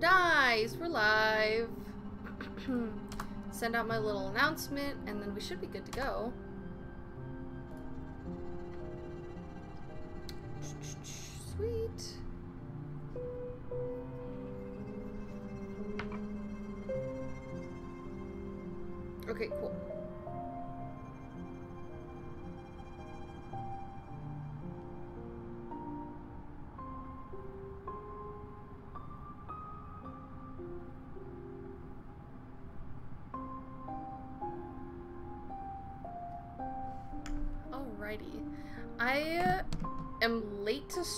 Nice, we're live. Send out my little announcement and then we should be good to go. Sweet. Okay, cool.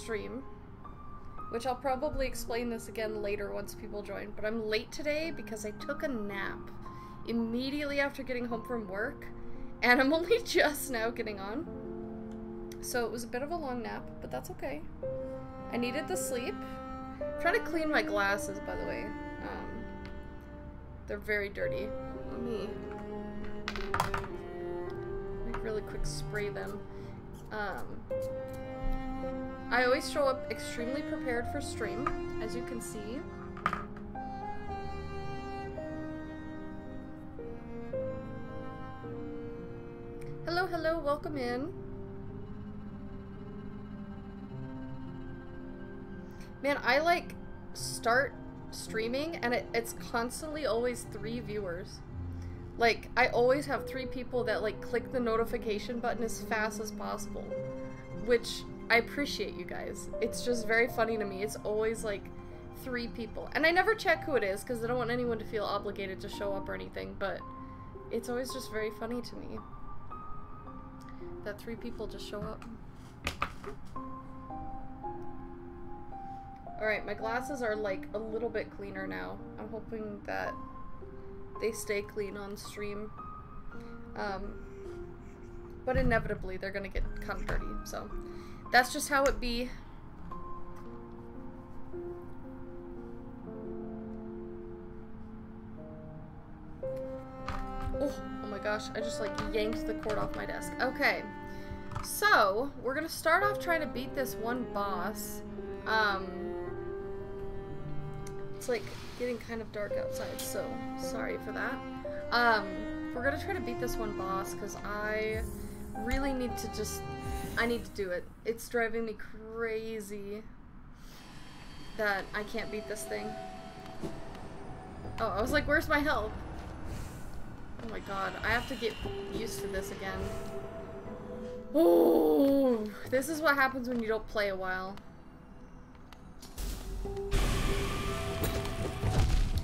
Stream, which I'll probably explain this again later once people join, but I'm late today because I took a nap immediately after getting home from work, and I'm only just now getting on. So it was a bit of a long nap, but that's okay. I needed the sleep. I'm trying to clean my glasses, by the way. Um, they're very dirty. Let me really quick spray them. Um, I always show up extremely prepared for stream, as you can see. Hello, hello, welcome in. Man, I like start streaming and it, it's constantly always three viewers. Like, I always have three people that, like, click the notification button as fast as possible. Which, I appreciate you guys. It's just very funny to me. It's always, like, three people. And I never check who it is, because I don't want anyone to feel obligated to show up or anything, but it's always just very funny to me. That three people just show up. Alright, my glasses are, like, a little bit cleaner now. I'm hoping that they stay clean on stream. Um, but inevitably they're gonna get kind of dirty, so that's just how it be. Oh, oh my gosh, I just like yanked the cord off my desk. Okay, so we're gonna start off trying to beat this one boss. Um, it's like getting kind of dark outside, so sorry for that. Um, we're gonna try to beat this one boss, because I really need to just... I need to do it. It's driving me crazy that I can't beat this thing. Oh, I was like, where's my help? Oh my god, I have to get used to this again. Oh, this is what happens when you don't play a while.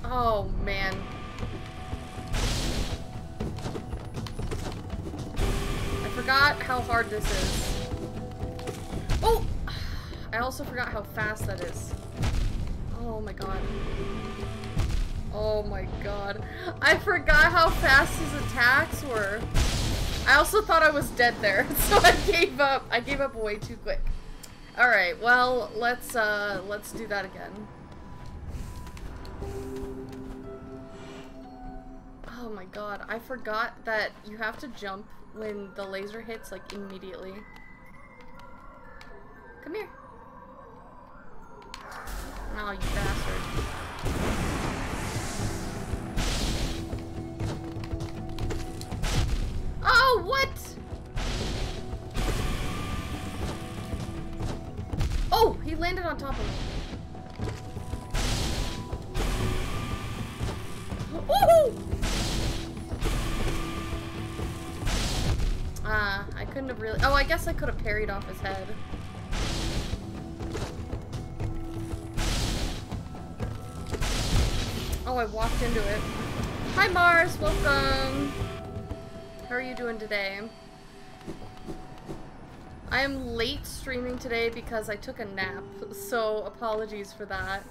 Oh, man. Forgot how hard this is. Oh! I also forgot how fast that is. Oh my god. Oh my god. I forgot how fast his attacks were. I also thought I was dead there, so I gave up. I gave up way too quick. Alright, well, let's, uh, let's do that again. Oh my god, I forgot that you have to jump when the laser hits, like, immediately. Come here. Oh, you bastard. Oh, what? Oh, he landed on top of me. Woohoo! Ah, uh, I couldn't have really- oh, I guess I could have parried off his head. Oh, I walked into it. Hi Mars, welcome! How are you doing today? I am late streaming today because I took a nap, so apologies for that.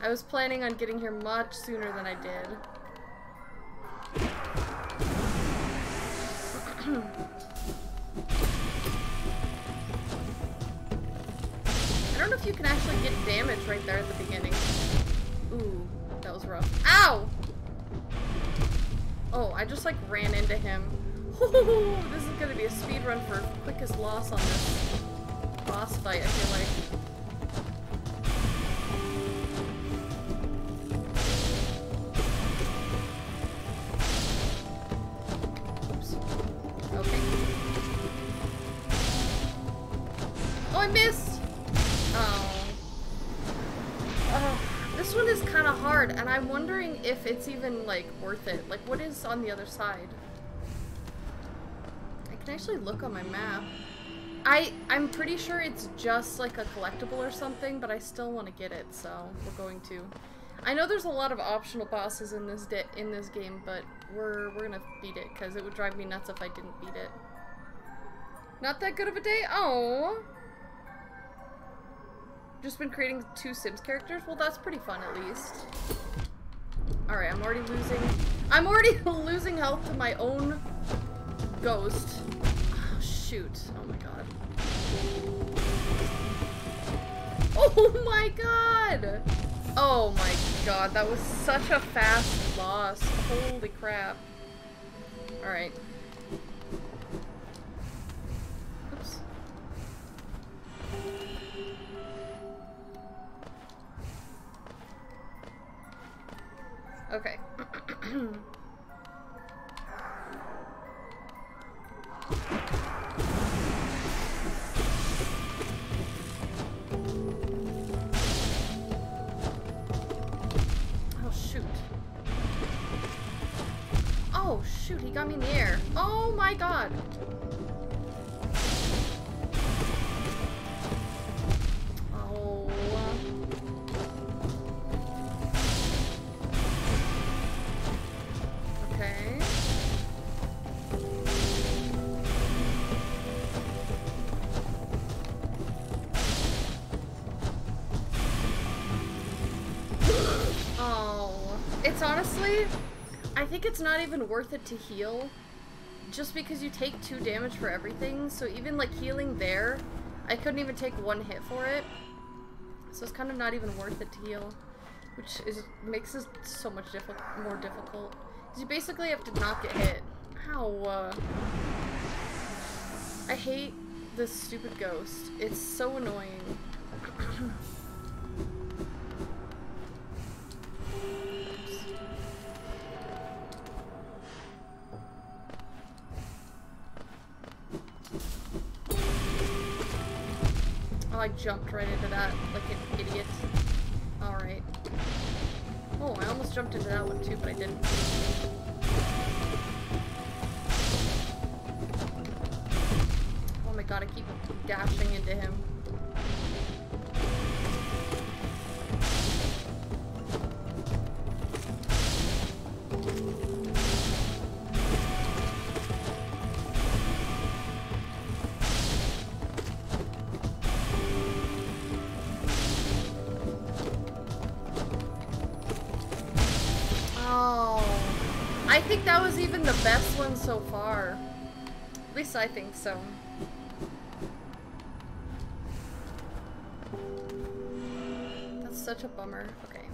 I was planning on getting here much sooner than I did. I don't know if you can actually get damage right there at the beginning. Ooh, that was rough. Ow! Oh, I just like ran into him. Ooh, this is gonna be a speed run for quickest loss on this boss fight, I feel like. I missed! Oh. Oh, this one is kind of hard, and I'm wondering if it's even, like, worth it. Like, what is on the other side? I can actually look on my map. I, I'm pretty sure it's just, like, a collectible or something, but I still want to get it, so we're going to. I know there's a lot of optional bosses in this in this game, but we're we're gonna beat it because it would drive me nuts if I didn't beat it. Not that good of a day. Oh. Just been creating two Sims characters? Well, that's pretty fun at least. Alright, I'm already losing... I'm already losing health to my own ghost. Oh, shoot. Oh my god. Oh my god! Oh my god, that was such a fast loss. Holy crap. Alright. Okay. oh, shoot. Oh, shoot, he got me in the air. Oh my god. Honestly, I think it's not even worth it to heal. Just because you take two damage for everything, so even like healing there, I couldn't even take one hit for it. So it's kind of not even worth it to heal. Which is makes this so much diffi more difficult. Because you basically have to not get hit. Ow. Uh, I hate this stupid ghost. It's so annoying. I jumped right into that like an idiot. Alright. Oh, I almost jumped into that one too, but I didn't. Oh my god, I keep dashing into him. That was even the best one so far. At least I think so. That's such a bummer. Okay.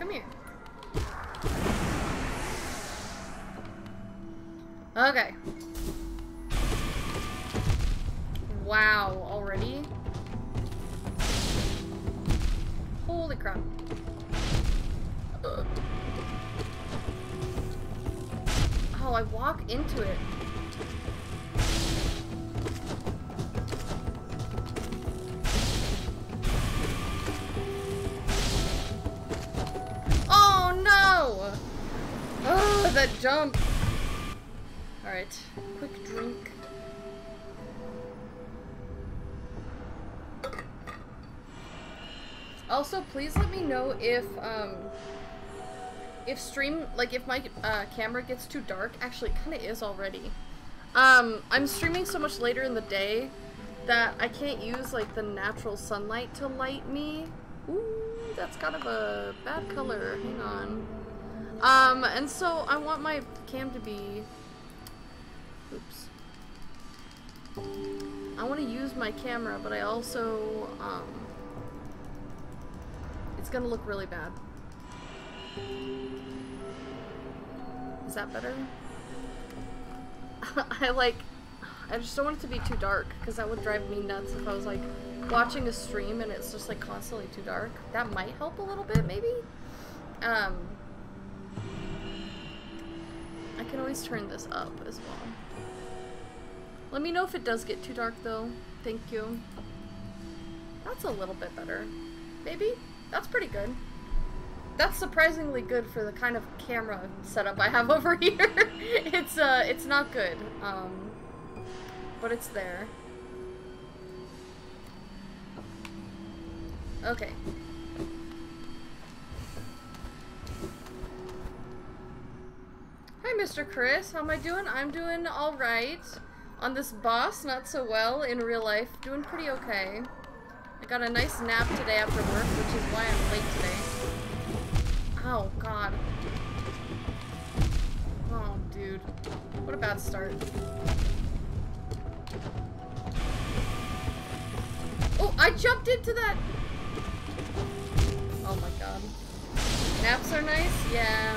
Come here. Okay. Crap. Ugh. Oh, I walk into it. Oh no! Oh, that jump. Alright, quick drink. Also, please let me know if, um, if stream, like, if my uh, camera gets too dark. Actually, it kind of is already. Um, I'm streaming so much later in the day that I can't use, like, the natural sunlight to light me. Ooh, that's kind of a bad color. Hang on. Um, and so I want my cam to be... Oops. I want to use my camera, but I also, um... It's gonna look really bad. Is that better? I like, I just don't want it to be too dark because that would drive me nuts if I was like watching a stream and it's just like constantly too dark. That might help a little bit maybe. Um, I can always turn this up as well. Let me know if it does get too dark though. Thank you. That's a little bit better. Maybe? That's pretty good. That's surprisingly good for the kind of camera setup I have over here. it's uh it's not good. Um but it's there. Okay. Hi, Mr. Chris. How am I doing? I'm doing alright. On this boss, not so well. In real life, doing pretty okay. I got a nice nap today after work, which is why I'm late today. Oh, God. Oh, dude. What a bad start. Oh, I jumped into that! Oh my god. Naps are nice? Yeah.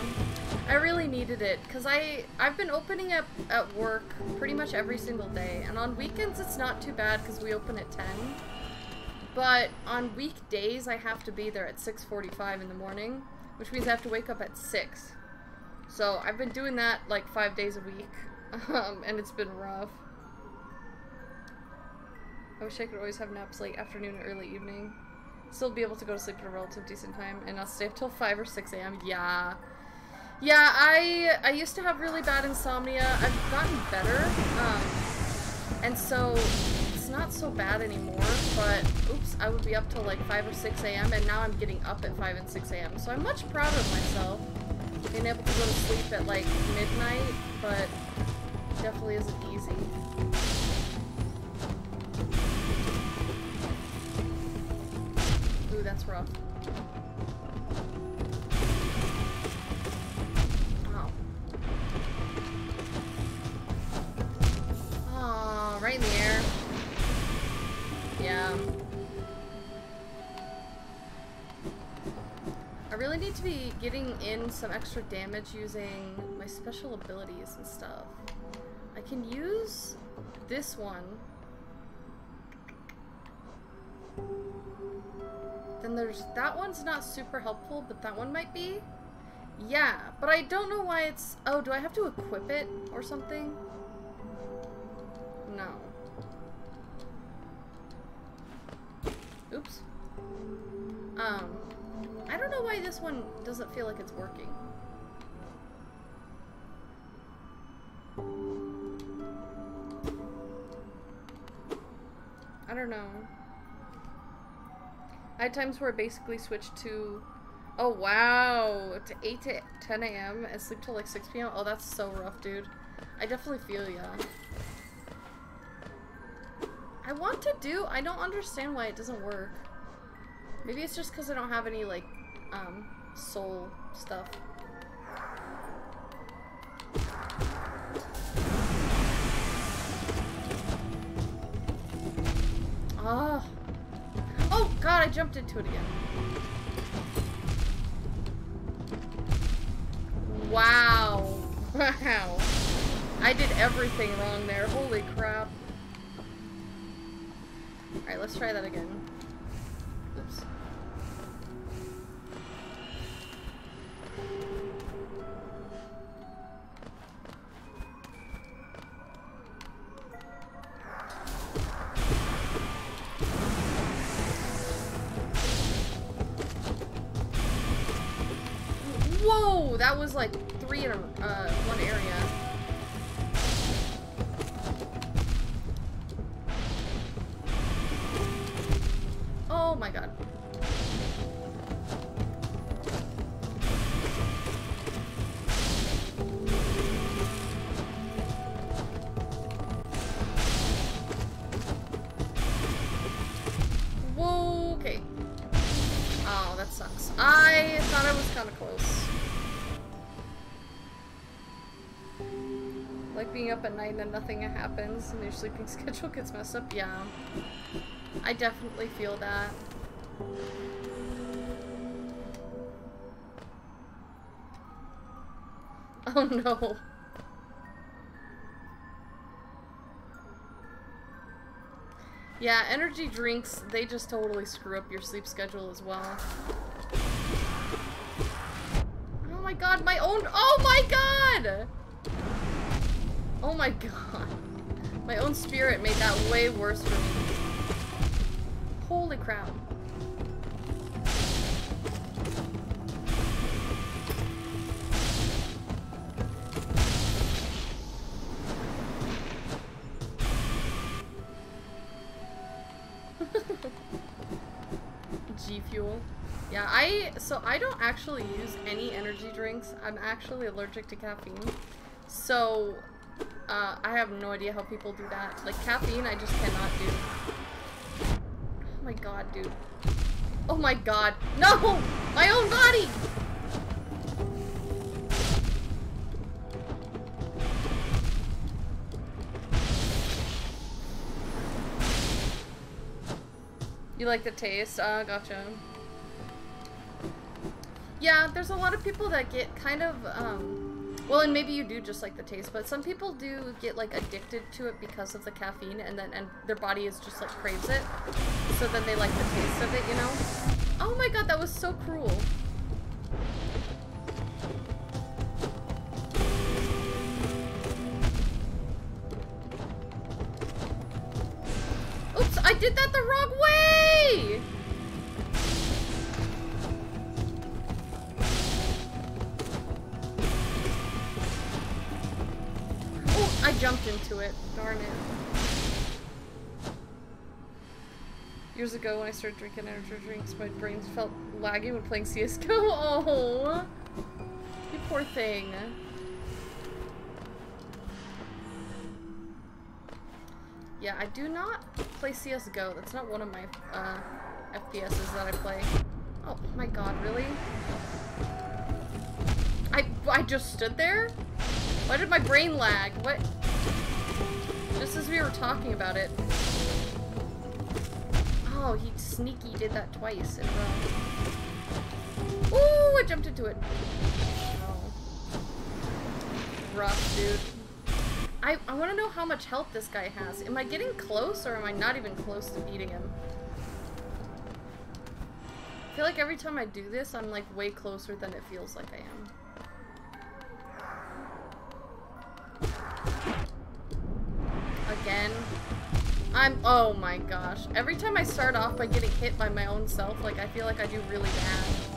I really needed it because I I've been opening up at work pretty much every single day and on weekends it's not too bad because we open at 10 but on weekdays I have to be there at 6:45 in the morning which means I have to wake up at 6 so I've been doing that like five days a week um, and it's been rough I wish I could always have naps late afternoon or early evening still be able to go to sleep at a relative decent time and not stay up till 5 or 6 a.m. yeah yeah, I I used to have really bad insomnia. I've gotten better, um, and so not so bad anymore. But oops, I would be up till like 5 or 6 a.m. and now I'm getting up at 5 and 6 a.m. So I'm much prouder of myself being able to go to sleep at like midnight, but definitely isn't easy. Ooh, that's rough. right in the air. Yeah. I really need to be getting in some extra damage using my special abilities and stuff. I can use this one. Then there's that one's not super helpful, but that one might be. Yeah, but I don't know why it's... Oh, do I have to equip it or something? No. Oops. Um, I don't know why this one doesn't feel like it's working. I don't know. I had times where I basically switched to, oh wow, to 8 to 10 a.m. and sleep till like 6 p.m. Oh, that's so rough, dude. I definitely feel ya. I want to do, I don't understand why it doesn't work. Maybe it's just because I don't have any, like, um, soul stuff. Oh. Oh, God, I jumped into it again. Wow. Wow. I did everything wrong there. Holy crap. Alright, let's try that again. Oops. Whoa! That was like three in a, uh, one area. Oh my god. Oh, that sucks. I thought I was kind of close. Like being up at night and then nothing happens and your sleeping schedule gets messed up? Yeah. I definitely feel that. Oh no. Yeah, energy drinks, they just totally screw up your sleep schedule as well. Oh my god, my own- Oh my god! Oh my god. My own spirit made that way worse for me. Holy crap. G Fuel. Yeah, I so I don't actually use any energy drinks. I'm actually allergic to caffeine. So uh, I have no idea how people do that. Like caffeine I just cannot do. My god, dude. Oh my god. No! My own body! You like the taste? Uh, gotcha. Yeah, there's a lot of people that get kind of, um, well, and maybe you do just like the taste, but some people do get like addicted to it because of the caffeine, and then and their body is just like craves it, so then they like the taste of it, you know? Oh my god, that was so cruel. Oops, I did that the wrong way! Into it. Darn it. Years ago, when I started drinking energy drinks, my brain felt laggy when playing CSGO. Oh, you poor thing. Yeah, I do not play CSGO. That's not one of my uh, FPSs that I play. Oh my god, really? I I just stood there? Why did my brain lag? What? Just as we were talking about it. Oh, he sneaky did that twice in a row. Ooh, I jumped into it. Oh. Rough, dude. I, I want to know how much health this guy has. Am I getting close or am I not even close to beating him? I feel like every time I do this, I'm like way closer than it feels like I am. Again. I'm- oh my gosh. Every time I start off by getting hit by my own self, like I feel like I do really bad.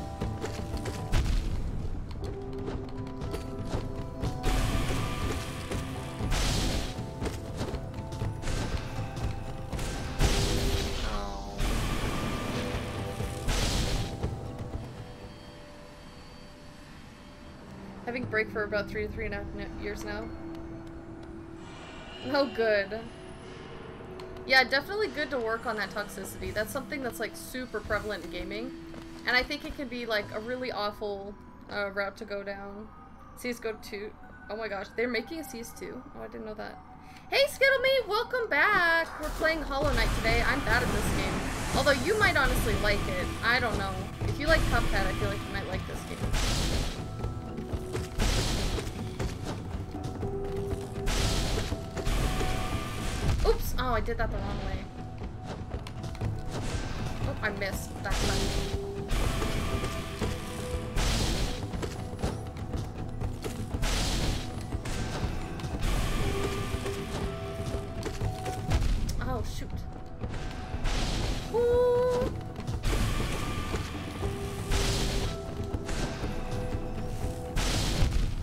Break for about three to three and a half years now. Oh, good. Yeah, definitely good to work on that toxicity. That's something that's like super prevalent in gaming. And I think it can be like a really awful uh, route to go down. CSGO 2. Oh my gosh, they're making a CS2. Oh, I didn't know that. Hey, Skittle Me, welcome back. We're playing Hollow Knight today. I'm bad at this game. Although you might honestly like it. I don't know. If you like Cuphead, I feel like you might like this game. Oh, I did that the wrong way. Oh, I missed that button.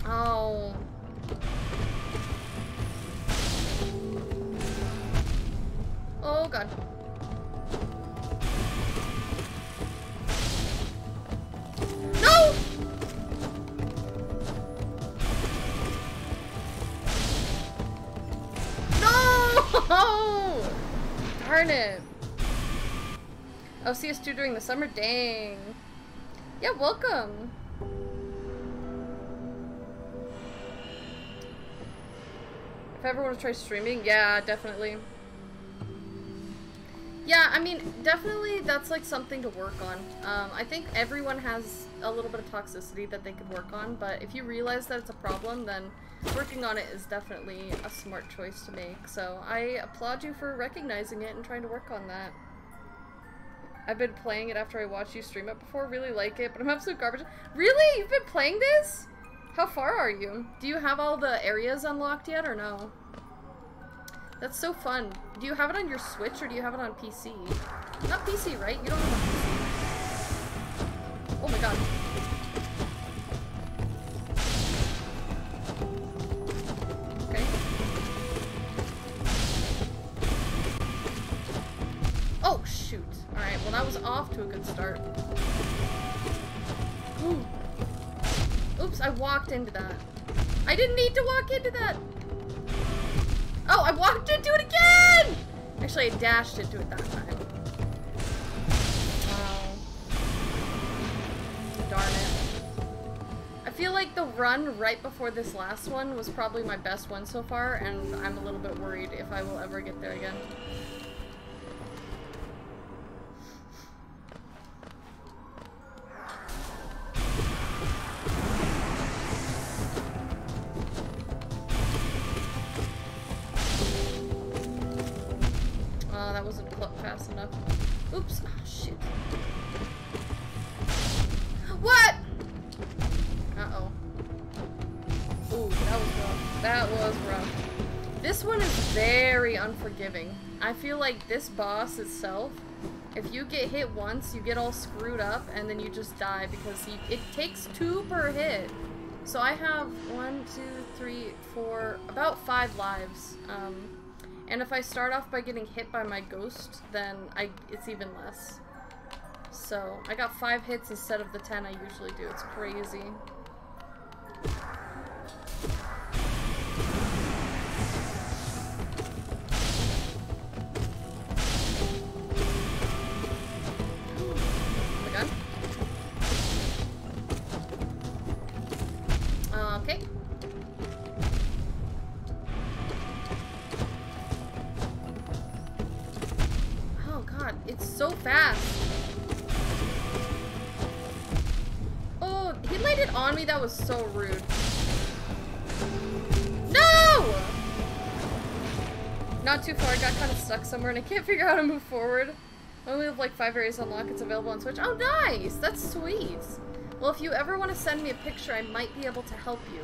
Oh, Oh. God. No! No! Darn it. Oh, CS2 during the summer? Dang. Yeah, welcome. If I ever want to try streaming, yeah, definitely. Yeah, I mean, definitely that's like something to work on. Um, I think everyone has a little bit of toxicity that they could work on, but if you realize that it's a problem, then working on it is definitely a smart choice to make. So I applaud you for recognizing it and trying to work on that. I've been playing it after I watched you stream it before, really like it, but I'm absolute garbage. Really? You've been playing this? How far are you? Do you have all the areas unlocked yet or no? That's so fun. Do you have it on your Switch or do you have it on PC? Not PC, right? You don't have PC. Oh my god. Okay. Oh, shoot. Alright, well that was off to a good start. Ooh. Oops, I walked into that. I didn't need to walk into that! Actually, dashed into it that time. Oh. Darn it. I feel like the run right before this last one was probably my best one so far, and I'm a little bit worried if I will ever get there again. Once, you get all screwed up, and then you just die because he, it takes two per hit. So I have one, two, three, four, about five lives. Um, and if I start off by getting hit by my ghost, then I it's even less. So I got five hits instead of the ten I usually do. It's crazy. Can't figure out how to move forward. I only have like five areas unlocked, it's available on Switch. Oh, nice! That's sweet. Well, if you ever want to send me a picture, I might be able to help you.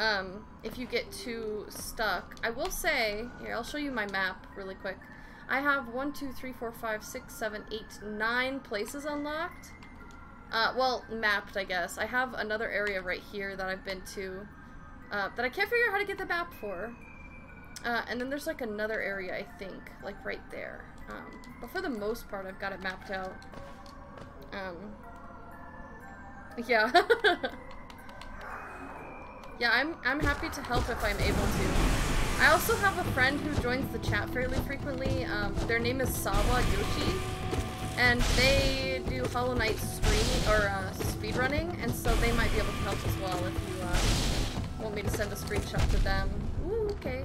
Um, if you get too stuck. I will say, here, I'll show you my map really quick. I have one, two, three, four, five, six, seven, eight, nine places unlocked. Uh, well, mapped, I guess. I have another area right here that I've been to uh, that I can't figure out how to get the map for. Uh, and then there's like another area, I think, like right there. Um, but for the most part, I've got it mapped out. Um, yeah. yeah, I'm, I'm happy to help if I'm able to. I also have a friend who joins the chat fairly frequently. Um, their name is Sawa Yoshi. And they do Hollow Knight streaming or uh, speedrunning, and so they might be able to help as well if you uh, want me to send a screenshot to them. Ooh, okay.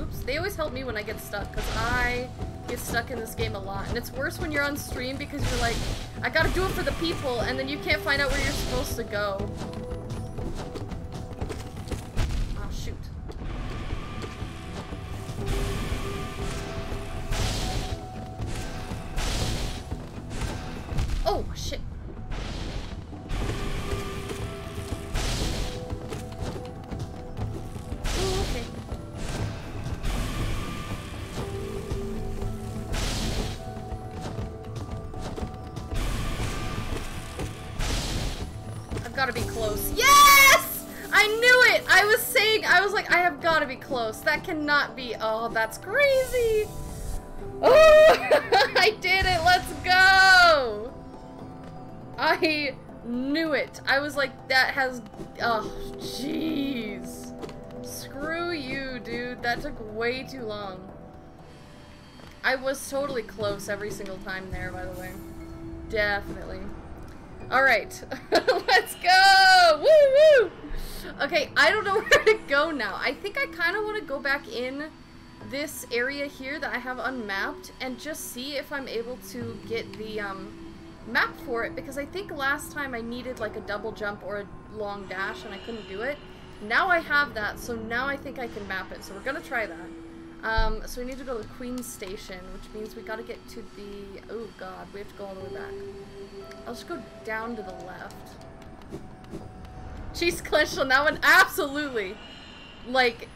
Oops, they always help me when I get stuck, because I get stuck in this game a lot. And it's worse when you're on stream because you're like, I gotta do it for the people, and then you can't find out where you're supposed to go. Ah, oh, close. That cannot be. Oh, that's crazy. Oh, I did it. Let's go. I knew it. I was like, that has. Oh, jeez. Screw you, dude. That took way too long. I was totally close every single time there, by the way. Definitely. Alright. Let's go! Woo woo! Okay, I don't know where to go now. I think I kind of want to go back in this area here that I have unmapped and just see if I'm able to get the um, map for it because I think last time I needed like a double jump or a long dash and I couldn't do it. Now I have that, so now I think I can map it, so we're gonna try that. Um, so we need to go to Queen's Station, which means we gotta get to the... Oh god, we have to go all the way back. I'll just go down to the left. Cheese clenched on that one? Absolutely. Like,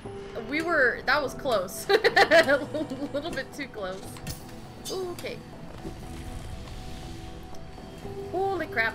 we were, that was close. a little bit too close. Ooh, okay. Holy crap.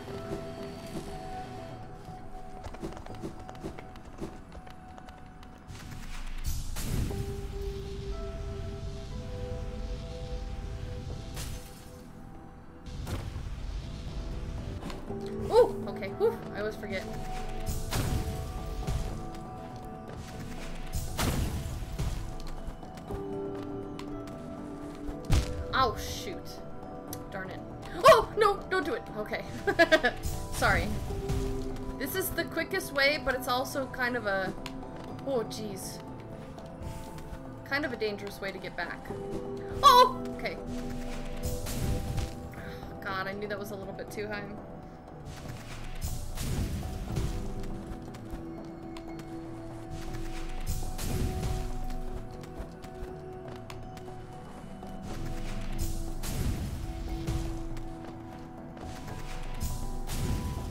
Of a... Oh, jeez. Kind of a dangerous way to get back. Oh! Okay. God, I knew that was a little bit too high.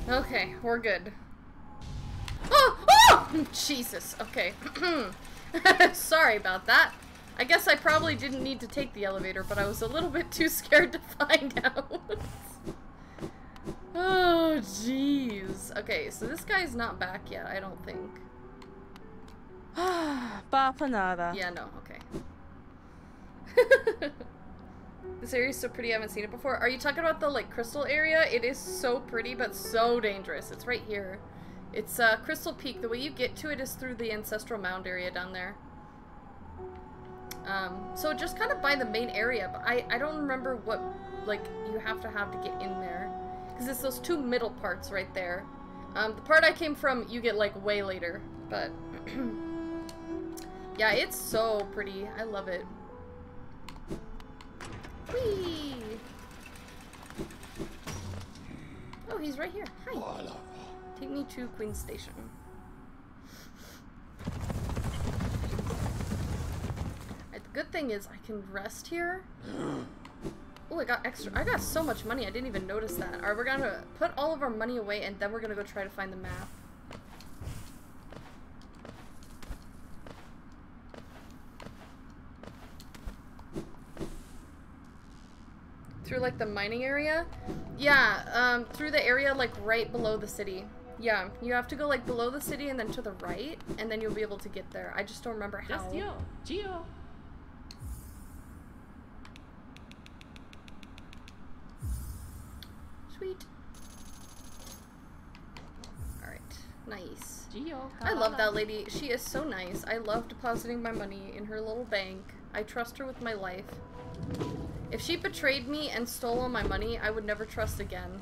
Okay, we're good. Jesus, okay. Sorry about that. I guess I probably didn't need to take the elevator, but I was a little bit too scared to find out. oh, jeez. Okay, so this guy's not back yet, I don't think. Bapanada. Yeah, no, okay. this area's so pretty, I haven't seen it before. Are you talking about the, like, crystal area? It is so pretty, but so dangerous. It's right here. It's, uh, Crystal Peak. The way you get to it is through the Ancestral Mound area down there. Um, so just kind of by the main area, but I, I don't remember what, like, you have to have to get in there. Because it's those two middle parts right there. Um, the part I came from, you get, like, way later. But, yeah, it's so pretty. I love it. Whee! Oh, he's right here. Hi. Take me to Queen Station. The good thing is I can rest here. Oh, I got extra. I got so much money. I didn't even notice that. Alright, we're gonna put all of our money away and then we're gonna go try to find the map. Through like the mining area? Yeah, um, through the area like right below the city. Yeah, you have to go like below the city and then to the right, and then you'll be able to get there. I just don't remember how. Just yo, Geo. Sweet. Alright, nice. Geo. I love that lady. She is so nice. I love depositing my money in her little bank. I trust her with my life. If she betrayed me and stole all my money, I would never trust again.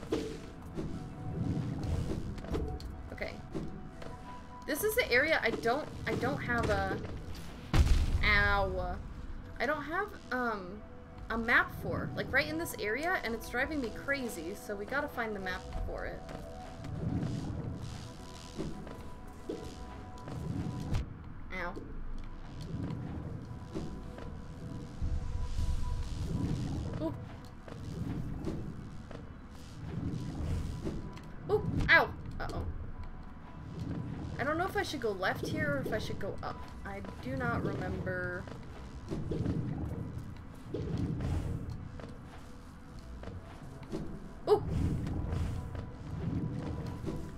This is the area I don't I don't have a ow. I don't have um a map for. Like right in this area and it's driving me crazy, so we gotta find the map for it. Ow. I don't know if I should go left here or if I should go up. I do not remember. Oh!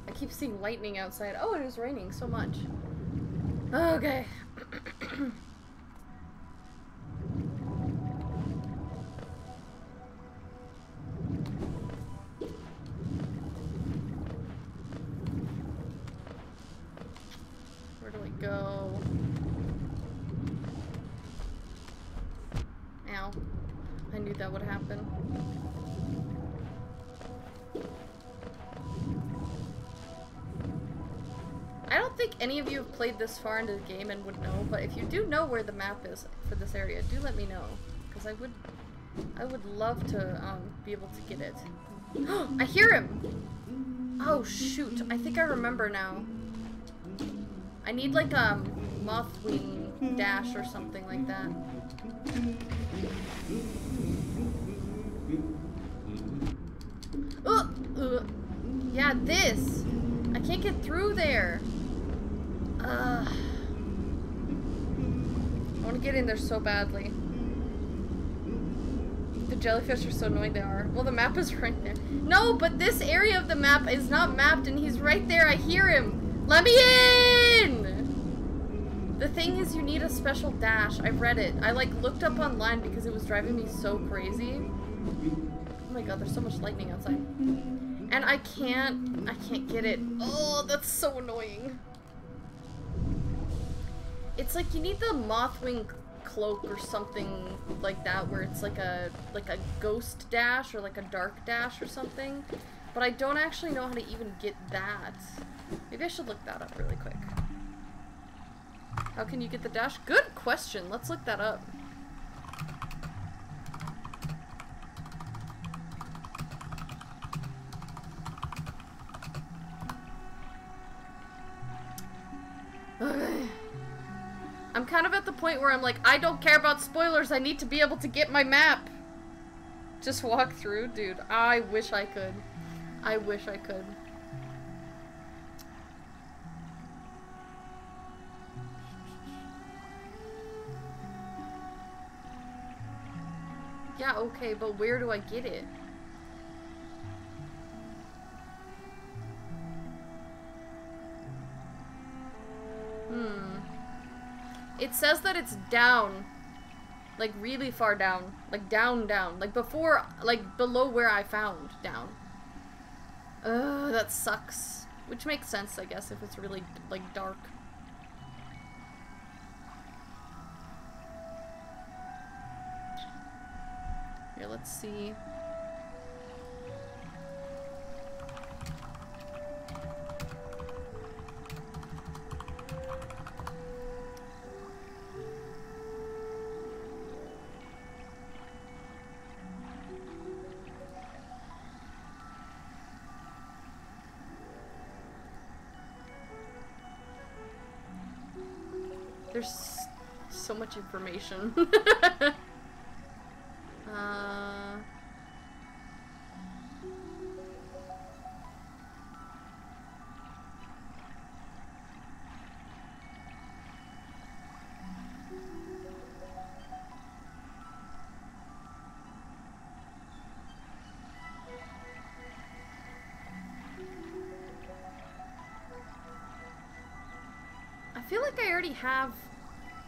I keep seeing lightning outside. Oh, it is raining so much. Okay. go? Ow. I knew that would happen. I don't think any of you have played this far into the game and would know, but if you do know where the map is for this area, do let me know. Because I would I would love to um, be able to get it. I hear him! Oh shoot, I think I remember now. I need like a moth wing dash or something like that. Uh, yeah, this! I can't get through there. I want to get in there so badly. The jellyfish are so annoying they are. Well, the map is right there. No, but this area of the map is not mapped and he's right there. I hear him. Let me in! The thing is you need a special dash. I read it. I like looked up online because it was driving me so crazy. Oh my god, there's so much lightning outside. And I can't, I can't get it. Oh, that's so annoying. It's like you need the Mothwing cloak or something like that where it's like a like a ghost dash or like a dark dash or something. But I don't actually know how to even get that. Maybe I should look that up really quick. How can you get the dash? Good question. Let's look that up. Okay. I'm kind of at the point where I'm like, I don't care about spoilers. I need to be able to get my map. Just walk through. Dude, I wish I could. I wish I could. Yeah, okay, but where do I get it? Hmm. It says that it's down. Like really far down. Like down, down. Like before, like below where I found down. Ugh, that sucks. Which makes sense, I guess, if it's really, like, dark. Here, let's see. There's so much information. uh... I feel like I already have...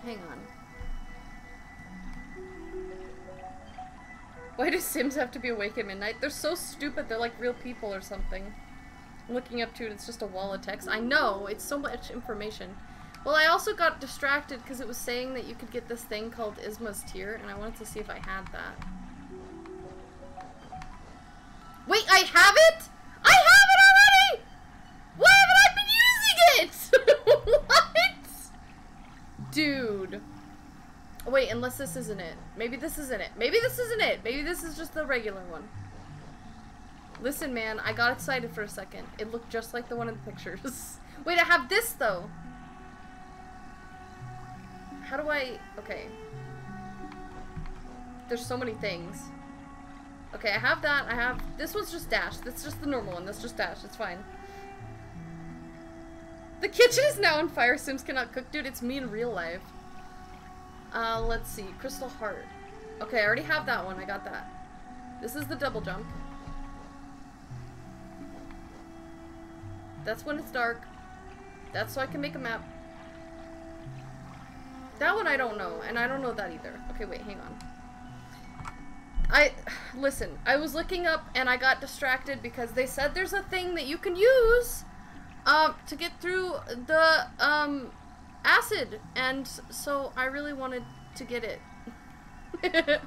Hang on. Why do Sims have to be awake at midnight? They're so stupid. They're like real people or something. Looking up to it. It's just a wall of text. I know. It's so much information. Well, I also got distracted because it was saying that you could get this thing called Isma's Tear, and I wanted to see if I had that. Wait, I have it? I have it already! Why haven't I been using it? what? Dude. Wait, unless this isn't it. Maybe this isn't it. Maybe this isn't it. Maybe this is just the regular one. Listen, man, I got excited for a second. It looked just like the one in the pictures. Wait, I have this, though. How do I... Okay. There's so many things. Okay, I have that. I have... This one's just Dash. That's just the normal one. That's just Dash. It's fine. The kitchen is now on fire. Sims cannot cook. Dude, it's me in real life. Uh, let's see. Crystal Heart. Okay, I already have that one. I got that. This is the double jump. That's when it's dark. That's so I can make a map. That one I don't know, and I don't know that either. Okay, wait, hang on. I, listen, I was looking up and I got distracted because they said there's a thing that you can use um, to get through the, um, acid, and so I really wanted to get it. okay.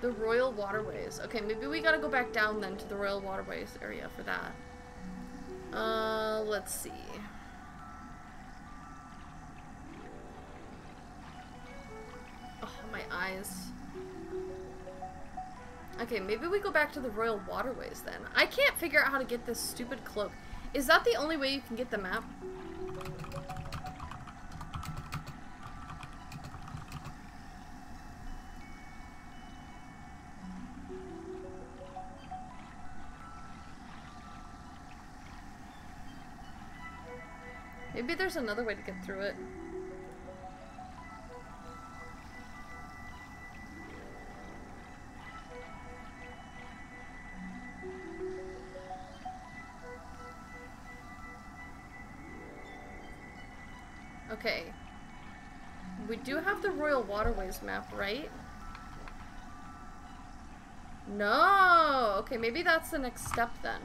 The Royal Waterways. Okay, maybe we gotta go back down then to the Royal Waterways area for that. Uh, let's see. Oh, my eyes. Okay, maybe we go back to the Royal Waterways then. I can't figure out how to get this stupid cloak. Is that the only way you can get the map? Maybe there's another way to get through it. Royal Waterways map, right? No! Okay, maybe that's the next step then.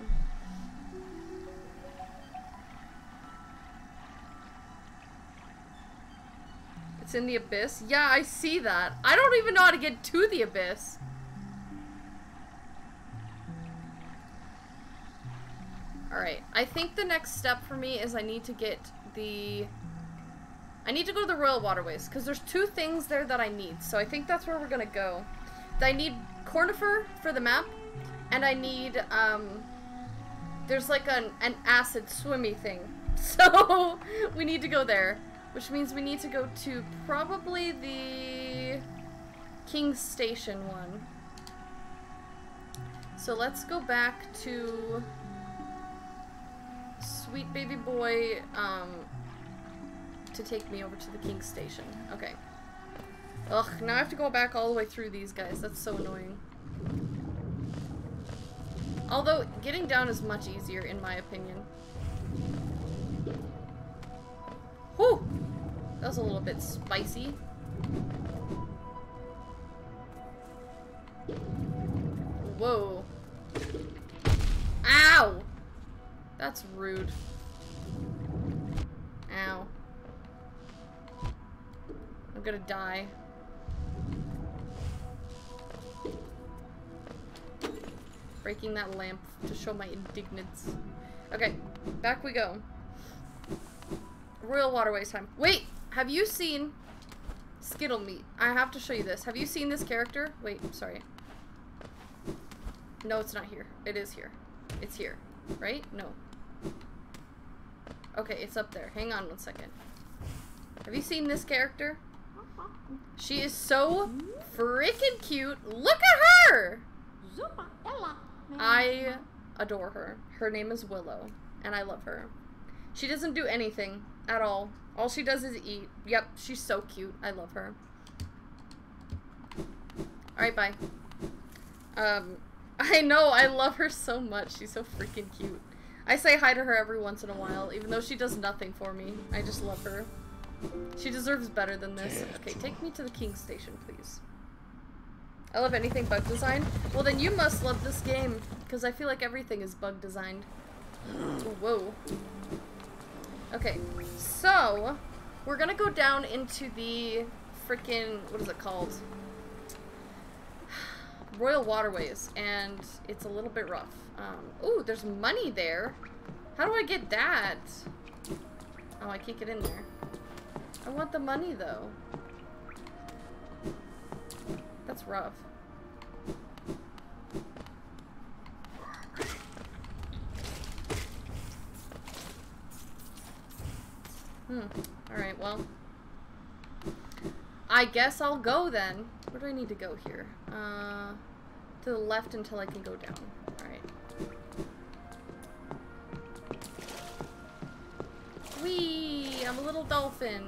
It's in the abyss? Yeah, I see that. I don't even know how to get to the abyss. Alright, I think the next step for me is I need to get the... I need to go to the Royal Waterways, because there's two things there that I need, so I think that's where we're gonna go. I need Cornifer for the map, and I need, um, there's like an, an acid swimmy thing. So, we need to go there, which means we need to go to probably the King's Station one. So let's go back to Sweet Baby Boy, um, to take me over to the King's Station. Okay. Ugh, now I have to go back all the way through these guys. That's so annoying. Although, getting down is much easier, in my opinion. Whew! That was a little bit spicy. Whoa. Ow! That's rude. Ow. I'm gonna die. breaking that lamp to show my indignance. Okay, back we go. Royal Waterways time. Wait, have you seen Skittle Meat? I have to show you this. Have you seen this character? Wait, sorry. No, it's not here. It is here. It's here. Right? No. Okay, it's up there. Hang on one second. Have you seen this character? She is so freaking cute. Look at her! I adore her. Her name is Willoh, and I love her. She doesn't do anything at all. All she does is eat. Yep, she's so cute. I love her. Alright, bye. Um, I know, I love her so much. She's so freaking cute. I say hi to her every once in a while, even though she does nothing for me. I just love her. She deserves better than this. Okay, take me to the King Station, please. I love anything bug design. Well, then you must love this game, because I feel like everything is bug designed. Whoa. Okay, so we're gonna go down into the freaking what is it called? Royal Waterways, and it's a little bit rough. Um, ooh, there's money there. How do I get that? Oh, I can't get in there. I want the money though. That's rough. Hmm. Alright, well. I guess I'll go then. Where do I need to go here? Uh, to the left until I can go down. Alright. Whee! I'm a little dolphin.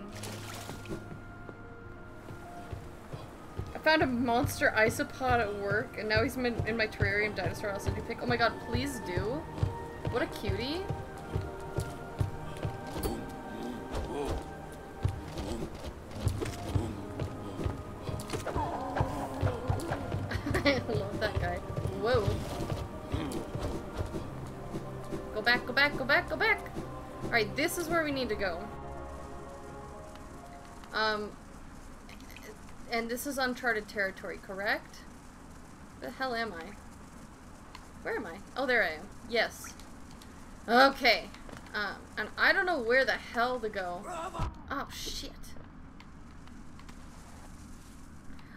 I found a monster isopod at work, and now he's in, in my terrarium dinosaur. Send you pick. Oh my god, please do. What a cutie. I love that guy. Whoa. Go back, go back, go back, go back! Alright, this is where we need to go. Um, and this is uncharted territory, correct? The hell am I? Where am I? Oh, there I am. Yes. Okay. Um, and I don't know where the hell to go. Oh, shit.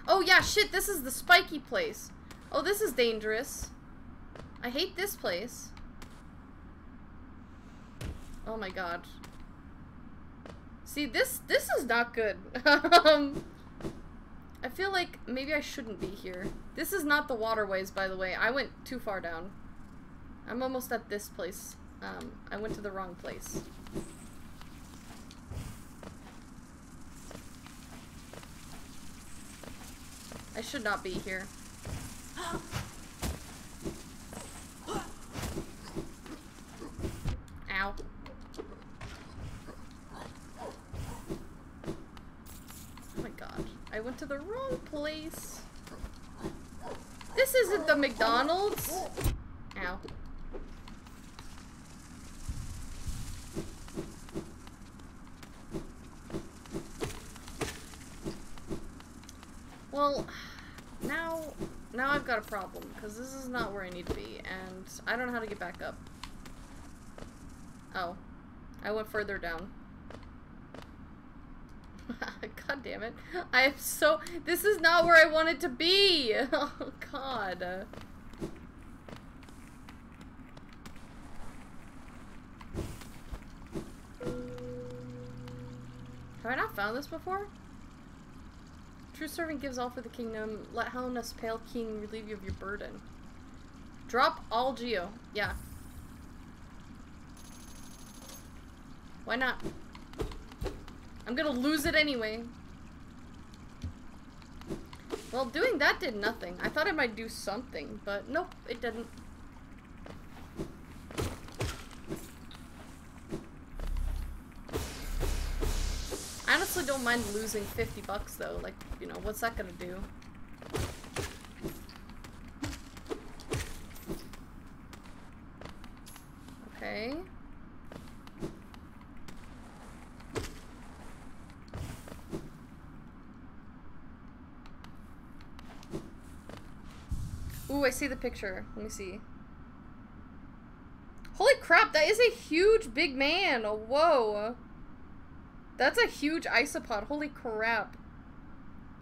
Oh, yeah, shit, this is the spiky place. Oh, this is dangerous. I hate this place. Oh my god. See, this this is not good. um, I feel like maybe I shouldn't be here. This is not the waterways, by the way. I went too far down. I'm almost at this place. Um, I went to the wrong place. I should not be here. place. This isn't the McDonald's. Ow. Well, now, now I've got a problem, because this is not where I need to be, and I don't know how to get back up. Oh. I went further down. God damn it. I am so- this is not where I wanted to be! Oh god. Have I not found this before? True servant gives all for the kingdom. Let Hellenus, pale king, relieve you of your burden. Drop all geo. Yeah. Why not? I'm gonna lose it anyway. Well, doing that did nothing. I thought it might do something, but nope, it didn't. I honestly don't mind losing 50 bucks though. Like, you know, what's that gonna do? Okay. Ooh, I see the picture. Let me see. Holy crap, that is a huge big man. Whoa. That's a huge isopod. Holy crap.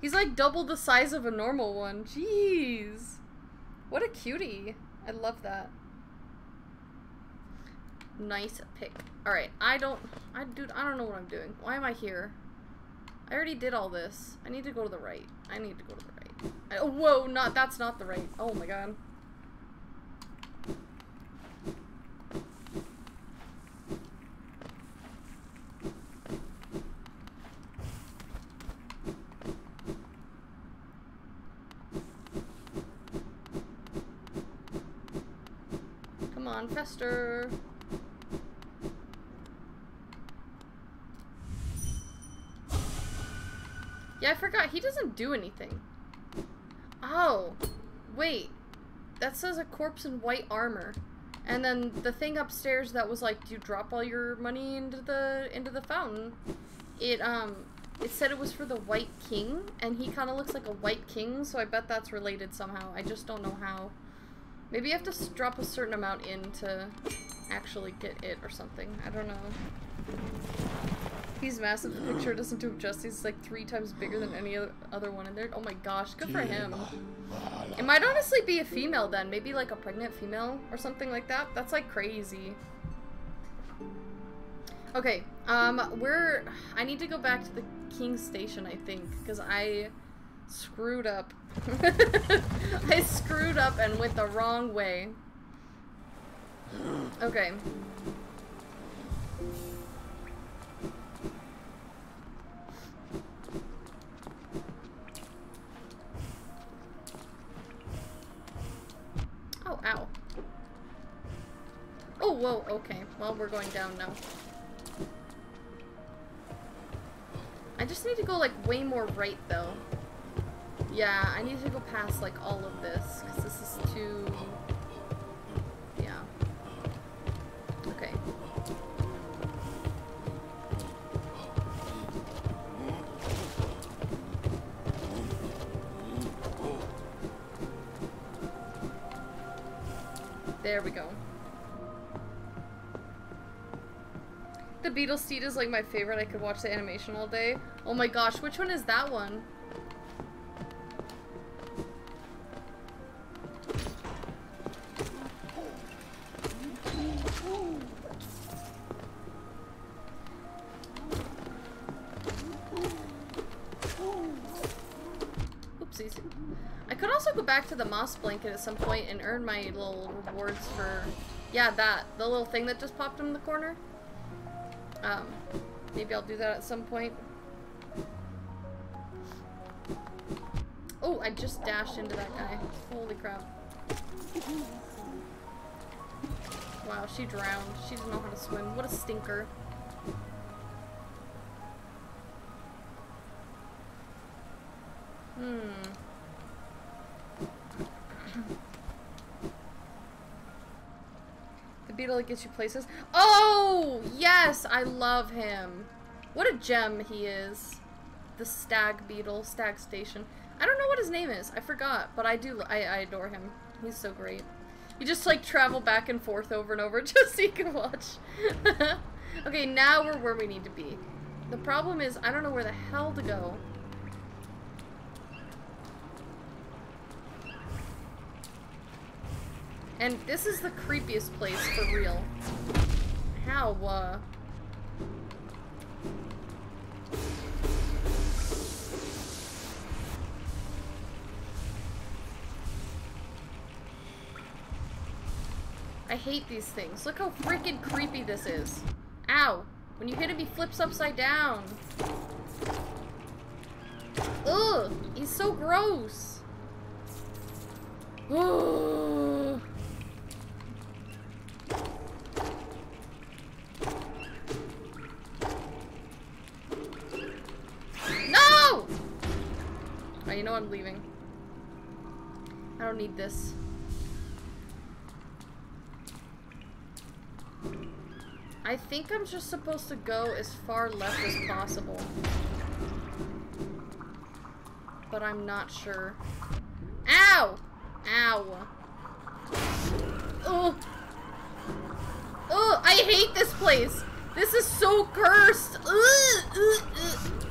He's like double the size of a normal one. Jeez. What a cutie. I love that. Nice pick. Alright, I don't... I Dude, I don't know what I'm doing. Why am I here? I already did all this. I need to go to the right. I need to go to the oh, whoa, not... That's not the right. Oh my god. Come on, Fester. Yeah, I forgot. He doesn't do anything. Oh. Wait. That says a corpse in white armor. And then the thing upstairs that was like, do you drop all your money into the into the fountain? It um it said it was for the White King, and he kind of looks like a White King, so I bet that's related somehow. I just don't know how. Maybe you have to drop a certain amount in to actually get it or something. I don't know. He's massive. The picture doesn't do him justice. He's like three times bigger than any other other one in there. Oh my gosh, good for him. It might honestly be a female then. Maybe like a pregnant female or something like that. That's like crazy. Okay, um, we're... I need to go back to the King Station, I think, because I screwed up. I screwed up and went the wrong way. Okay. Oh, ow. Oh, whoa, okay. Well, we're going down now. I just need to go, like, way more right, though. Yeah, I need to go past, like, all of this, because this is too... Yeah. Okay. There we go. The Beetle Steed is like my favorite. I could watch the animation all day. Oh my gosh, which one is that one? Oopsies. Could also go back to the moss blanket at some point and earn my little rewards for... Yeah, that. The little thing that just popped in the corner. Um, maybe I'll do that at some point. Oh, I just dashed into that guy. Holy crap. Wow, she drowned. She doesn't know how to swim. What a stinker. Hmm. Beetle that gets you places. Oh! Yes! I love him. What a gem he is. The stag beetle, stag station. I don't know what his name is. I forgot, but I do. I, I adore him. He's so great. You just like travel back and forth over and over just so you can watch. okay, now we're where we need to be. The problem is I don't know where the hell to go. And this is the creepiest place for real. How, uh... I hate these things. Look how freaking creepy this is. Ow. When you hit him, he flips upside down. Ugh. He's so gross. Ugh. You know I'm leaving. I don't need this. I think I'm just supposed to go as far left as possible. But I'm not sure. Ow! Ow. Oh. Oh, I hate this place. This is so cursed. Ugh, ugh, ugh.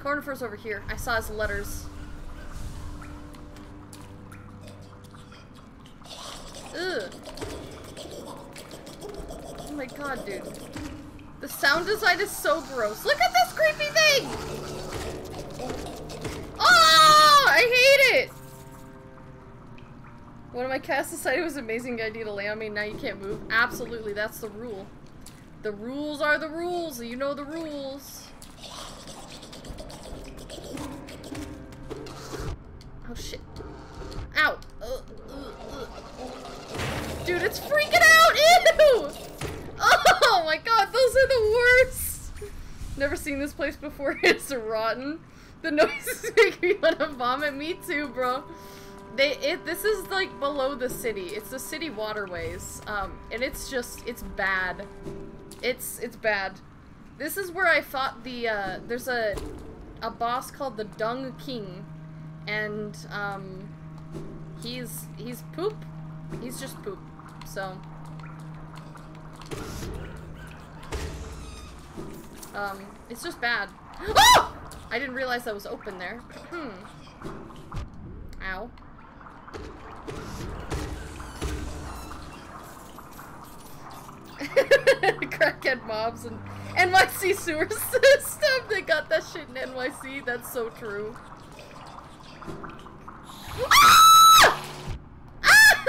Cornifer's over here. I saw his letters. Ugh. Oh my god, dude. The sound design is so gross. Look at this creepy thing! Oh! I hate it! One of my cast decided it was an amazing idea to lay on me, now you can't move. Absolutely, that's the rule. The rules are the rules, you know the rules. Oh shit. Ow! Uh, uh, uh. Dude, it's freaking out! Ew! Oh my god, those are the worst! Never seen this place before, it's rotten. The noises make me want to vomit. Me too, bro. They it this is like below the city. It's the city waterways. Um and it's just it's bad. It's it's bad. This is where I fought the uh there's a a boss called the Dung King and um he's he's poop. He's just poop. So um it's just bad. Oh! I didn't realize that was open there. Hmm. Ow. Crackhead mobs and NYC sewer system. They got that shit in NYC. That's so true. Ah! Ah!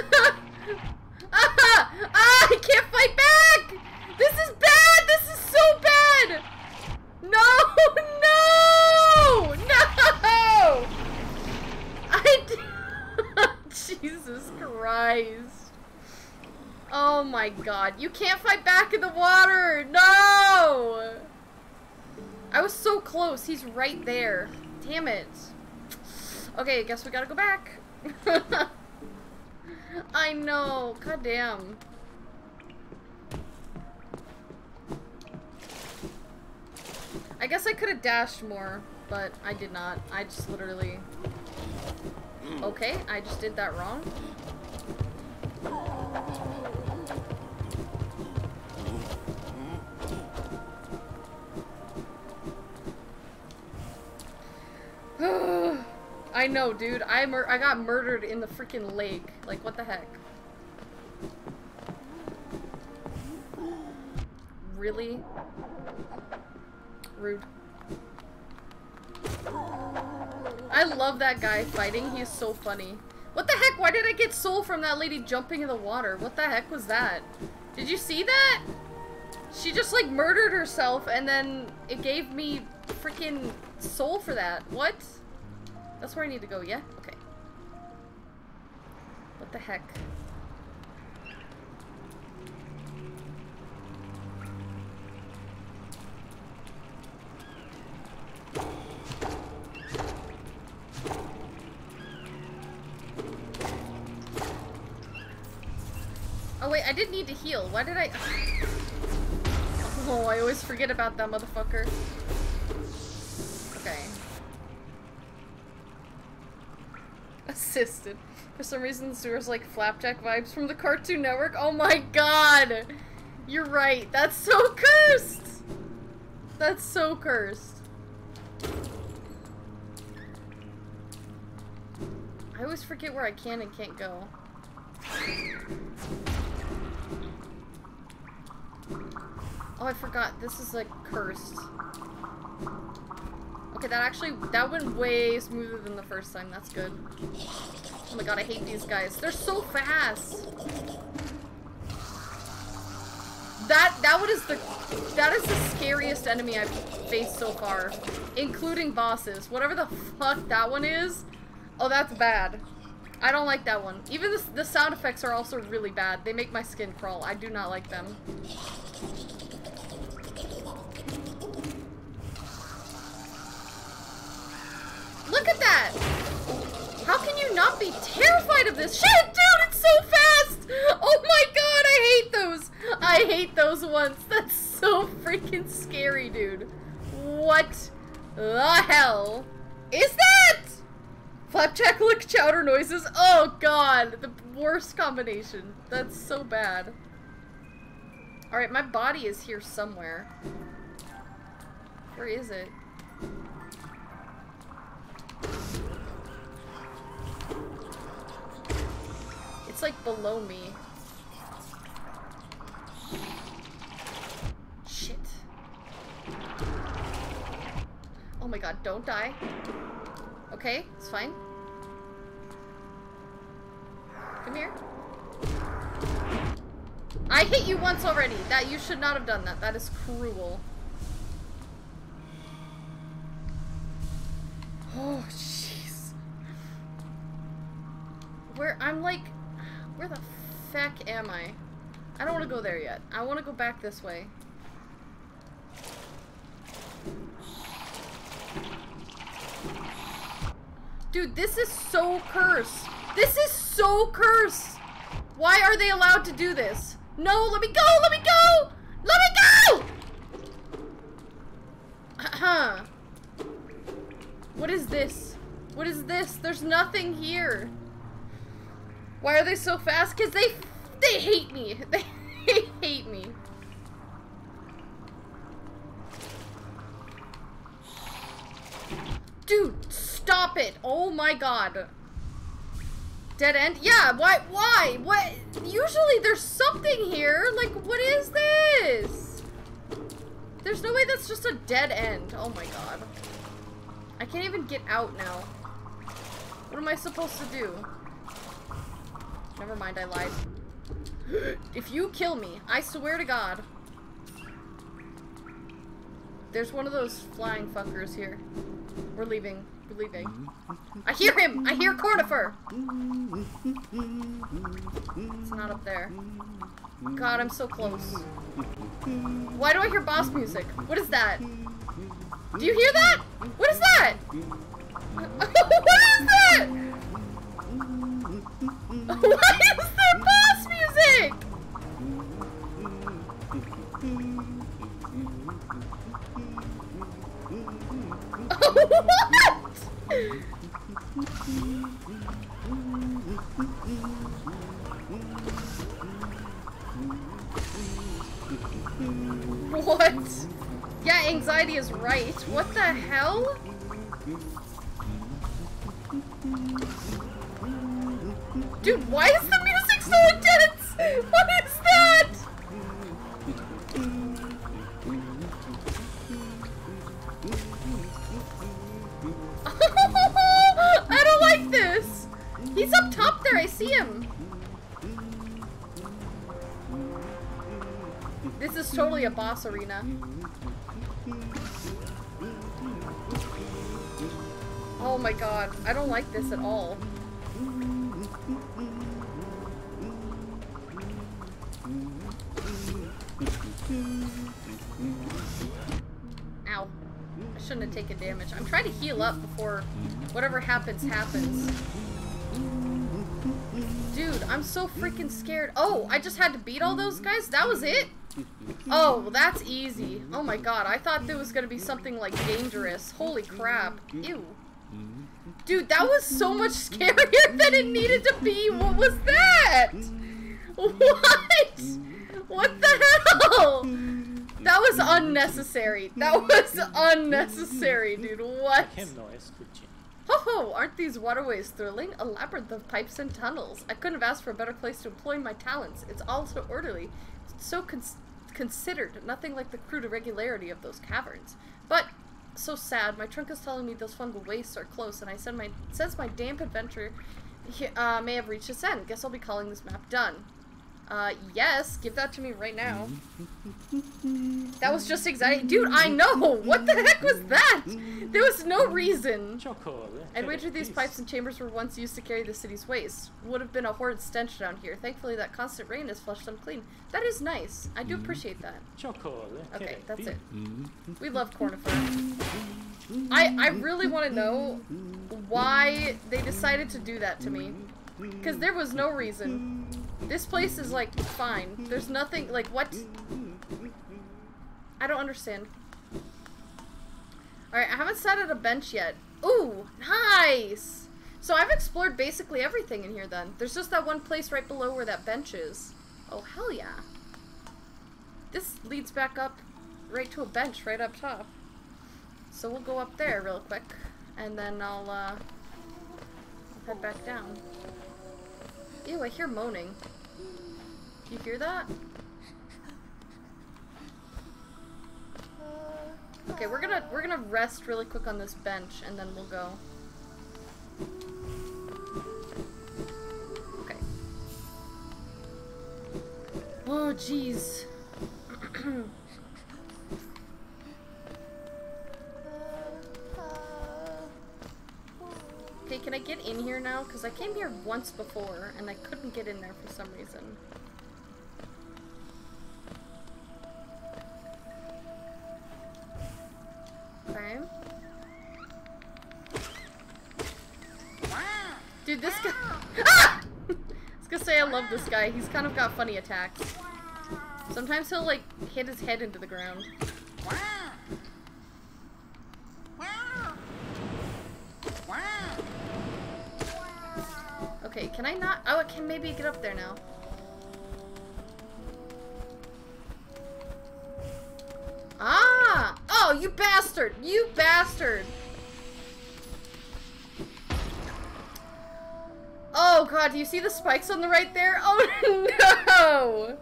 ah! Ah! I can't fight back! This is bad! This is so bad! No! No! No! I Jesus Christ. Oh my god. You can't fight back in the water! No! I was so close. He's right there. Damn it. Okay, I guess we gotta go back. I know. God damn. I guess I could have dashed more, but I did not. I just literally... Okay, I just did that wrong. I know, dude. I mur I got murdered in the freaking lake. Like, what the heck? Really? Rude. I love that guy fighting. He's so funny. What the heck? Why did I get soul from that lady jumping in the water? What the heck was that? Did you see that? She just like murdered herself and then it gave me freaking soul for that. What? That's where I need to go, yeah? Okay. What the heck? Oh wait, I did need to heal. Why did I... Oh, I always forget about that motherfucker. Okay. Assisted. For some reason, the Sewer's like flapjack vibes from the Cartoon Network. Oh my god! You're right. That's so cursed! That's so cursed. I always forget where I can and can't go. Oh, I forgot. This is like cursed. Okay, that actually, that went way smoother than the first time. That's good. Oh my god, I hate these guys. They're so fast. That, that one is the, that is the scariest enemy I've faced so far. Including bosses. Whatever the fuck that one is. Oh, that's bad. I don't like that one. Even the, the sound effects are also really bad. They make my skin crawl. I do not like them. Look at that! How can you not be terrified of this? Shit, dude, it's so fast! Oh my god, I hate those! I hate those ones. That's so freaking scary, dude. What the hell is that? Flapjack lick chowder noises. Oh god, the worst combination. That's so bad. Alright, my body is here somewhere. Where is it? It's like below me. Shit. Oh my god, don't die. Okay, it's fine. Come here. I hit you once already. That you should not have done that. That is cruel. Oh, jeez. Where I'm like, where the feck am I? I don't want to go there yet. I want to go back this way. Dude, this is so cursed. This is so cursed. Why are they allowed to do this? No, let me go, let me go! Let me go! Huh. What is this? What is this? There's nothing here. Why are they so fast? Because they, they hate me. They hate me. Dude, stop it. Oh my god. Dead end? Yeah, why, why? What? Usually there's something here. Like, what is this? There's no way that's just a dead end. Oh my god. I can't even get out now. What am I supposed to do? Never mind, I lied. if you kill me, I swear to god. There's one of those flying fuckers here. We're leaving. We're leaving. I hear him! I hear Cornifer! It's not up there. God, I'm so close. Why do I hear boss music? What is that? Do you hear that? What is that? what is that? Why is there boss music? what? What? Yeah, anxiety is right. What the hell? Dude, why is the music so intense? What is that? I don't like this. He's up top there. I see him. This is totally a boss arena. Oh my god, I don't like this at all. Ow. I shouldn't have taken damage. I'm trying to heal up before whatever happens, happens. Dude, I'm so freaking scared. Oh, I just had to beat all those guys? That was it? Oh, that's easy. Oh my god, I thought there was gonna be something, like, dangerous. Holy crap. Ew. Dude, that was so much scarier than it needed to be. What was that? What? What the hell? That was unnecessary. That was unnecessary, dude. What? Ho ho! Aren't these waterways thrilling? A labyrinth of pipes and tunnels. I couldn't have asked for a better place to employ my talents. It's all so orderly, so cons considered. Nothing like the crude irregularity of those caverns. But so sad. My trunk is telling me those fungal wastes are close, and I said my says my damp adventure uh, may have reached its end. Guess I'll be calling this map done. Uh, yes, give that to me right now. That was just exciting. Dude, I know! What the heck was that? There was no reason. I'd wager these pipes and chambers were once used to carry the city's waste. Would have been a horrid stench down here. Thankfully, that constant rain has flushed them clean. That is nice. I do appreciate that. Okay, that's it. We love Cornifer. I, I really want to know why they decided to do that to me. Because there was no reason. This place is, like, fine. There's nothing, like, what? I don't understand. Alright, I haven't sat at a bench yet. Ooh, nice! So I've explored basically everything in here then. There's just that one place right below where that bench is. Oh, hell yeah. This leads back up right to a bench right up top. So we'll go up there real quick. And then I'll, uh, head back down. Ew, I hear moaning. You hear that? Okay, we're gonna we're gonna rest really quick on this bench and then we'll go. Okay. Oh jeez. Okay, can I get in here now? Because I came here once before, and I couldn't get in there for some reason. Okay. Dude, this guy- Ah! I was gonna say I love this guy. He's kind of got funny attacks. Sometimes he'll, like, hit his head into the ground. Okay, can I not? Oh, I can maybe get up there now. Ah! Oh, you bastard! You bastard! Oh god, do you see the spikes on the right there? Oh no!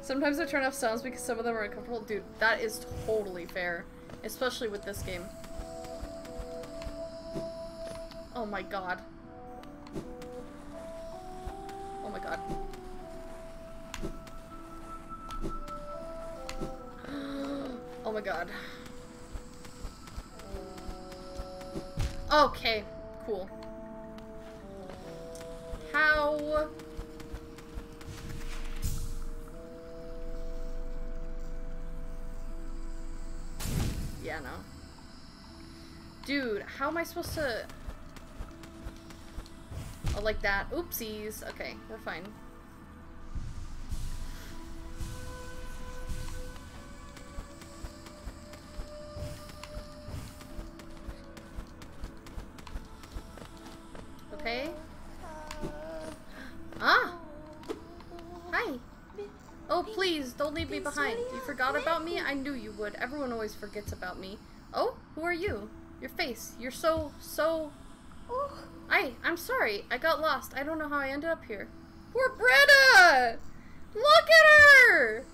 Sometimes I turn off sounds because some of them are uncomfortable. Dude, that is totally fair. Especially with this game. Oh my god. Oh my god. Oh my god. Okay, cool. How... Yeah, no. Dude, how am I supposed to... Oh, like that. Oopsies. Okay, we're fine. Okay. Ah! Hi. Oh, please, don't leave me behind. You forgot about me? I knew you would. Everyone always forgets about me. Oh, who are you? Your face. You're so, so... I, I'm sorry. I got lost. I don't know how I ended up here. Poor Bretta! Look at her!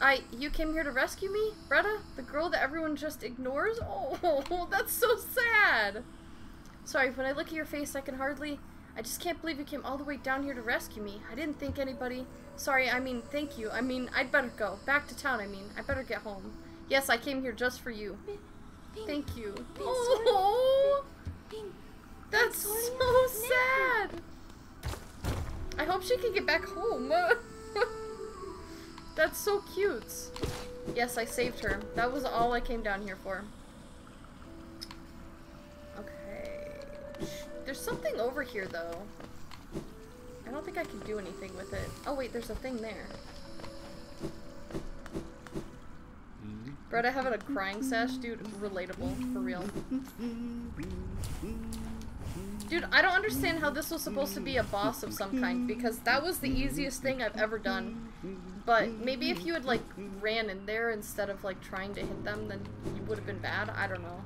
I, you came here to rescue me? Bretta? The girl that everyone just ignores? Oh, that's so sad. Sorry, when I look at your face, I can hardly... I just can't believe you came all the way down here to rescue me. I didn't think anybody... Sorry, I mean, thank you. I mean, I'd better go. Back to town, I mean. I better get home. Yes, I came here just for you. Thank you. Oh! That's so sad. I hope she can get back home. That's so cute. Yes, I saved her. That was all I came down here for. Okay. There's something over here, though. I don't think I can do anything with it. Oh, wait, there's a thing there. Brett, I have a crying sash, dude. Relatable, for real. Dude, I don't understand how this was supposed to be a boss of some kind, because that was the easiest thing I've ever done. But maybe if you had, like, ran in there instead of, like, trying to hit them, then you would have been bad. I don't know.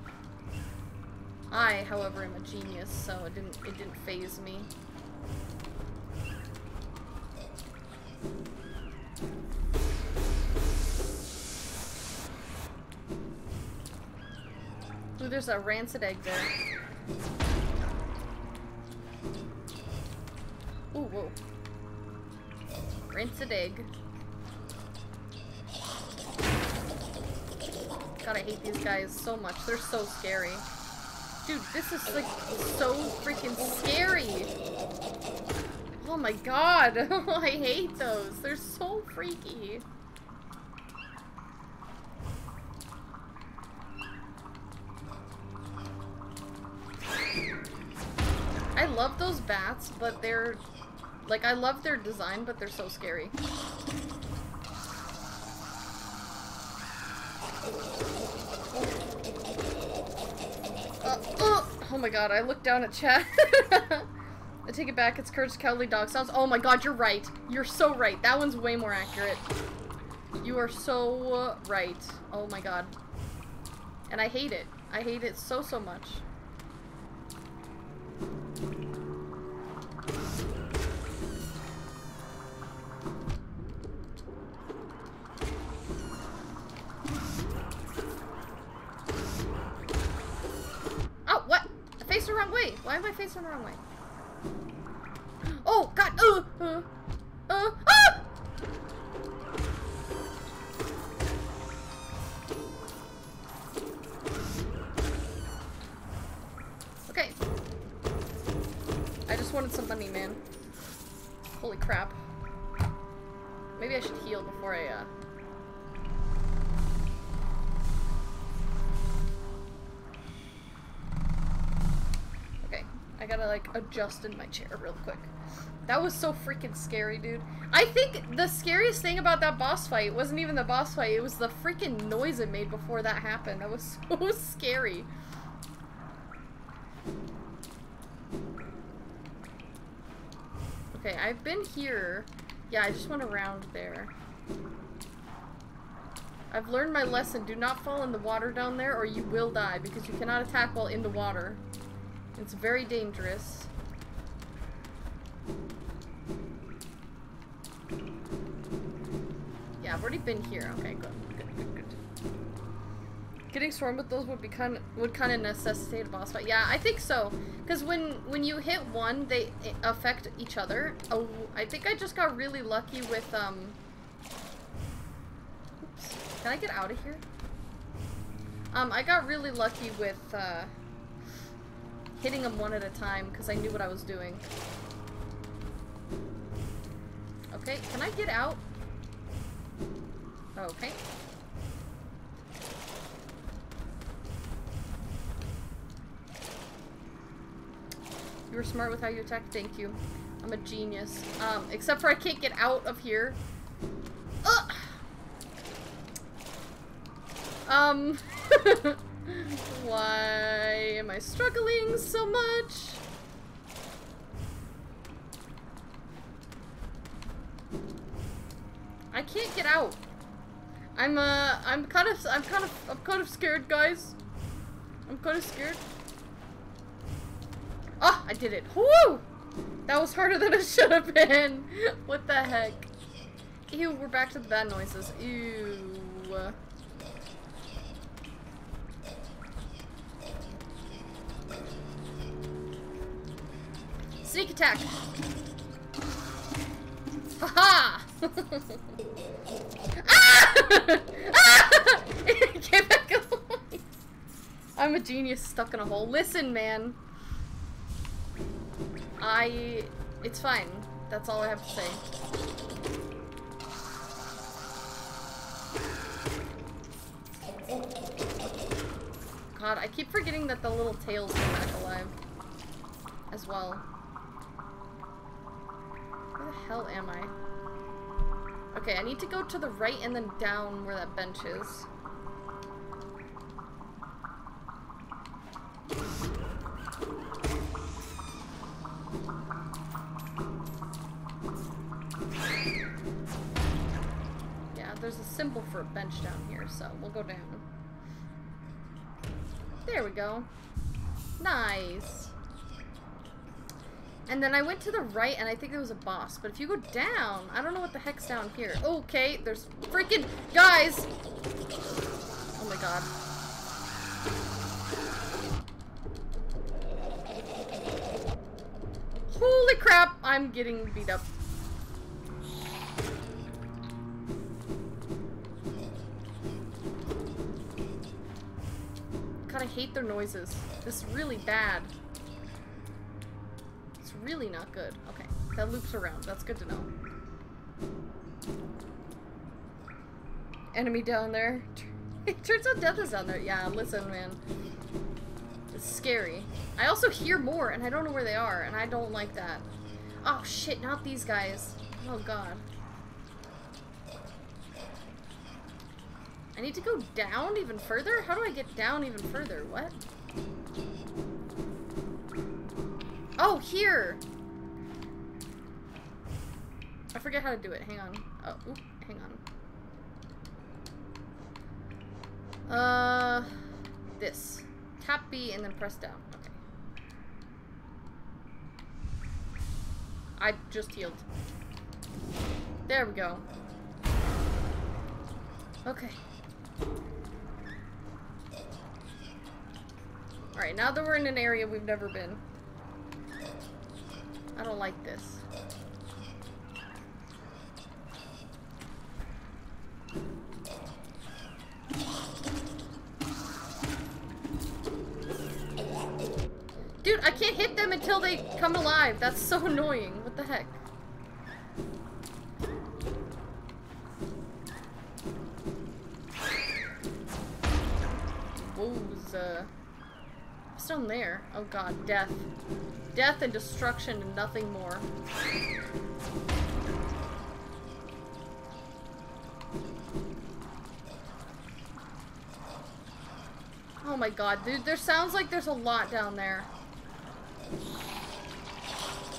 I, however, am a genius, so it didn't it didn't phase me. Ooh, there's a rancid egg there. Ooh, whoa. Rancid dig. God, I hate these guys so much. They're so scary. Dude, this is like so freaking scary. Oh my god. I hate those. They're so freaky. I love those bats, but they're like I love their design, but they're so scary. Uh, uh, oh my god, I looked down at chat. I take it back, it's Courage Cowardly Dog Sounds. Oh my god, you're right. You're so right. That one's way more accurate. You are so right. Oh my god. And I hate it. I hate it so, so much. Oh, what? I faced the wrong way. Why am I facing the wrong way? Oh, God. Uh, uh, uh, ah! Okay. Just wanted some money, man. Holy crap. Maybe I should heal before I, uh... Okay. I gotta, like, adjust in my chair real quick. That was so freaking scary, dude. I think the scariest thing about that boss fight wasn't even the boss fight, it was the freaking noise it made before that happened. That was so scary. Okay, I've been here. Yeah, I just went around there. I've learned my lesson. Do not fall in the water down there or you will die because you cannot attack while in the water. It's very dangerous. Yeah, I've already been here. Okay, good. Good, good, good. Getting swarmed with those would be kind of, would kind of necessitate a boss fight. Yeah, I think so. Because when when you hit one, they affect each other. Oh, I think I just got really lucky with um. Oops. Can I get out of here? Um, I got really lucky with uh, hitting them one at a time because I knew what I was doing. Okay, can I get out? Okay. You were smart with how you attacked. Thank you. I'm a genius. Um, except for I can't get out of here. Ugh! Um, why am I struggling so much? I can't get out. I'm uh I'm kind of I'm kind of I'm kind of scared, guys. I'm kind of scared. Oh, I did it. Woo! That was harder than it should have been. what the heck? Ew, we're back to the bad noises. Ew. Sneak attack. Haha! ah! ah! Get back alive. I'm a genius stuck in a hole. Listen, man. I... It's fine. That's all I have to say. God, I keep forgetting that the little tails come back alive. As well. Where the hell am I? Okay, I need to go to the right and then down where that bench is. Go. Nice. And then I went to the right and I think there was a boss. But if you go down, I don't know what the heck's down here. Okay, there's freaking guys! Oh my god. Holy crap, I'm getting beat up. I hate their noises. This is really bad. It's really not good. Okay, that loops around. That's good to know. Enemy down there. It turns out death is down there. Yeah, listen, man. It's scary. I also hear more, and I don't know where they are, and I don't like that. Oh, shit, not these guys. Oh, God. I need to go down even further? How do I get down even further? What? Oh, here! I forget how to do it. Hang on. Oh, oop, hang on. Uh, this. Tap B and then press down. Okay. I just healed. There we go. Okay. Alright, now that we're in an area we've never been. I don't like this. Dude, I can't hit them until they come alive. That's so annoying. What the heck? Whoa, uh... Down there? Oh god, death. Death and destruction and nothing more. Oh my god, dude, there sounds like there's a lot down there.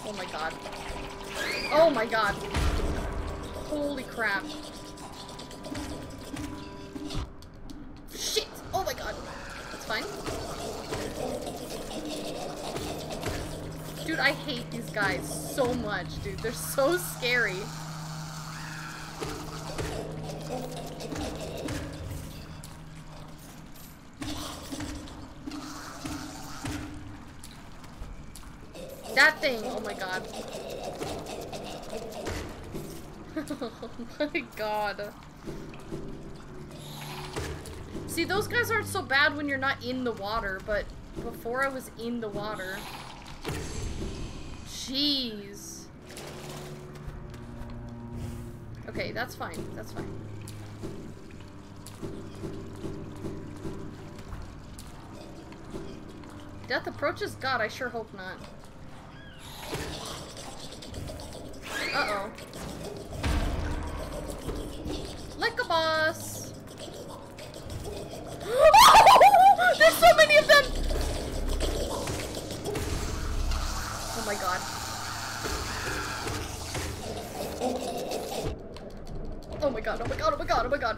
Oh my god. Oh my god. Holy crap. Shit! Oh my god. Fine. Dude, I hate these guys so much, dude. They're so scary. That thing! Oh my god. oh my god. See, those guys aren't so bad when you're not in the water, but before I was in the water. Jeez. Okay, that's fine. That's fine. Death approaches? God, I sure hope not. Uh-oh. Like a boss! There's so many of them! Oh my god. Oh my god, oh my god, oh my god, oh my god.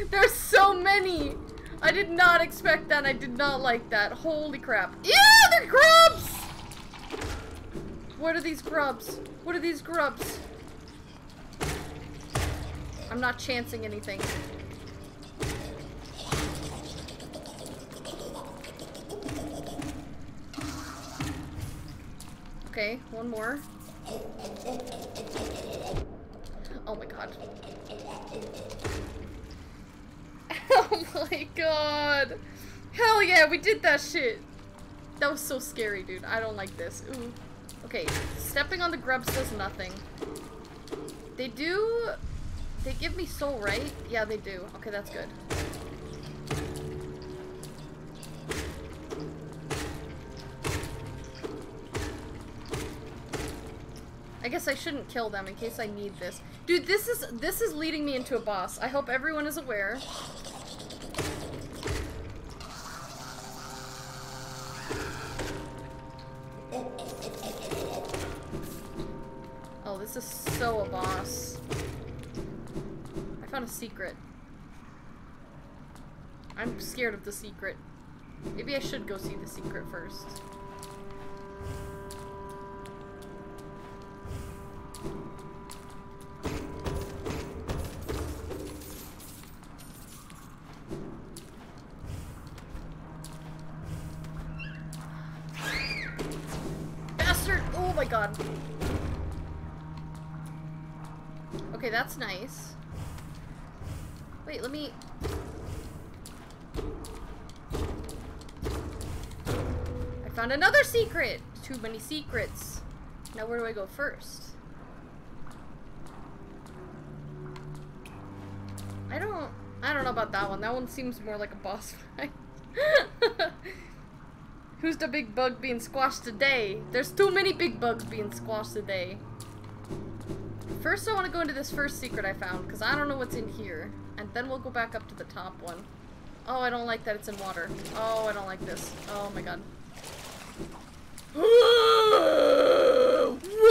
There's so many! I did not expect that. I did not like that. Holy crap. Ew, they're grubs! What are these grubs? What are these grubs? I'm not chancing anything. Okay, one more. Oh my god. Oh my god. Hell yeah, we did that shit. That was so scary, dude. I don't like this. Ooh. Okay, stepping on the grubs does nothing. They do... They give me soul, right? Yeah, they do. Okay, that's good. I shouldn't kill them in case I need this. Dude, this is this is leading me into a boss. I hope everyone is aware. Oh, this is so a boss. I found a secret. I'm scared of the secret. Maybe I should go see the secret first. Secrets. Now where do I go first? I don't... I don't know about that one. That one seems more like a boss fight. Who's the big bug being squashed today? There's too many big bugs being squashed today. First, I want to go into this first secret I found, because I don't know what's in here. And then we'll go back up to the top one. Oh, I don't like that it's in water. Oh, I don't like this. Oh my god.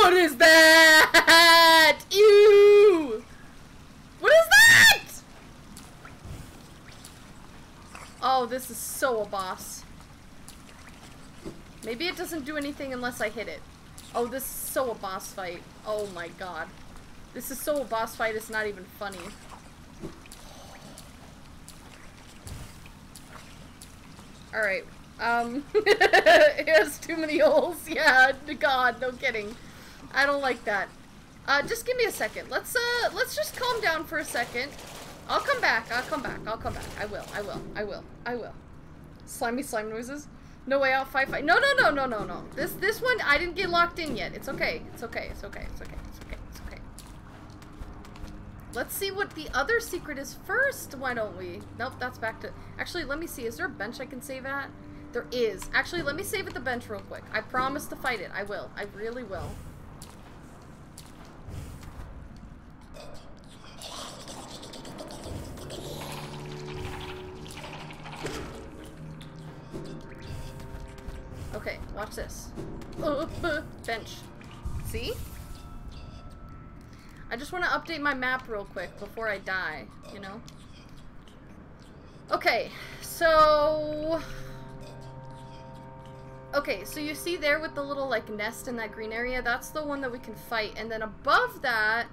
What is that? Ew! What is that? Oh, this is so a boss. Maybe it doesn't do anything unless I hit it. Oh, this is so a boss fight. Oh my god. This is so a boss fight, it's not even funny. Alright. Um, it has too many holes. Yeah, god, no kidding. I don't like that. Uh, just give me a second. Let's, uh, let's just calm down for a second. I'll come back. I'll come back. I'll come back. I will. I will. I will. I will. Slimy slime noises. No way out. Fight. Fight. No, no, no, no, no, no. This, this one, I didn't get locked in yet. It's okay. It's okay. It's okay. It's okay. It's okay. It's okay. Let's see what the other secret is first. Why don't we? Nope. That's back to. Actually, let me see. Is there a bench I can save at? There is. Actually, let me save at the bench real quick. I promise to fight it. I will. I really will. Okay, watch this. Bench. See? I just want to update my map real quick before I die, you know? Okay, so... Okay, so you see there with the little, like, nest in that green area? That's the one that we can fight. And then above that,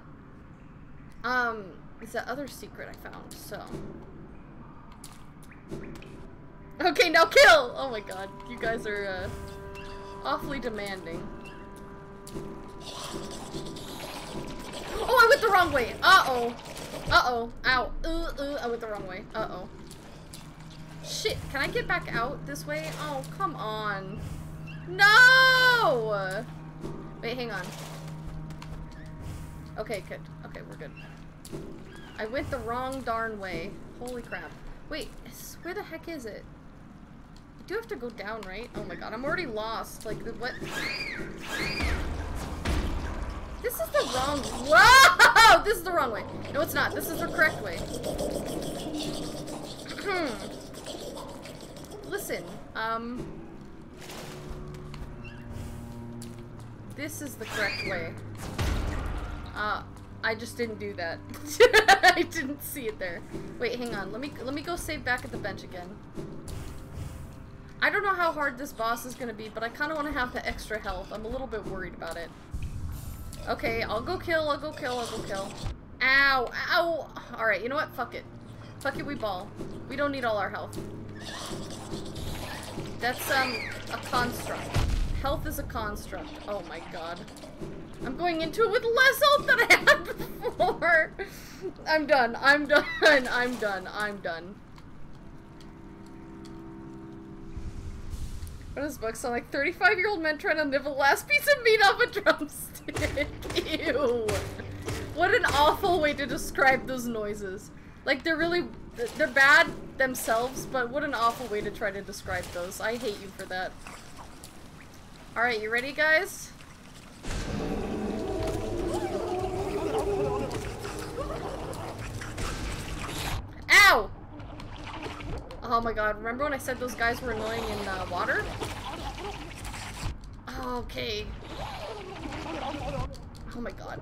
um, is that other secret I found, so... Okay, now kill! Oh my god, you guys are, uh, awfully demanding. Oh, I went the wrong way! Uh-oh. Uh-oh. Ow. Uh, uh, I went the wrong way. Uh-oh. Shit, can I get back out this way? Oh, come on. No! Wait, hang on. Okay, good. Okay, we're good. I went the wrong darn way. Holy crap. Wait, where the heck is it? Do have to go down, right? Oh my god, I'm already lost. Like, what? This is the wrong- Whoa! This is the wrong way. No, it's not. This is the correct way. Hmm. Listen, um... This is the correct way. Uh, I just didn't do that. I didn't see it there. Wait, hang on. Let me let me go save back at the bench again. I don't know how hard this boss is gonna be, but I kind of want to have the extra health. I'm a little bit worried about it. Okay, I'll go kill, I'll go kill, I'll go kill. Ow, ow! Alright, you know what? Fuck it. Fuck it, we ball. We don't need all our health. That's, um, a construct. Health is a construct. Oh my god. I'm going into it with less health than I had before! I'm done, I'm done, I'm done, I'm done. What does book sound like? 35 year old men trying to nibble last piece of meat off a drumstick. Ew. What an awful way to describe those noises. Like, they're really, they're bad themselves, but what an awful way to try to describe those. I hate you for that. Alright, you ready, guys? Ow! Oh my god, remember when I said those guys were annoying in uh, water? Okay. Oh my god. Oh my god.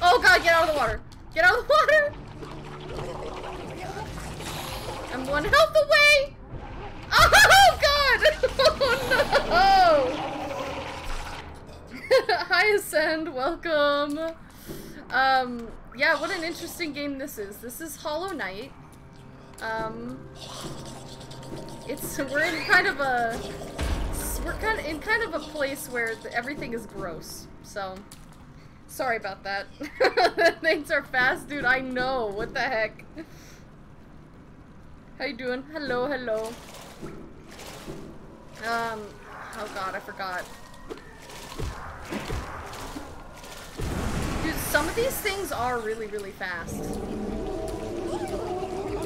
Oh god, get out of the water! Get out of the water! I'm one health away! Oh god! Oh no! Hi Ascend, welcome! Um, yeah, what an interesting game this is. This is Hollow Knight. Um, it's we're in kind of a we're kind of in kind of a place where the, everything is gross. So, sorry about that. Things are fast, dude. I know. What the heck? How you doing? Hello, hello. Um, oh god, I forgot. Dude, some of these things are really, really fast.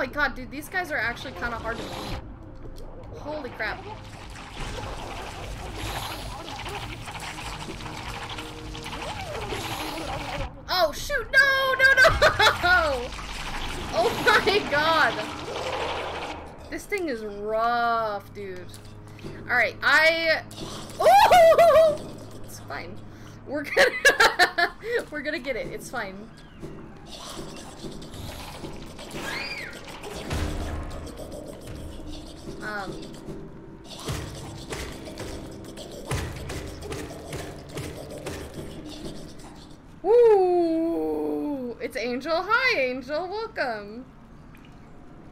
my god, dude, these guys are actually kind of hard to beat. Holy crap. Oh, shoot! No! No, no! Oh my god! This thing is rough, dude. Alright, I... Oh! It's fine. We're gonna... We're gonna get it. It's fine. Um... Woo! It's Angel. Hi, Angel. Welcome.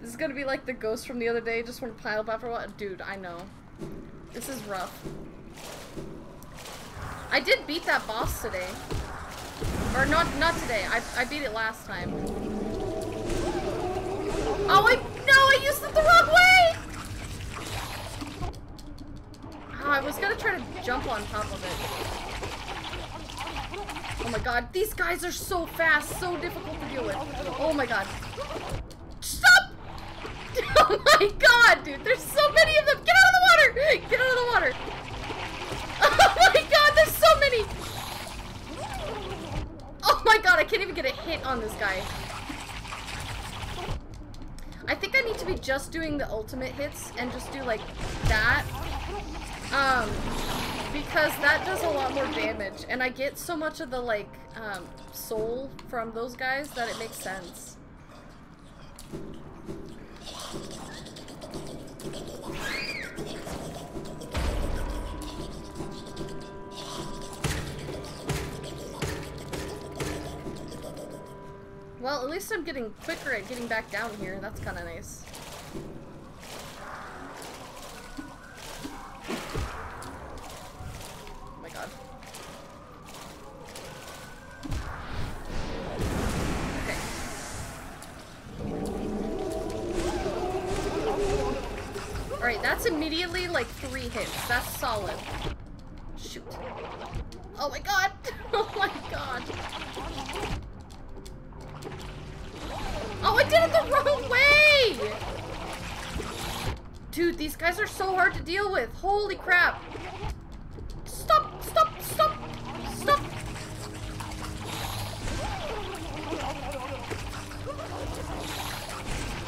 This is gonna be like the ghost from the other day. Just want to pile up after what? Dude, I know. This is rough. I did beat that boss today. Or not not today. I, I beat it last time. Oh, I no! I used it the wrong way. Oh, Oh, I was gonna try to jump on top of it. Oh my god, these guys are so fast, so difficult to deal with. Oh my god. Stop! Oh my god, dude, there's so many of them! Get out of the water! Get out of the water! Oh my god, there's so many! Oh my god, I can't even get a hit on this guy. I think I need to be just doing the ultimate hits and just do like that. Um, because that does a lot more damage, and I get so much of the, like, um, soul from those guys that it makes sense. Well, at least I'm getting quicker at getting back down here. That's kind of nice. Oh Alright, that's immediately like three hits. That's solid. Shoot. Oh my god! Oh my god! Oh, I did it the wrong way! Dude, these guys are so hard to deal with. Holy crap. Stop, stop, stop, stop.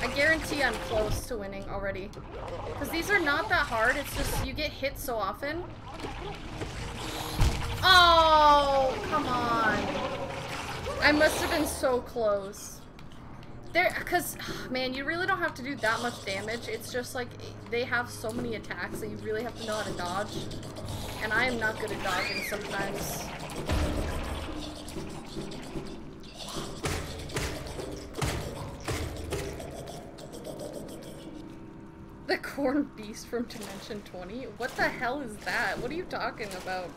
I guarantee I'm close to winning already. Because these are not that hard, it's just you get hit so often. Oh, come on. I must have been so close. There, because, man, you really don't have to do that much damage. It's just like, they have so many attacks that you really have to know how to dodge. And I am not good at dodging sometimes. The corn beast from Dimension 20? What the hell is that? What are you talking about?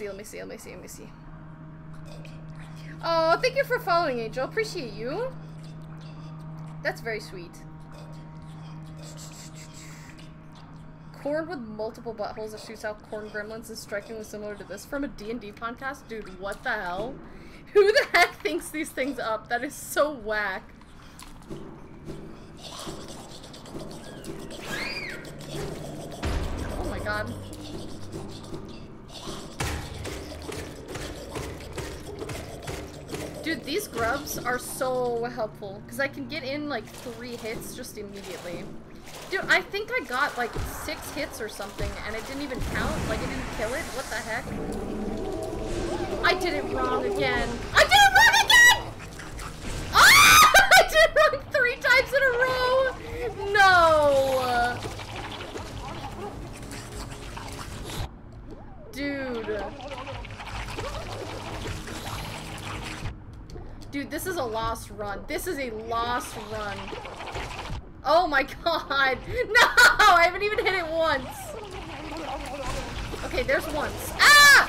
See, let me see, let me see, let me see. Oh, thank you for following, Angel. Appreciate you. That's very sweet. Corn with multiple buttholes that shoots out corn gremlins is strikingly similar to this from a D&D podcast? Dude, what the hell? Who the heck thinks these things up? That is so whack. Dude, these grubs are so helpful because I can get in like three hits just immediately. Dude, I think I got like six hits or something and it didn't even count. Like, it didn't kill it. What the heck? I did it wrong again. I did it wrong again! Ah! I did it wrong three times in a row! No! Dude. Dude, this is a lost run. This is a lost run. Oh my god! No! I haven't even hit it once! Okay, there's once. Ah!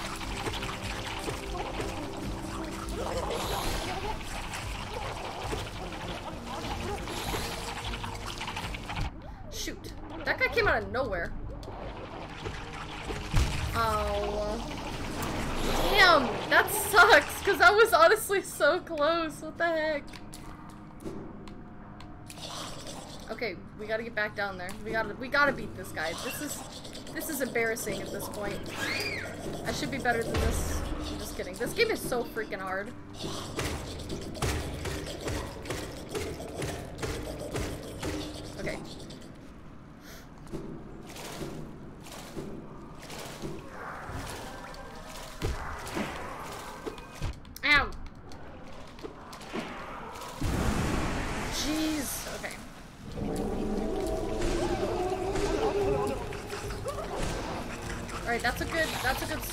Shoot. That guy came out of nowhere. Oh. Damn! That sucks, because that was honestly so close. What the heck? Okay, we gotta get back down there. We gotta we gotta beat this guy. This is this is embarrassing at this point. I should be better than this. I'm just kidding. This game is so freaking hard.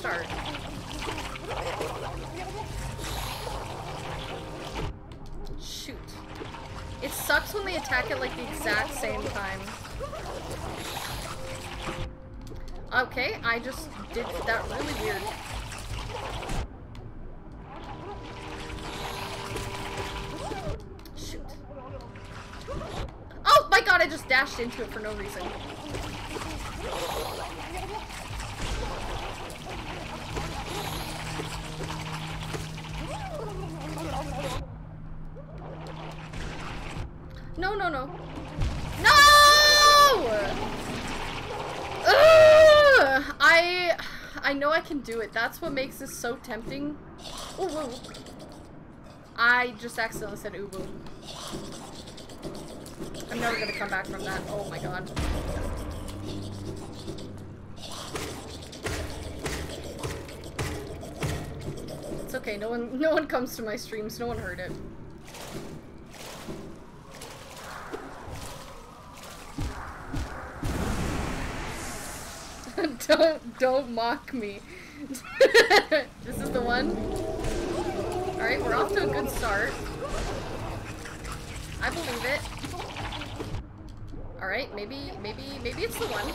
Start. Shoot. It sucks when they attack at like the exact same time. Okay, I just did that really weird. Shoot. Oh my god, I just dashed into it for no reason. No, no, no. No! Ugh! I I know I can do it. That's what makes this so tempting. I just accidentally said woo. I'm never gonna come back from that. Oh my god. It's okay. No one, no one comes to my streams. No one heard it. don't, don't mock me. this is the one. All right, we're off to a good start. I believe it. All right, maybe, maybe, maybe it's the one.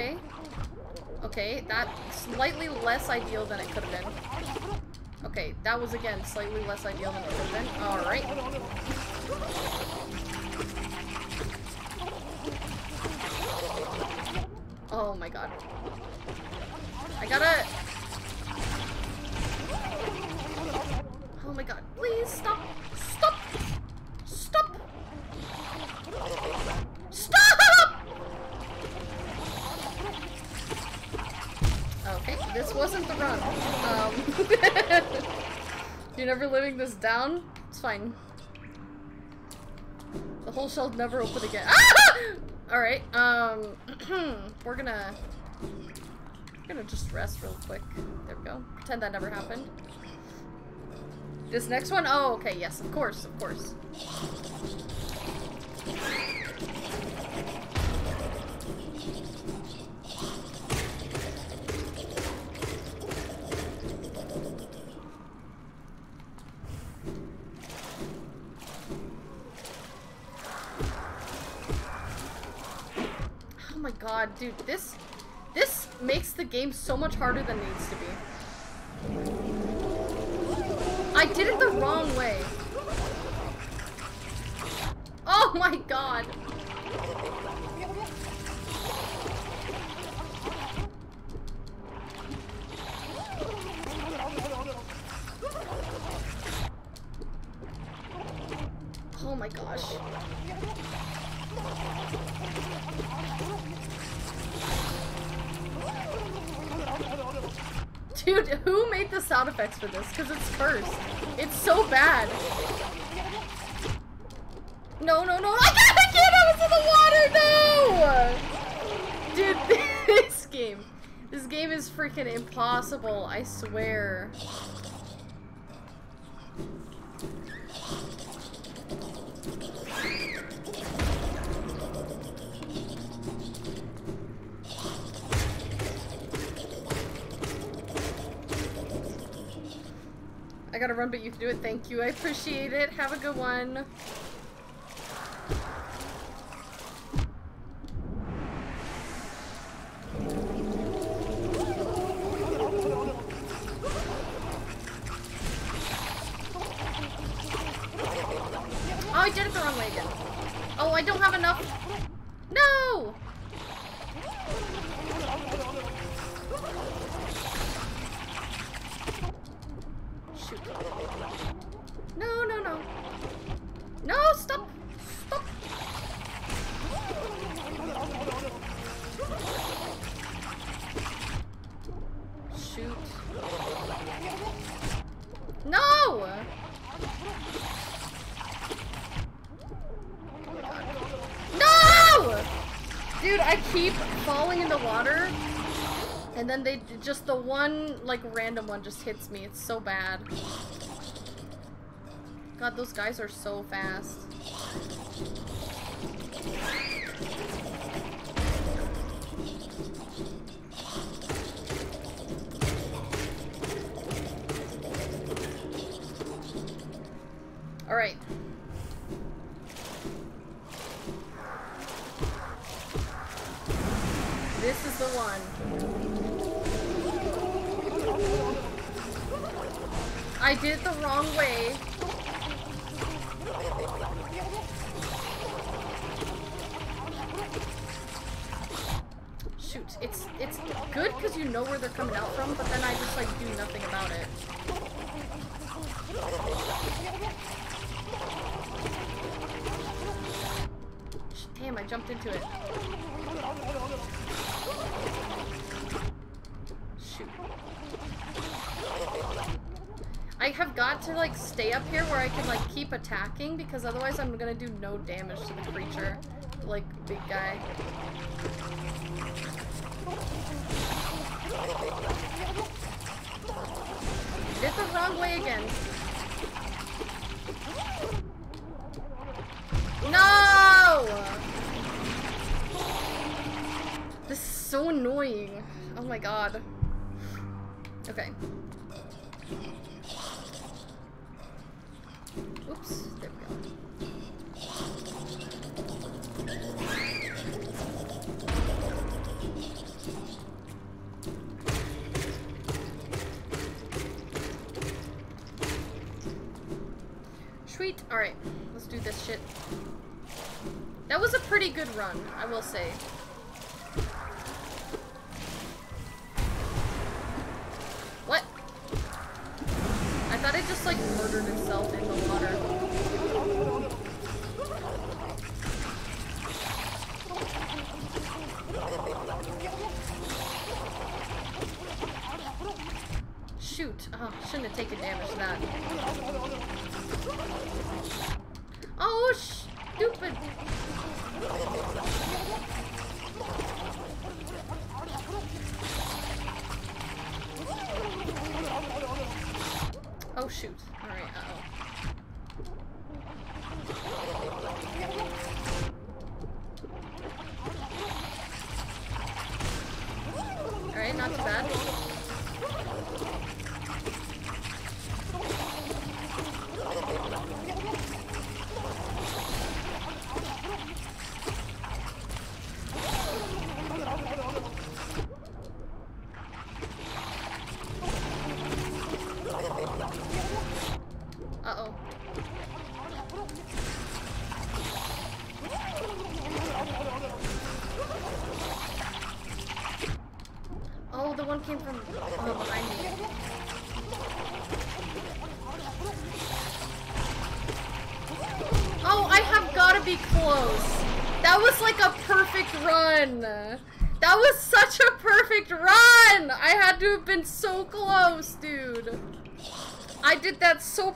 Okay. Okay, that's slightly less ideal than it could have been. Okay, that was again slightly less ideal than it could have been. Alright. Oh my god. I gotta... down? It's fine. The whole shell'll never open again. Ah! Alright, um, we're gonna, we're gonna just rest real quick. There we go. Pretend that never happened. This next one? Oh, okay, yes, of course, of course. Oh my god, dude, this this makes the game so much harder than it needs to be. I did it the wrong way. Oh my god. Oh my gosh. Dude, who made the sound effects for this? Because it's cursed. It's so bad. No, no, no. I can't, I can't, I was in the water! No! Dude, this game. This game is freaking impossible, I swear. Gotta run, but you can do it. Thank you. I appreciate it. Have a good one. Oh, I did it the wrong way again. Oh, I don't have enough. No! Like random one just hits me. It's so bad. God, those guys are so fast. All I did it the wrong way. Shoot, it's it's good because you know where they're coming out from, but then I just like do nothing about it. Damn, I jumped into it. Have got to like stay up here where I can like keep attacking because otherwise I'm gonna do no damage to the creature. Like big guy. Did the wrong way again. No! This is so annoying. Oh my god. Okay. Run, I will say.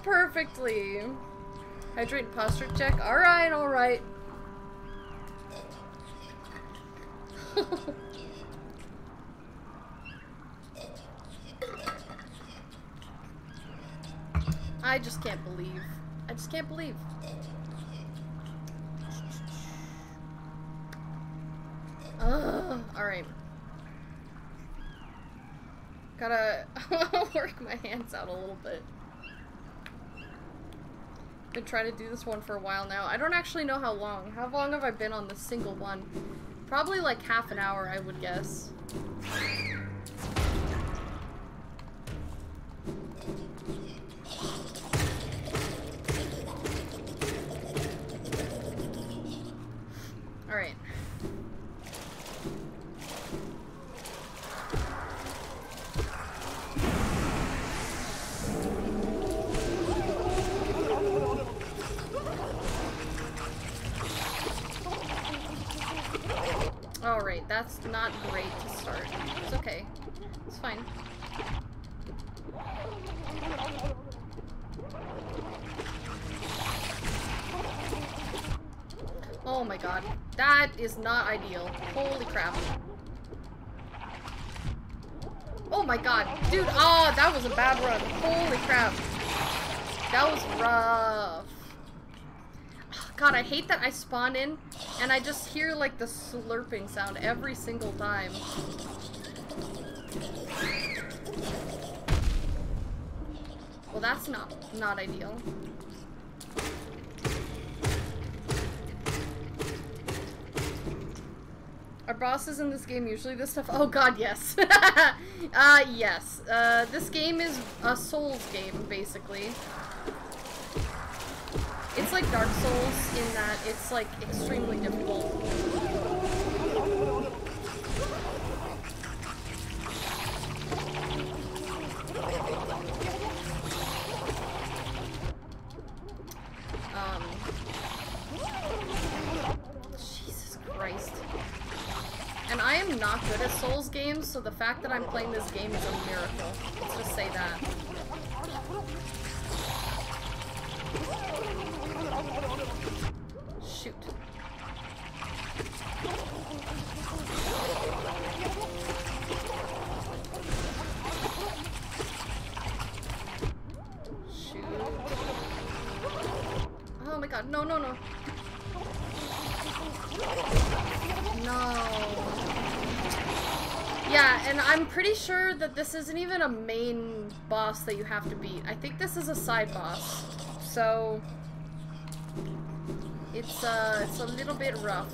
Perfectly. Hydrate posture check. Alright, alright. I just can't believe. I just can't believe. Ugh. Alright. Gotta work my hands out a little bit. Been trying to do this one for a while now. I don't actually know how long. How long have I been on this single one? Probably like half an hour, I would guess. Alright. That's not great to start. It's okay. It's fine. Oh my god. That is not ideal. Holy crap. Oh my god. Dude, oh, that was a bad run. Holy crap. That was rough. God, I hate that I spawn in and I just hear like the slurping sound every single time. Well, that's not not ideal. Are bosses in this game usually this stuff? Oh god, yes. uh, yes. Uh, this game is a Souls game, basically. It's like Dark Souls in that it's like extremely difficult. Um, Jesus Christ. And I am not good at Souls games. games, so the fact that I'm playing this game is a miracle. Let's just say that. Shoot. Shoot. Oh my god, no, no, no. No. Yeah, and I'm pretty sure that this isn't even a main boss that you have to beat. I think this is a side boss. So it's uh it's a little bit rough.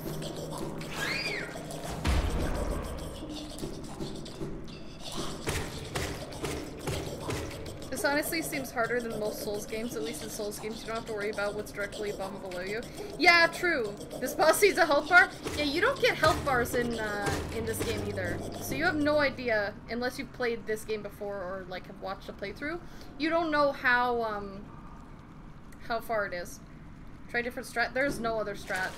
This honestly seems harder than most Souls games. At least in Souls games, you don't have to worry about what's directly above and below you. Yeah, true. This boss needs a health bar. Yeah, you don't get health bars in uh, in this game either. So you have no idea, unless you've played this game before or like have watched a playthrough. You don't know how um how far it is. Try different strat. There's no other strat.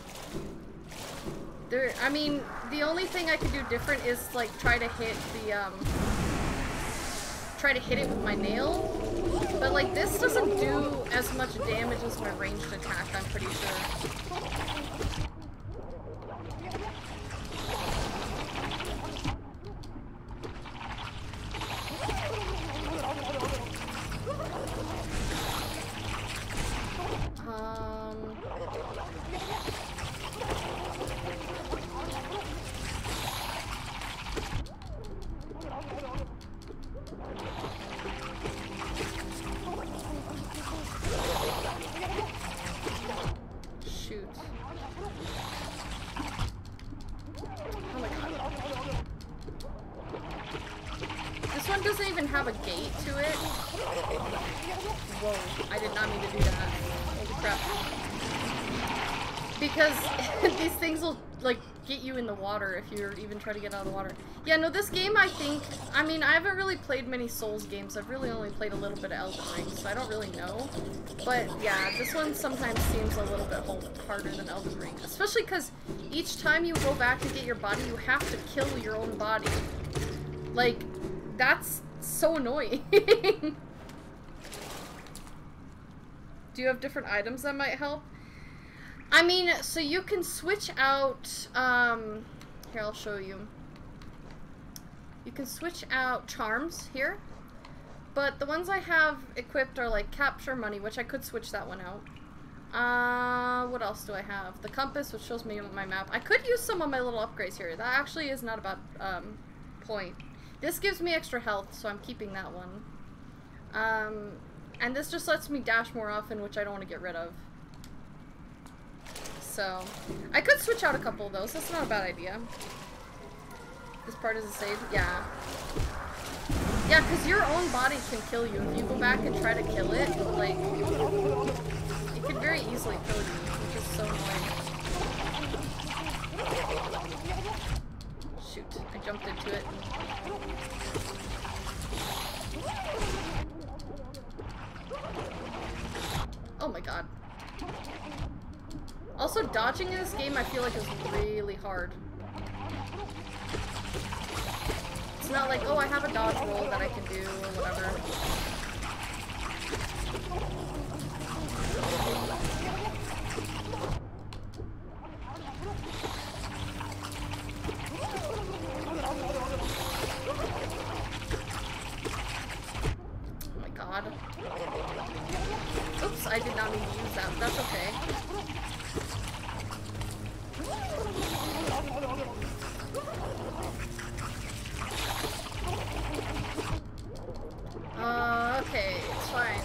There. I mean, the only thing I could do different is like try to hit the um try to hit it with my nail. But like this doesn't do as much damage as my ranged attack, I'm pretty sure. Um Shoot. Oh my god. This one doesn't even have a gate to it. Whoa, I did not mean to do that. Holy crap. Because these things will, like, get you in the you're even try to get out of the water. Yeah, no, this game, I think, I mean, I haven't really played many Souls games. I've really only played a little bit of Elden Ring, so I don't really know. But, yeah, this one sometimes seems a little bit harder than Elden Ring. Especially because each time you go back to get your body, you have to kill your own body. Like, that's so annoying. Do you have different items that might help? I mean, so you can switch out, um, here, I'll show you. You can switch out charms here, but the ones I have equipped are like capture money, which I could switch that one out. Uh, what else do I have? The compass, which shows me my map. I could use some of my little upgrades here. That actually is not a bad, um, point. This gives me extra health, so I'm keeping that one. Um, and this just lets me dash more often, which I don't want to get rid of. So, I could switch out a couple of those. That's not a bad idea. This part is a save? Yeah. Yeah, because your own body can kill you. If you go back and try to kill it, like, it could very easily kill you, which is so annoying. Shoot, I jumped into it. Oh my god. Also, dodging in this game I feel like is really hard. It's not like, oh, I have a dodge roll that I can do or whatever. Oh my god. Oops, I did not mean to use that. That's okay. Uh, okay, it's fine.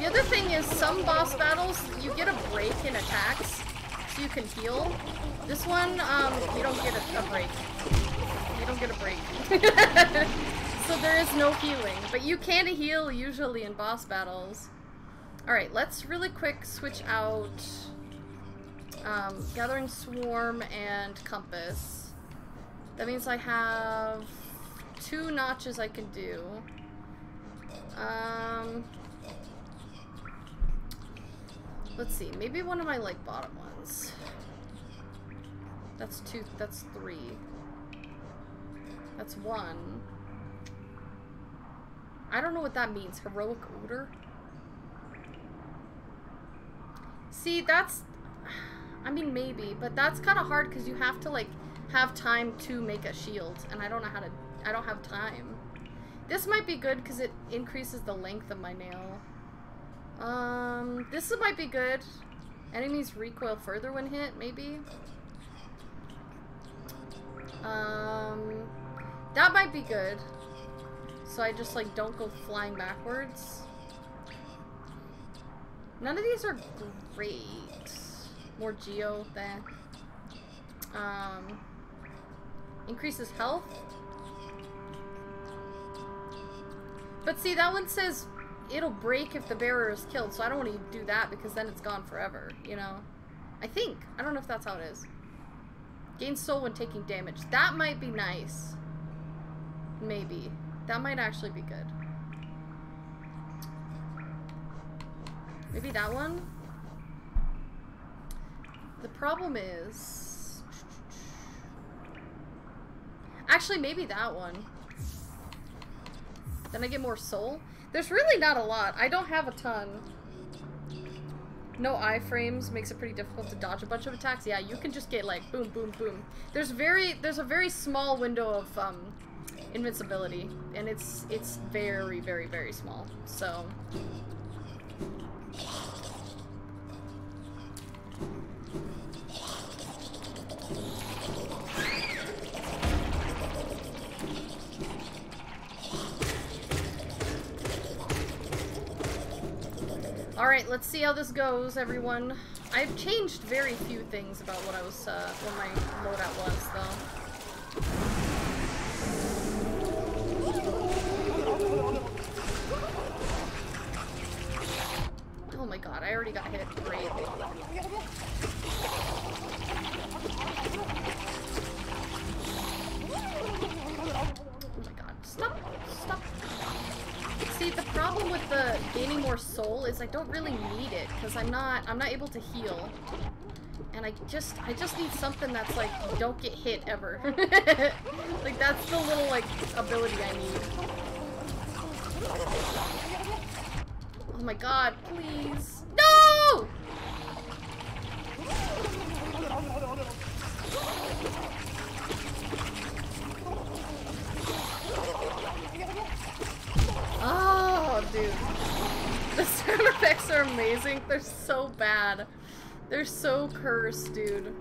The other thing is, some boss battles, you get a break in attacks, so you can heal. This one, um, you don't get a, a break. You don't get a break. so there is no healing, but you can heal usually in boss battles. Alright, let's really quick switch out um, Gathering Swarm and Compass. That means I have two notches I can do. Um, let's see, maybe one of my like bottom ones. That's two. That's three. That's one. I don't know what that means. Heroic odor? See, that's... I mean, maybe, but that's kind of hard because you have to, like, have time to make a shield, and I don't know how to... I don't have time. This might be good because it increases the length of my nail. Um, this might be good. Enemies recoil further when hit, maybe? Um, that might be good. So I just, like, don't go flying backwards. None of these are great. More geo than... Um, increases health. But see, that one says it'll break if the bearer is killed, so I don't want to do that because then it's gone forever, you know? I think. I don't know if that's how it is. Gain soul when taking damage. That might be nice. Maybe. That might actually be good. Maybe that one? The problem is... Actually, maybe that one. Then I get more soul. There's really not a lot. I don't have a ton. No iframes makes it pretty difficult to dodge a bunch of attacks. Yeah, you can just get like boom, boom, boom. There's very there's a very small window of um, invincibility, and it's it's very very very small. So Alright, let's see how this goes, everyone. I've changed very few things about what I was, uh, what my loadout was, though. Oh my god, I already got hit. Great. Oh my god. Stop! Stop! See, the problem with the gaining more soul is I don't really need it because I'm not I'm not able to heal. And I just I just need something that's like don't get hit ever. like that's the little like ability I need. Oh my god, please. No! Oh, dude. The sound effects are amazing. They're so bad. They're so cursed, dude.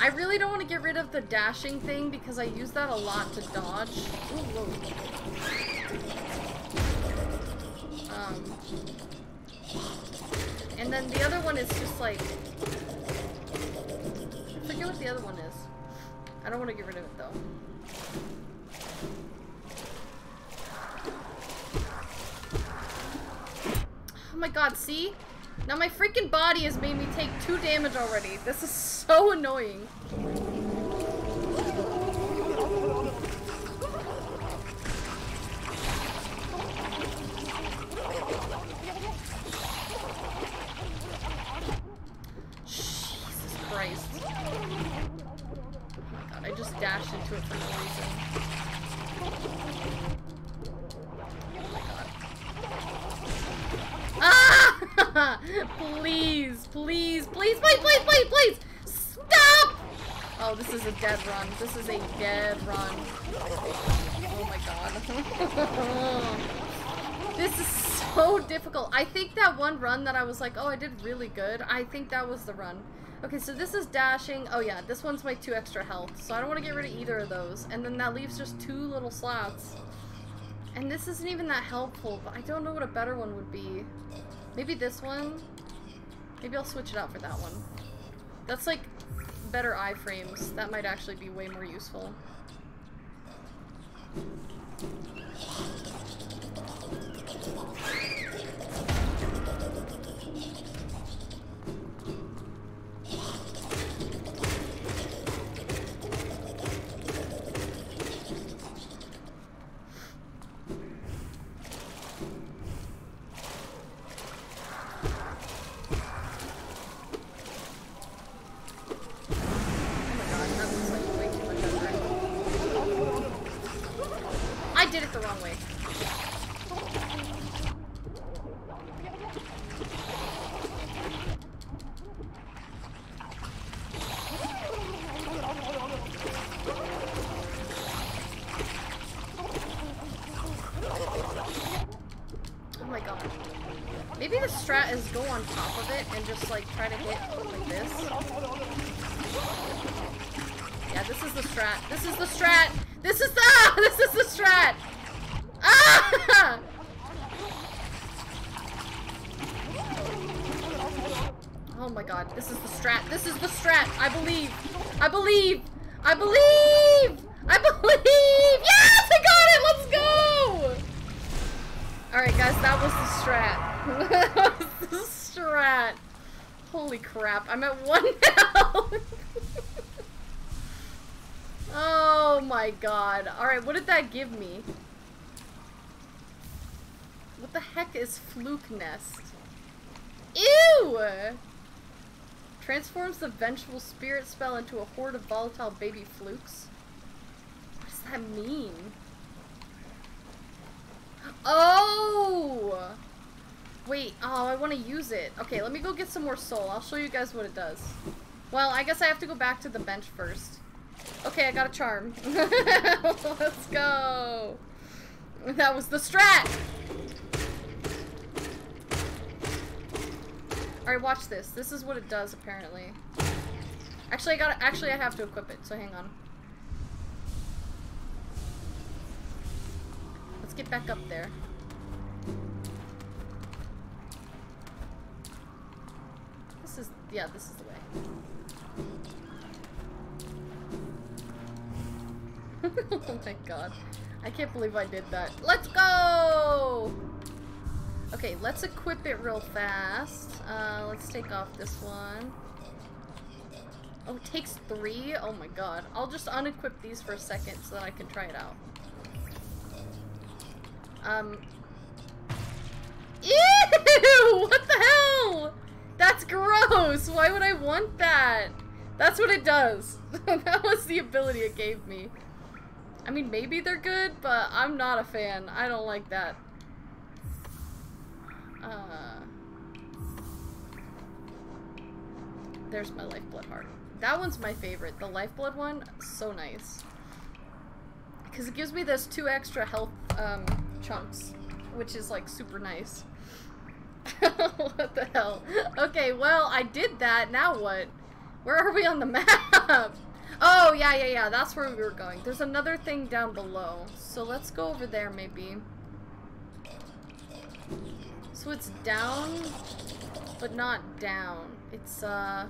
I really don't want to get rid of the dashing thing because I use that a lot to dodge. Ooh, um, and then the other one is just like... I forget what the other one is. I don't want to get rid of it though. My god, see? Now my freaking body has made me take two damage already. This is so annoying. Please, please, please, please, please, please! Stop! Oh, this is a dead run. This is a dead run. Oh my god. this is so difficult. I think that one run that I was like, oh, I did really good. I think that was the run. Okay, so this is dashing. Oh yeah, this one's my two extra health. So I don't want to get rid of either of those. And then that leaves just two little slots. And this isn't even that helpful, but I don't know what a better one would be. Maybe this one? Maybe I'll switch it out for that one. That's like better iframes. That might actually be way more useful. Did it the wrong way. Oh my god. Maybe the strat is go on top of it and just like try to hit like this. Yeah, this is the strat. This is the strat. This is the ah, this is the strat. Ah! Oh my god, this is the strat. This is the strat. I believe. I believe. I believe. I believe. Yes, I got it. Let's go. Alright guys, that was the strat. that was the strat. Holy crap, I'm at one now. oh my god. Alright, what did that give me? What the heck is Fluke Nest? Ew! Transforms the vengeful spirit spell into a horde of volatile baby flukes. What does that mean? Oh! Wait, oh, I want to use it. Okay, let me go get some more soul. I'll show you guys what it does. Well, I guess I have to go back to the bench first. Okay, I got a charm. Let's go. That was the strat! Alright, watch this. This is what it does, apparently. Actually, I got Actually, I have to equip it, so hang on. Let's get back up there. This is, yeah, this is the way. oh my god. I can't believe I did that. Let's go! Okay, let's equip it real fast. Uh, let's take off this one. Oh, it takes three? Oh my god. I'll just unequip these for a second so that I can try it out. Um. Ew! What the hell? That's gross! Why would I want that? That's what it does. that was the ability it gave me. I mean, maybe they're good, but I'm not a fan. I don't like that. Uh, there's my lifeblood heart. That one's my favorite. The lifeblood one, so nice. Because it gives me those two extra health um, chunks, which is like super nice. what the hell? Okay, well, I did that. Now what? Where are we on the map? Oh, yeah, yeah, yeah. That's where we were going. There's another thing down below. So let's go over there, maybe. So it's down, but not down. It's, uh...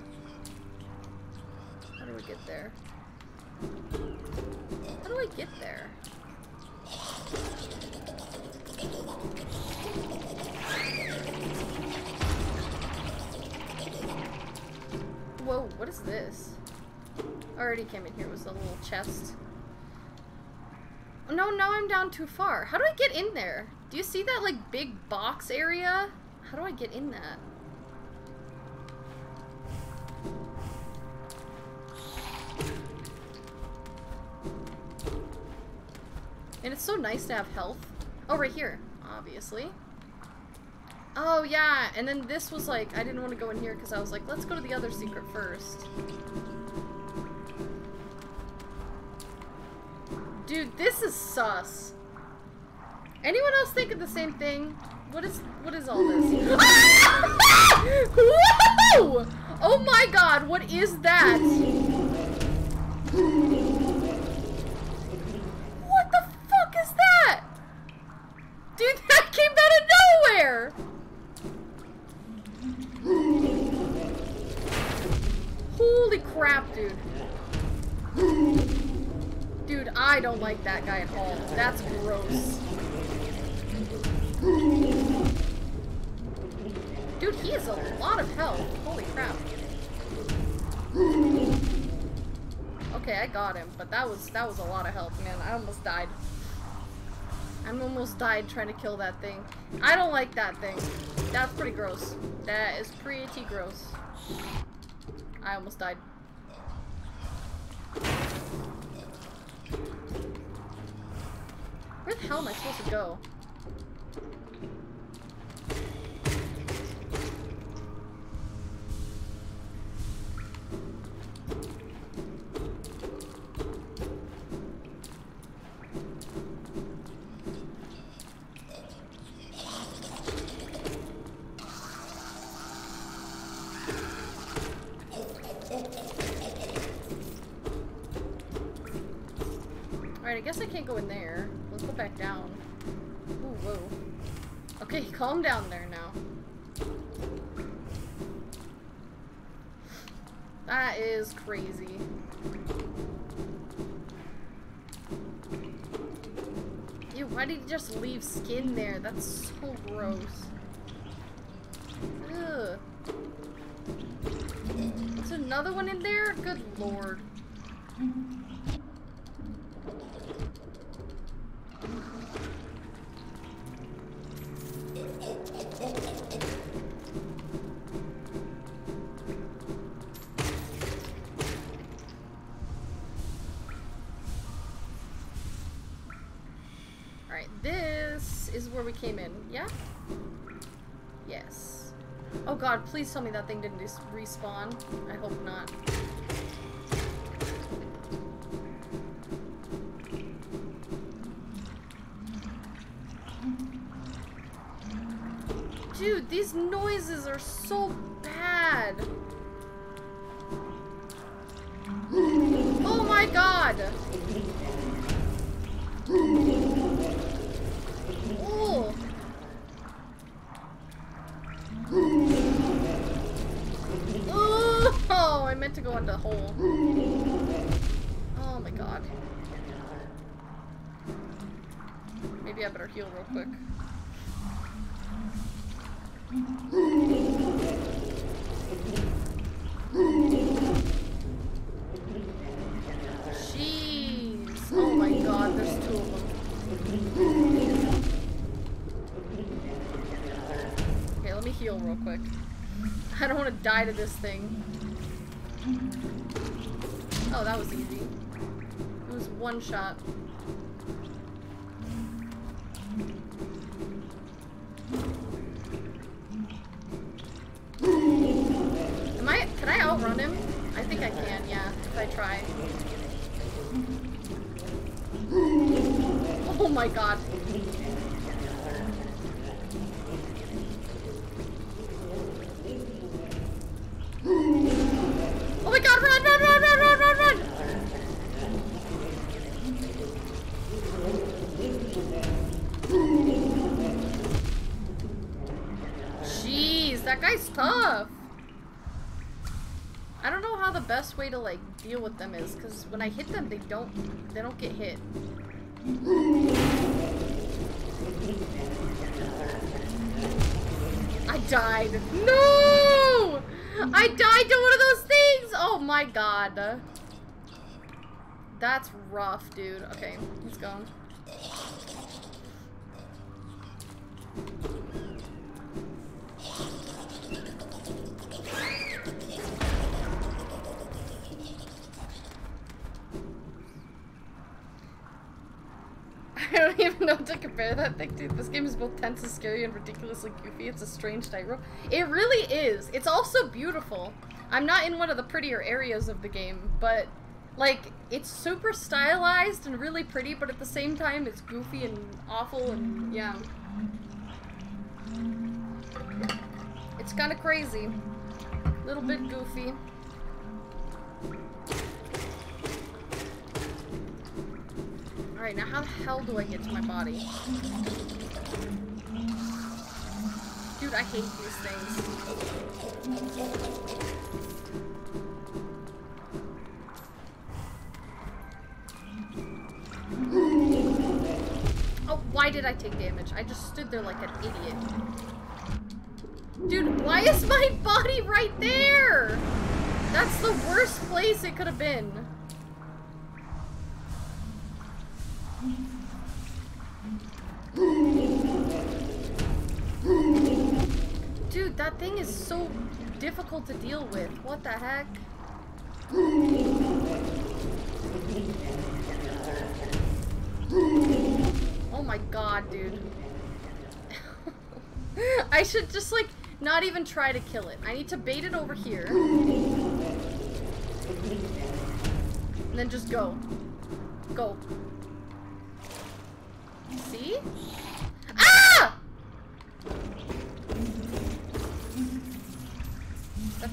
How do we get there? How do I get there? Whoa, what is this? I already came in here. It was a little chest. No, now I'm down too far. How do I get in there? Do you see that, like, big box area? How do I get in that? And it's so nice to have health. Oh, right here, obviously. Oh, yeah, and then this was like, I didn't want to go in here because I was like, let's go to the other secret first. Dude, this is sus. Anyone else thinking the same thing? What is what is all this? Whoa! Oh my god, what is that? What the fuck is that? Dude, that came out of nowhere! Holy crap, dude. Dude, I don't like that guy at all. That's gross. Dude, he has a lot of health. Holy crap. Okay, I got him, but that was that was a lot of health, man. I almost died. I almost died trying to kill that thing. I don't like that thing. That's pretty gross. That is pretty gross. I almost died. Where the hell am I supposed to go? Can't go in there. Let's go back down. Ooh, whoa. Okay, calm down there now. That is crazy. Ew, why did you just leave skin there? That's so gross. Ugh. There's another one in there? Good lord. Please tell me that thing didn't respawn. I hope not. Real quick. I don't want to die to this thing. Oh, that was easy. It was one shot. Deal with them is, because when I hit them, they don't they don't get hit. I died. No! I died to one of those things! Oh my god. That's rough, dude. Okay, he's gone. Is and scary and ridiculously goofy. It's a strange tightrope. It really is. It's also beautiful. I'm not in one of the prettier areas of the game, but like it's super stylized and really pretty, but at the same time it's goofy and awful and yeah. It's kind of crazy. A little bit goofy. Alright, now how the hell do I get to my body? I hate these things. Oh, why did I take damage? I just stood there like an idiot. Dude, why is my body right there? That's the worst place it could have been. Dude, that thing is so difficult to deal with. What the heck? Oh my god, dude. I should just, like, not even try to kill it. I need to bait it over here. And then just go. Go. See?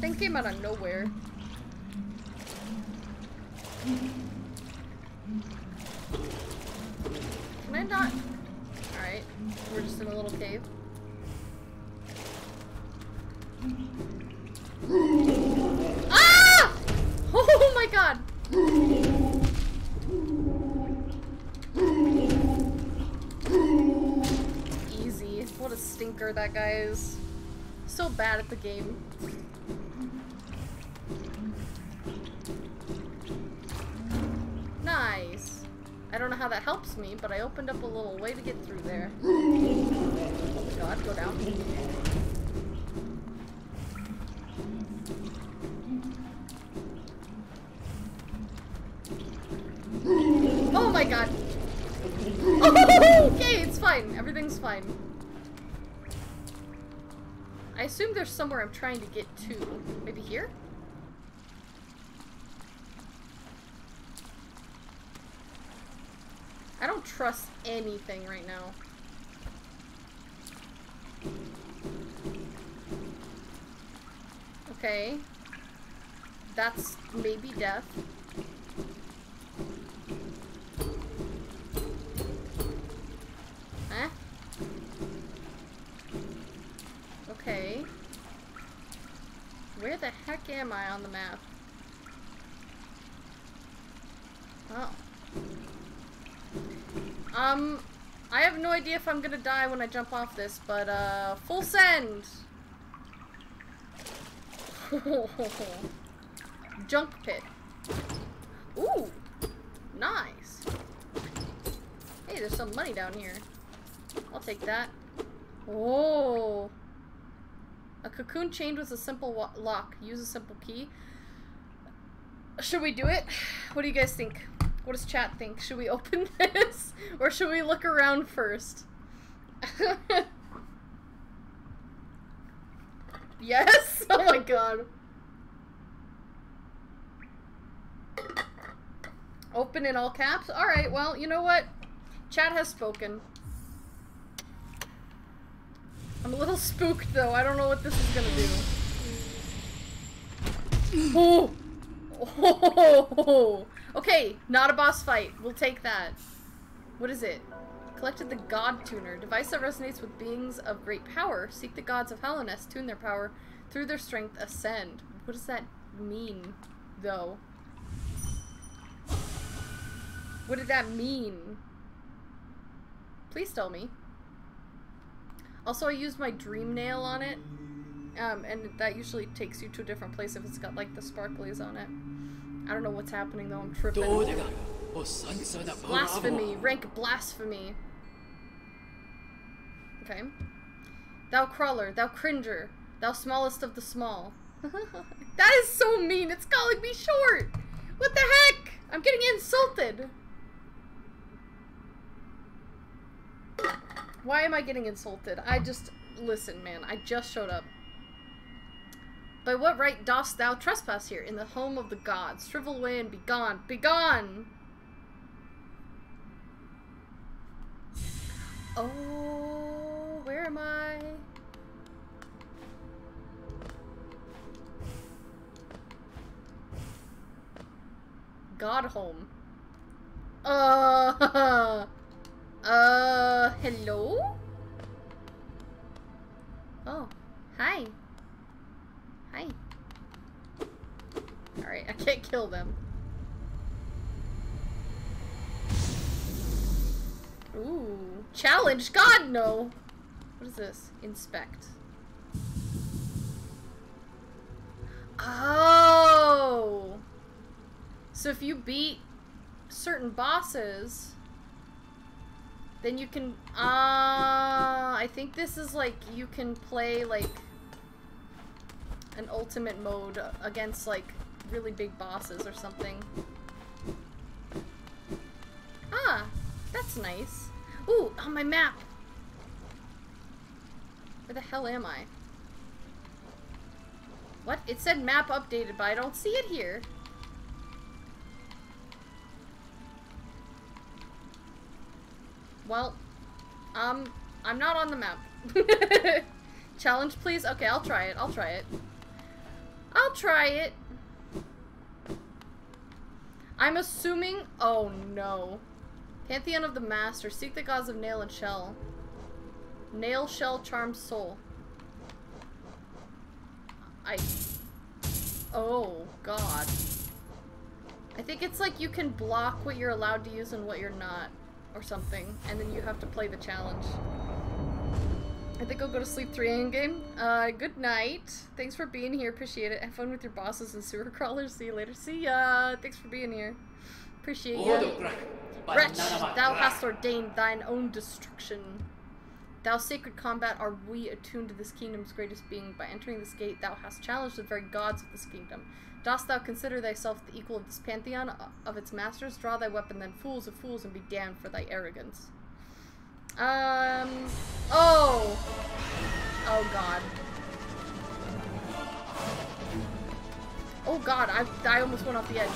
Thing came out of nowhere. Can I not? Alright. We're just in a little cave. Ah! Oh my god! Easy. What a stinker that guy is. So bad at the game. How that helps me, but I opened up a little way to get through there. Oh my god, go down. Oh my god. Okay, it's fine. Everything's fine. I assume there's somewhere I'm trying to get to. Maybe here? I don't trust anything right now. Okay. That's maybe death. Huh? Okay. Where the heck am I on the map? Oh. Um, I have no idea if I'm gonna die when I jump off this, but, uh, full send! Junk pit. Ooh! Nice! Hey, there's some money down here. I'll take that. Oh! A cocoon chained with a simple lock. Use a simple key. Should we do it? What do you guys think? What does chat think? Should we open this? Or should we look around first? yes? Oh my god. Open in all caps? Alright, well, you know what? Chat has spoken. I'm a little spooked though. I don't know what this is gonna do. Oh! Oh! Okay, not a boss fight. We'll take that. What is it? Collected the God Tuner. Device that resonates with beings of great power. Seek the gods of Hallownest. Tune their power. Through their strength, ascend. What does that mean, though? What did that mean? Please tell me. Also, I used my dream nail on it. Um, and that usually takes you to a different place if it's got, like, the sparklies on it. I don't know what's happening, though. I'm tripping. Blasphemy. Rank blasphemy. Okay. Thou crawler, thou cringer, thou smallest of the small. that is so mean. It's calling me short. What the heck? I'm getting insulted. Why am I getting insulted? I just... Listen, man. I just showed up. By what right dost thou trespass here, in the home of the gods? Shrivel away and be gone. Be gone! Oh, where am I? God home. Uh... Uh, hello? Oh, hi. Hi. Alright, I can't kill them. Ooh. Challenge? God, no! What is this? Inspect. Oh! So if you beat certain bosses, then you can, uh, I think this is like, you can play like an ultimate mode against like really big bosses or something. Ah, that's nice. Ooh, on my map. Where the hell am I? What? It said map updated, but I don't see it here. Well, um, I'm not on the map. Challenge, please? Okay, I'll try it. I'll try it. I'll try it. I'm assuming... Oh, no. Pantheon of the Master. Seek the gods of Nail and Shell. Nail, Shell, Charm, Soul. I... Oh, God. I think it's like you can block what you're allowed to use and what you're not. Or something. And then you have to play the challenge. I think I'll go to sleep 3 a.m. game. Uh, good night. Thanks for being here. Appreciate it. Have fun with your bosses and sewer crawlers. See you later. See ya. Thanks for being here. Appreciate you. Wretch, thou hast ordained thine own destruction. Thou sacred combat, are we attuned to this kingdom's greatest being? By entering this gate, thou hast challenged the very gods of this kingdom. Dost thou consider thyself the equal of this pantheon of its masters? Draw thy weapon then, fools of fools, and be damned for thy arrogance. Um. Oh. Oh god. Oh god, I, I almost went off the edge.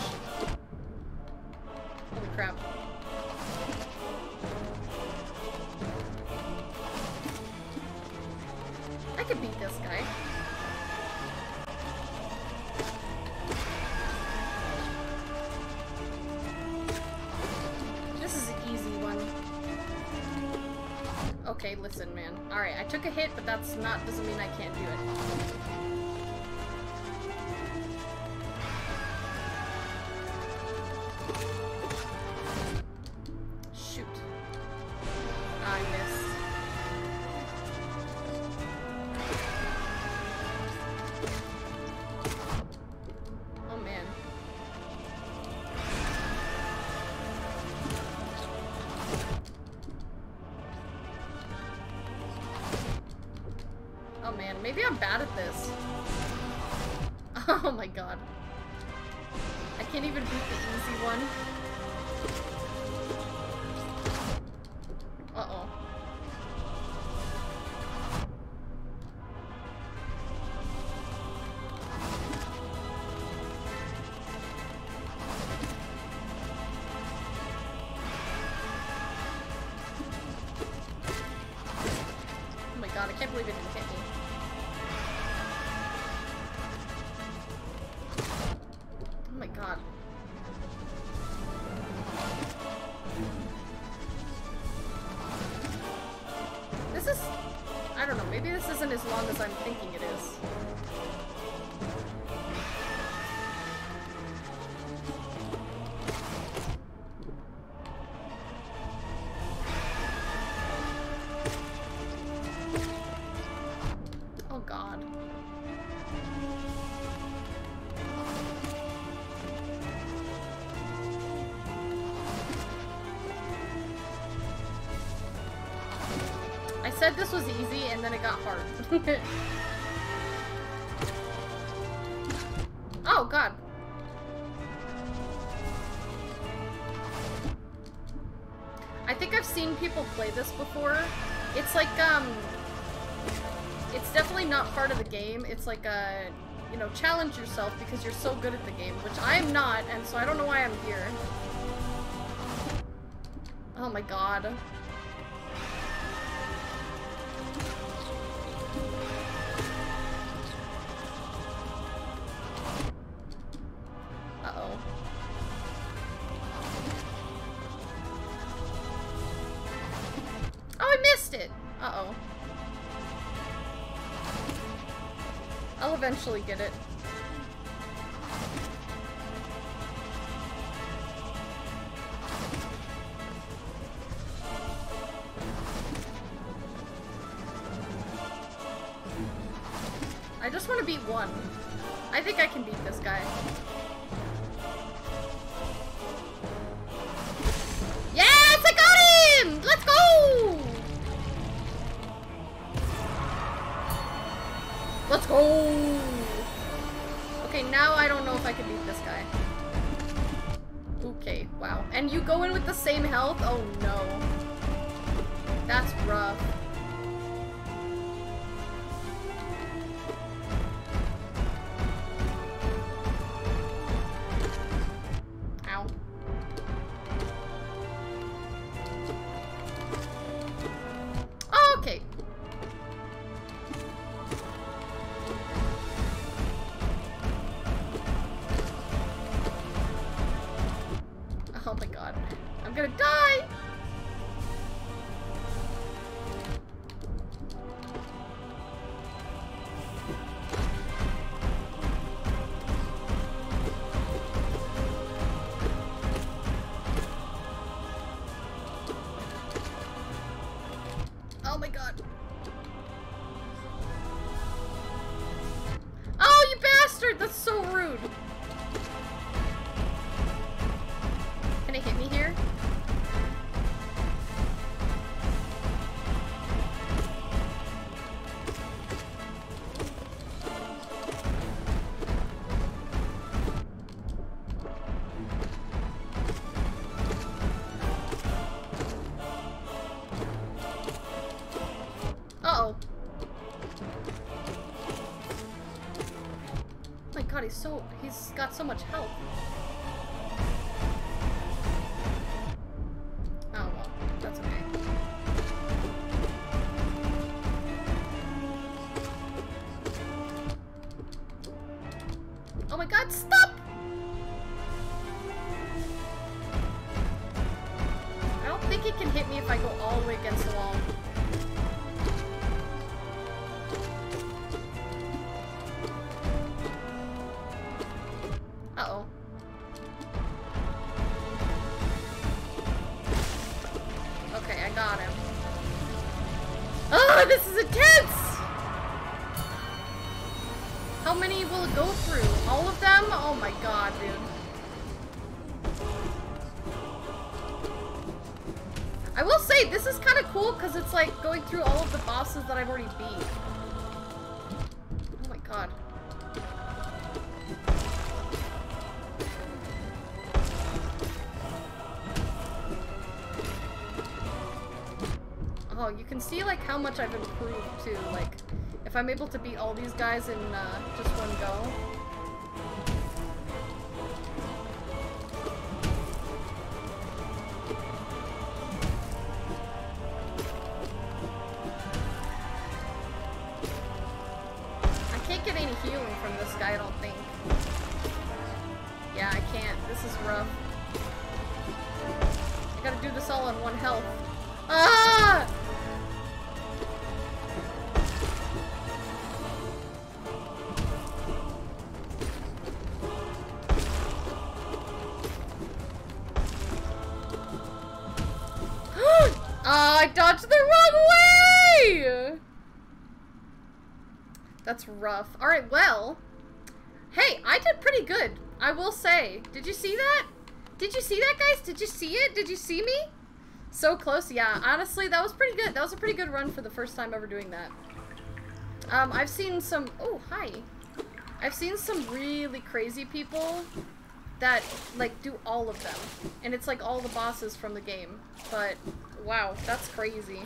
Holy crap. I could beat this guy. Okay, listen, man. Alright, I took a hit, but that's not- doesn't mean I can't do it. This was easy and then it got hard. oh god. I think I've seen people play this before. It's like, um, it's definitely not part of the game. It's like a, you know, challenge yourself because you're so good at the game, which I am not, and so I don't know why I'm here. Oh my god. Get it. I'm gonna die! He's so... He's got so much bosses that I've already beat. Oh my god. Oh, you can see like how much I've improved too. Like, if I'm able to beat all these guys in uh, just one go. Did you see that? Did you see that, guys? Did you see it? Did you see me? So close, yeah. Honestly, that was pretty good. That was a pretty good run for the first time ever doing that. Um, I've seen some... Oh, hi. I've seen some really crazy people that, like, do all of them. And it's, like, all the bosses from the game. But, wow, that's crazy.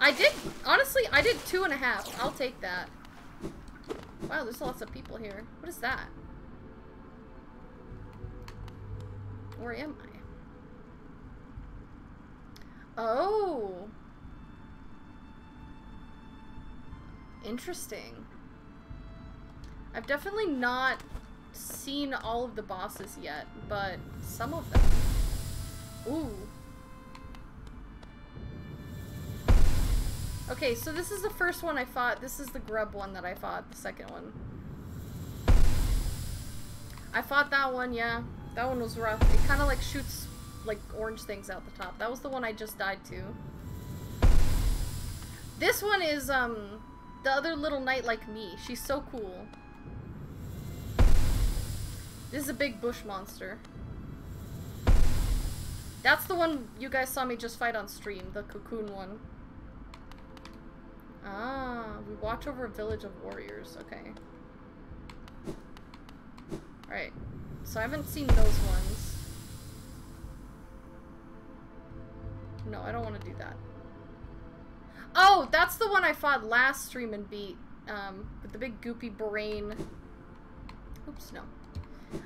I did... Honestly, I did two and a half. I'll take that. Wow, there's lots of people here. What is that? Where am I? Oh. Interesting. I've definitely not seen all of the bosses yet, but some of them. Ooh. Okay, so this is the first one I fought. This is the grub one that I fought, the second one. I fought that one, yeah. That one was rough. It kind of like shoots like orange things out the top. That was the one I just died to. This one is um the other little knight like me. She's so cool. This is a big bush monster. That's the one you guys saw me just fight on stream, the cocoon one. Ah, we watch over a village of warriors. Okay. Alright. So I haven't seen those ones. No, I don't want to do that. Oh, that's the one I fought last stream and beat. Um, with the big goopy brain. Oops, no.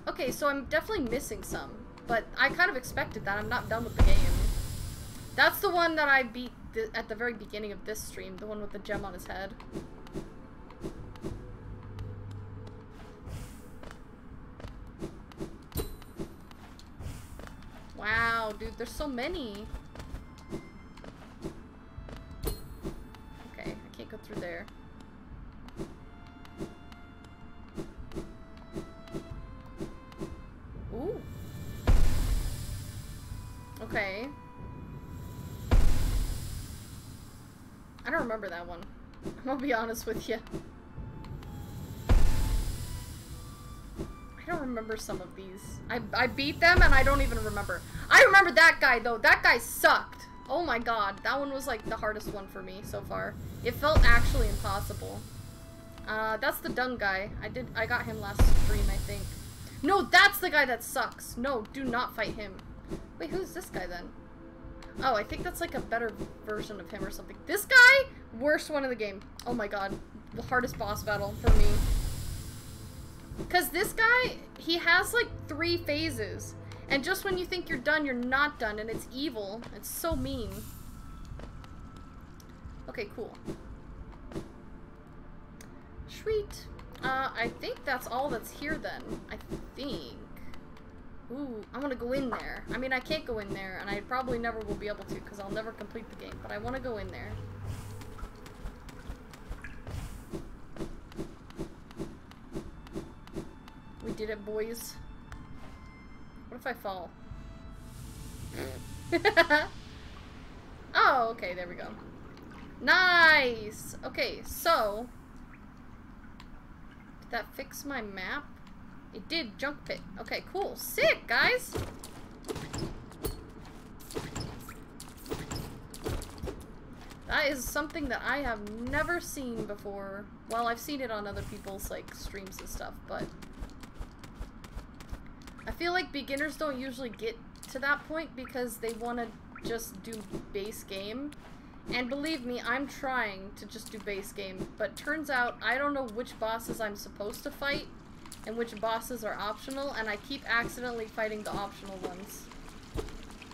Okay, so I'm definitely missing some. But I kind of expected that. I'm not done with the game. That's the one that I beat th at the very beginning of this stream. The one with the gem on his head. There's so many. Okay, I can't go through there. Ooh. Okay. I don't remember that one. I'm gonna be honest with you. I don't remember some of these. I, I beat them and I don't even remember. I remember that guy though. That guy sucked. Oh my god. That one was like the hardest one for me so far. It felt actually impossible. Uh, that's the dumb guy. I did- I got him last stream, I think. No, that's the guy that sucks. No, do not fight him. Wait, who's this guy then? Oh, I think that's like a better version of him or something. This guy? Worst one in the game. Oh my god. The hardest boss battle for me. Because this guy, he has like three phases. And just when you think you're done, you're not done. And it's evil. It's so mean. Okay, cool. Sweet. Uh, I think that's all that's here then. I think. Ooh, I want to go in there. I mean, I can't go in there, and I probably never will be able to because I'll never complete the game, but I want to go in there. We did it, boys. What if I fall? oh, okay, there we go. Nice! Okay, so... Did that fix my map? It did, junk pit. Okay, cool. Sick, guys! That is something that I have never seen before. Well, I've seen it on other people's, like, streams and stuff, but... I feel like beginners don't usually get to that point because they want to just do base game. And believe me, I'm trying to just do base game, but turns out I don't know which bosses I'm supposed to fight and which bosses are optional, and I keep accidentally fighting the optional ones.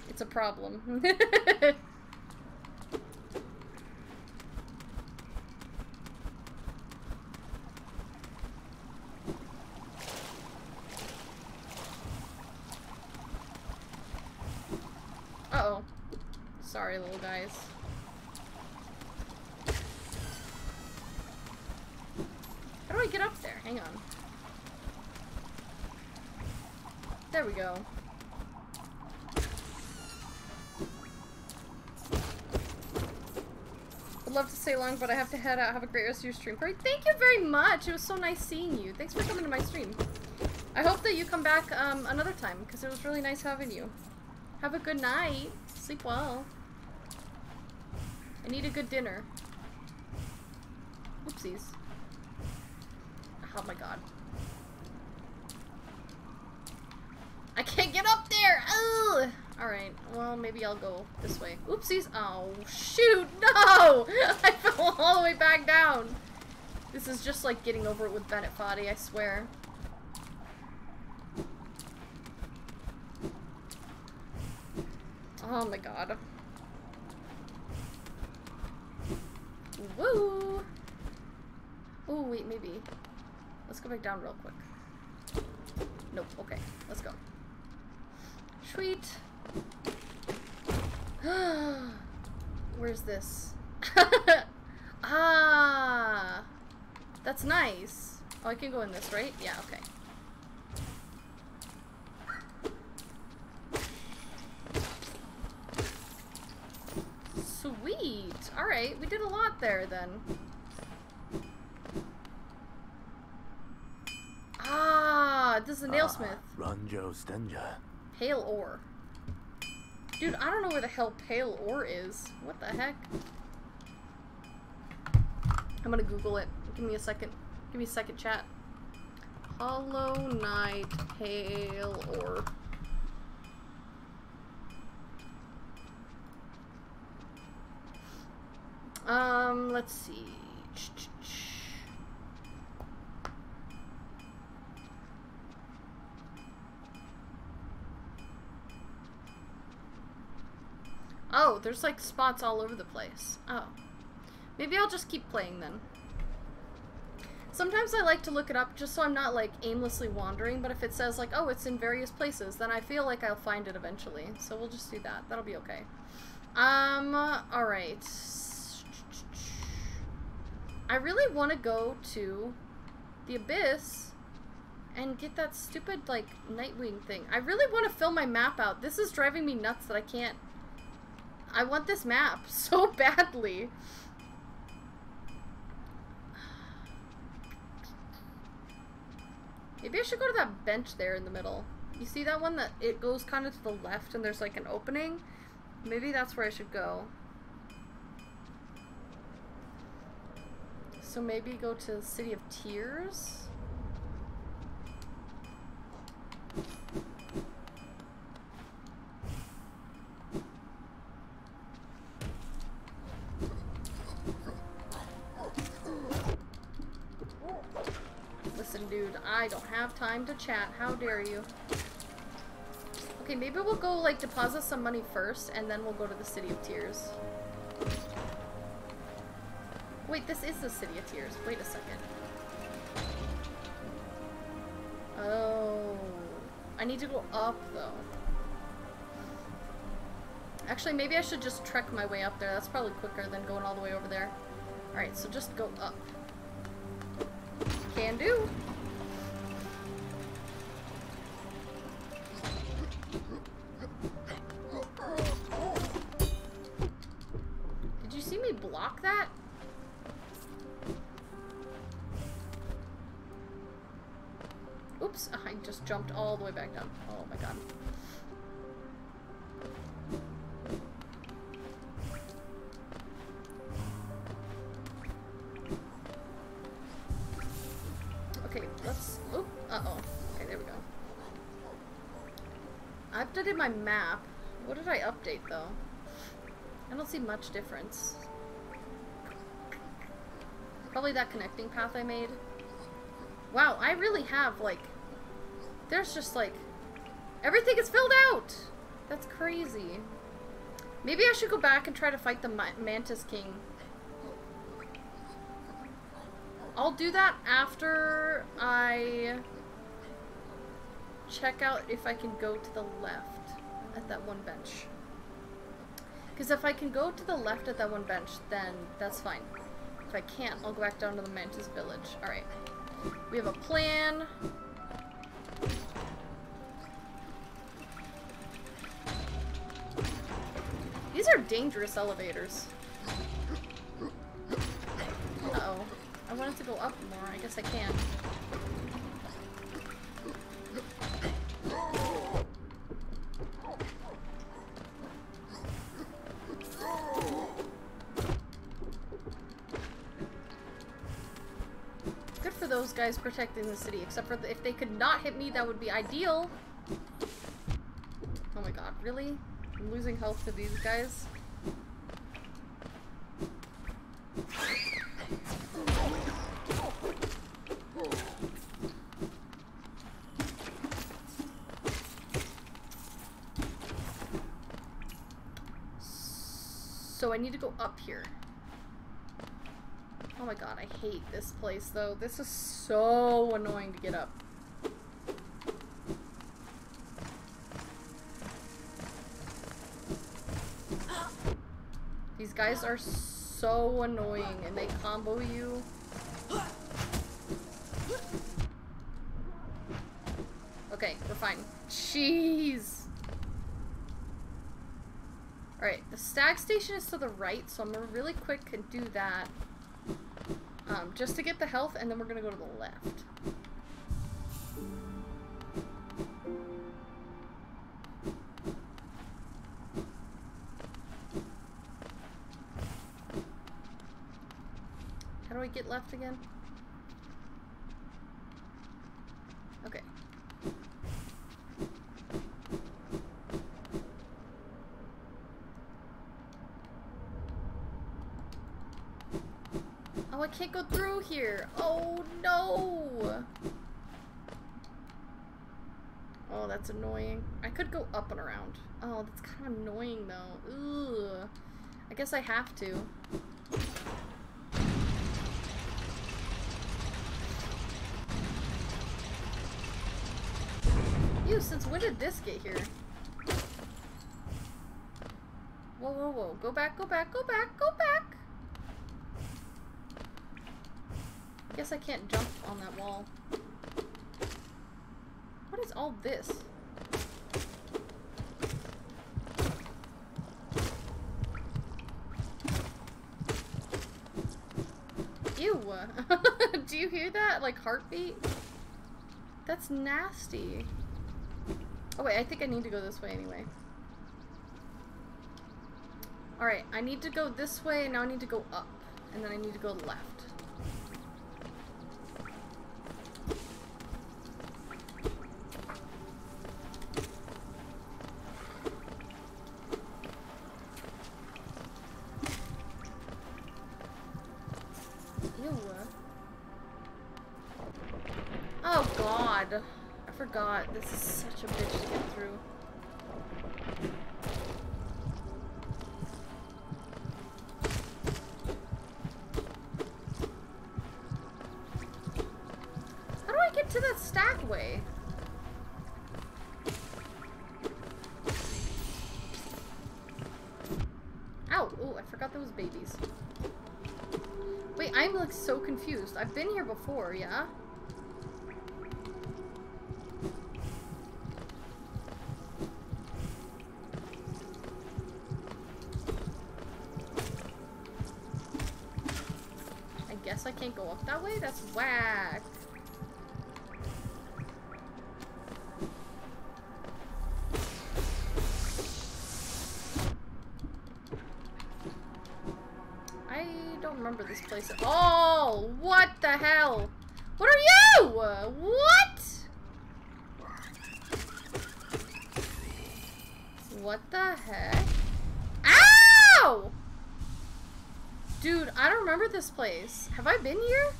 It's a problem. Uh-oh. Sorry, little guys. How do I get up there? Hang on. There we go. I'd love to stay long, but I have to head out. Have a great rest of your stream. Great. Thank you very much. It was so nice seeing you. Thanks for coming to my stream. I hope that you come back um, another time, because it was really nice having you. Have a good night. Sleep well. And eat a good dinner. Oopsies. Oh my god. I can't get up there! Ugh! Alright, well, maybe I'll go this way. Oopsies! Oh, shoot! No! I fell all the way back down! This is just like getting over it with Bennett Foddy, I swear. Oh my god. Woo! Oh, wait, maybe. Let's go back down real quick. Nope, okay. Let's go. Sweet. Where's this? ah! That's nice. Oh, I can go in this, right? Yeah, okay. Sweet! Alright, we did a lot there then. Ah, this is a nailsmith. Ranjo Stenja. Pale ore. Dude, I don't know where the hell pale ore is. What the heck? I'm gonna Google it. Give me a second. Give me a second, chat. Hollow Knight Pale Ore. Um, let's see. Oh, there's like spots all over the place. Oh. Maybe I'll just keep playing then. Sometimes I like to look it up just so I'm not like aimlessly wandering, but if it says like, oh, it's in various places, then I feel like I'll find it eventually. So we'll just do that. That'll be okay. Um, alright. I really want to go to the Abyss and get that stupid, like, Nightwing thing. I really want to fill my map out. This is driving me nuts that I can't... I want this map so badly. Maybe I should go to that bench there in the middle. You see that one that it goes kind of to the left and there's like an opening? Maybe that's where I should go. So maybe go to the City of Tears? Listen, dude, I don't have time to chat. How dare you? Okay, maybe we'll go, like, deposit some money first, and then we'll go to the City of Tears. Wait, this is the City of Tears. Wait a second. Oh. I need to go up, though. Actually, maybe I should just trek my way up there. That's probably quicker than going all the way over there. Alright, so just go up. Can do. Jumped all the way back down. Oh my god. Okay, let's... Oop, uh-oh. Okay, there we go. I updated my map. What did I update, though? I don't see much difference. Probably that connecting path I made. Wow, I really have, like... There's just, like... Everything is filled out! That's crazy. Maybe I should go back and try to fight the Ma Mantis King. I'll do that after I check out if I can go to the left at that one bench. Because if I can go to the left at that one bench, then that's fine. If I can't, I'll go back down to the Mantis Village. Alright. We have a plan. These are dangerous elevators. Uh-oh. I wanted to go up more. I guess I can. Good for those guys protecting the city, except for the, if they could not hit me, that would be ideal. Oh my god, really? I'm losing health to these guys? So I need to go up here. Oh my god, I hate this place though. This is so annoying to get up. These guys are so annoying and they combo you. Okay, we're fine. Jeez. Alright, the stag station is to the right, so I'm gonna really quick and do that. Um, just to get the health, and then we're gonna go to the left. I get left again? Okay. Oh, I can't go through here. Oh, no. Oh, that's annoying. I could go up and around. Oh, that's kind of annoying, though. Ugh. I guess I have to. Ew, since when did this get here? Whoa, whoa, whoa. Go back, go back, go back, go back! Guess I can't jump on that wall. What is all this? Ew! Do you hear that? Like heartbeat? That's nasty. Oh wait, I think I need to go this way anyway. Alright, I need to go this way, and now I need to go up. And then I need to go left. Babies. Wait, I'm like so confused. I've been here before, yeah? I guess I can't go up that way? That's whack. This place all. What the hell? What are you? What? What the heck? Ow! Dude, I don't remember this place. Have I been here?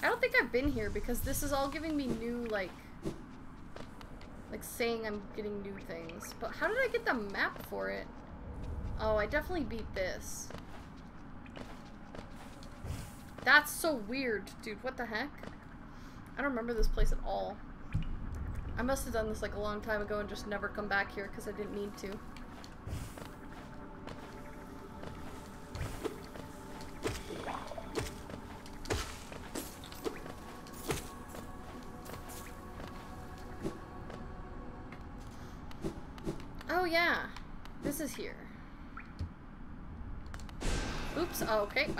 I don't think I've been here because this is all giving me new, like, like saying I'm getting new things. But how did I get the map for it? Oh, I definitely beat this. That's so weird, dude. What the heck? I don't remember this place at all. I must have done this like a long time ago and just never come back here because I didn't need to.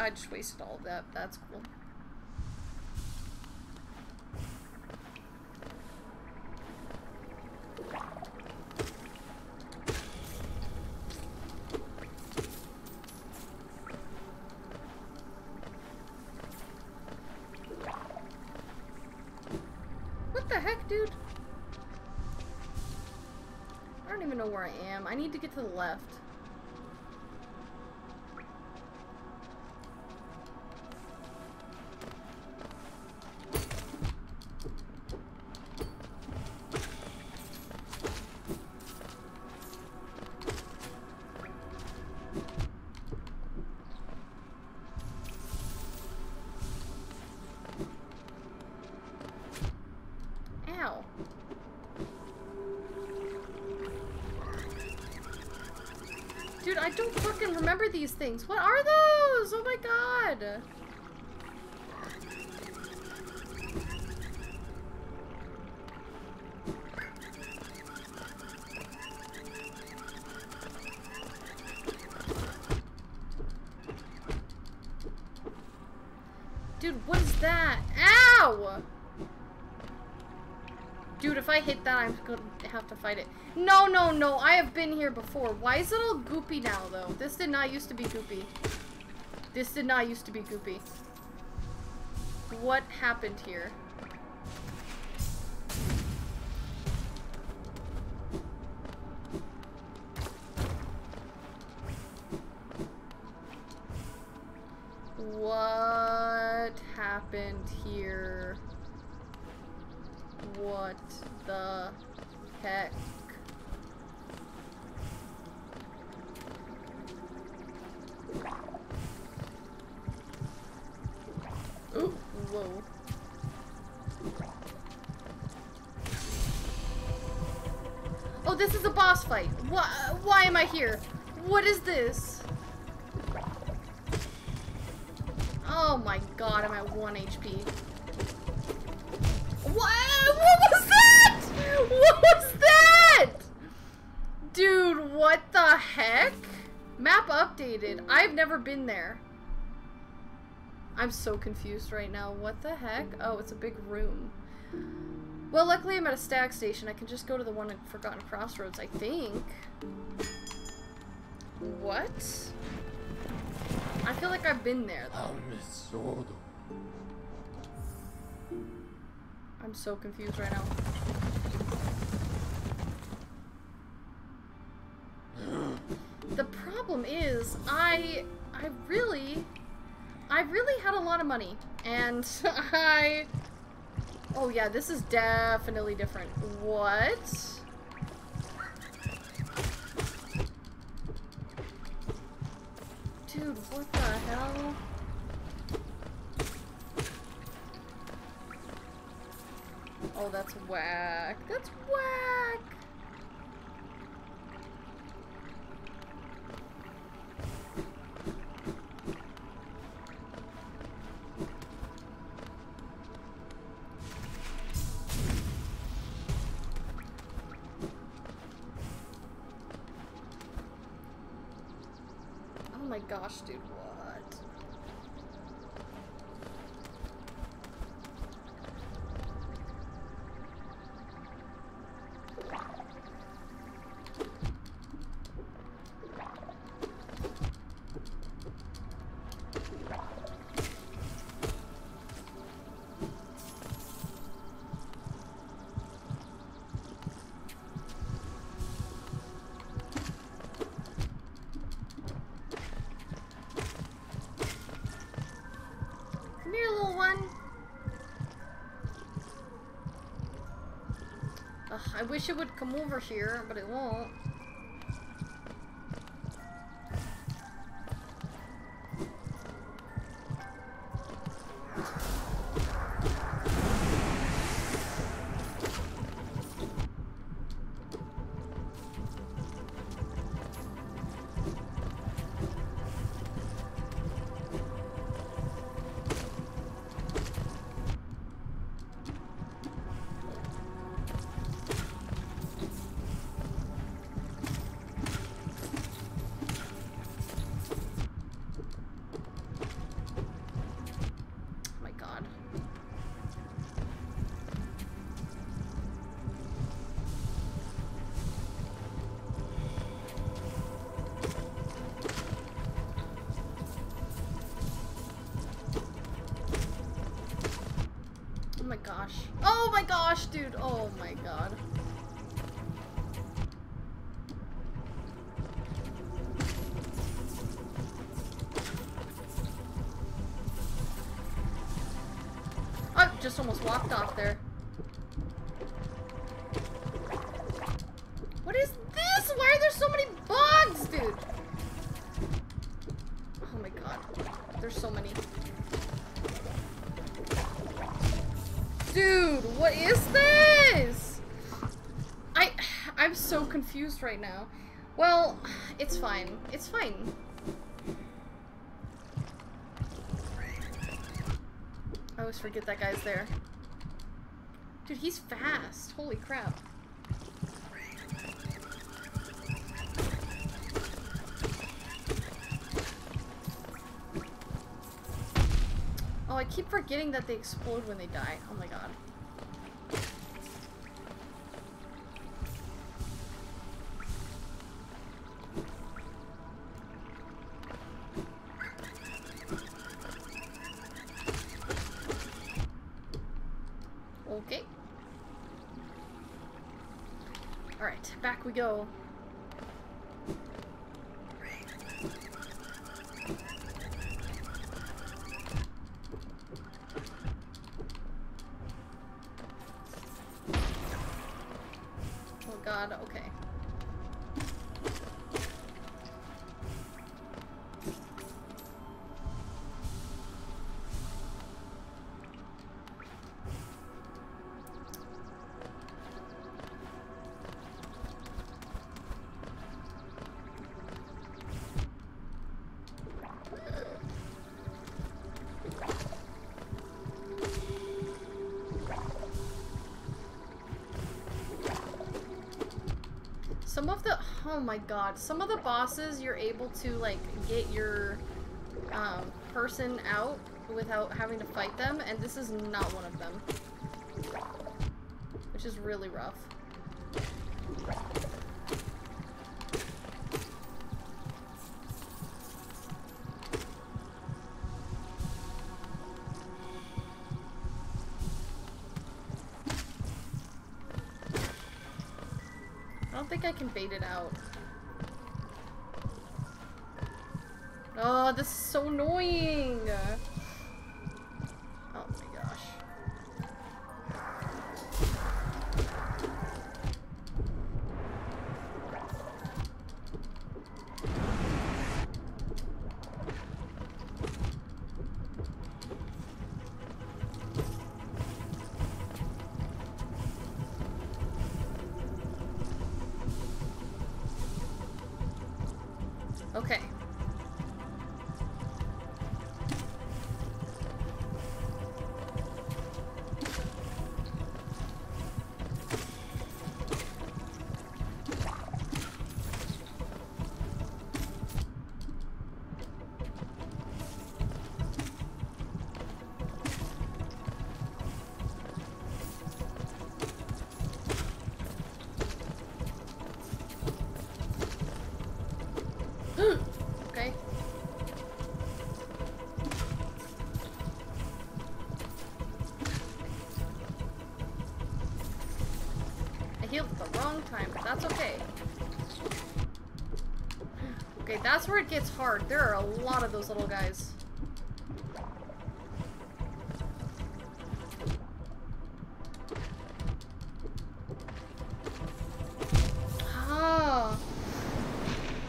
I just wasted all of that. That's cool. What the heck, dude? I don't even know where I am. I need to get to the left. These things. What are have been here before. Why is it all goopy now, though? This did not used to be goopy. This did not used to be goopy. What happened here? What happened here? What the heck? Fight. Why, why am I here? What is this? Oh my god, I'm at 1 HP. What? What was that? What was that? Dude, what the heck? Map updated. I've never been there. I'm so confused right now. What the heck? Oh, it's a big room. Well, luckily I'm at a stag station. I can just go to the one at Forgotten Crossroads, I think. What? I feel like I've been there, though. I'm so confused right now. The problem is, I, I really, I really had a lot of money, and I, oh yeah, this is definitely different. What? Dude, what the hell? Oh, that's whack. That's whack. I wish it would come over here, but it won't. Confused right now. Well, it's fine. It's fine. I always forget that guy's there. Dude, he's fast. Holy crap. Oh, I keep forgetting that they explode when they die. Oh my Oh my god. Some of the bosses you're able to like get your um, person out without having to fight them, and this is not one of them. Which is really rough. Out. That's okay. Okay, that's where it gets hard. There are a lot of those little guys. Ah.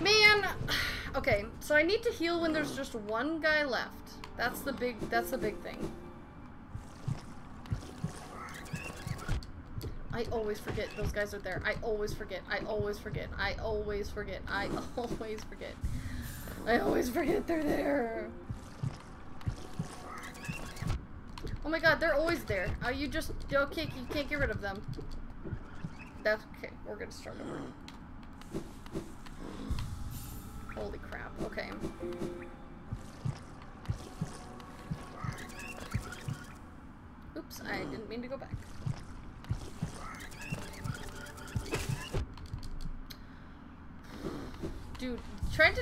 Man, okay, so I need to heal when there's just one guy left. That's the big, that's the big thing. I always forget those guys are there. I always forget. I always forget. I always forget. I always forget. I always forget they're there. Oh my god, they're always there. Uh, you just, okay, you can't get rid of them. That's, okay, we're gonna start over.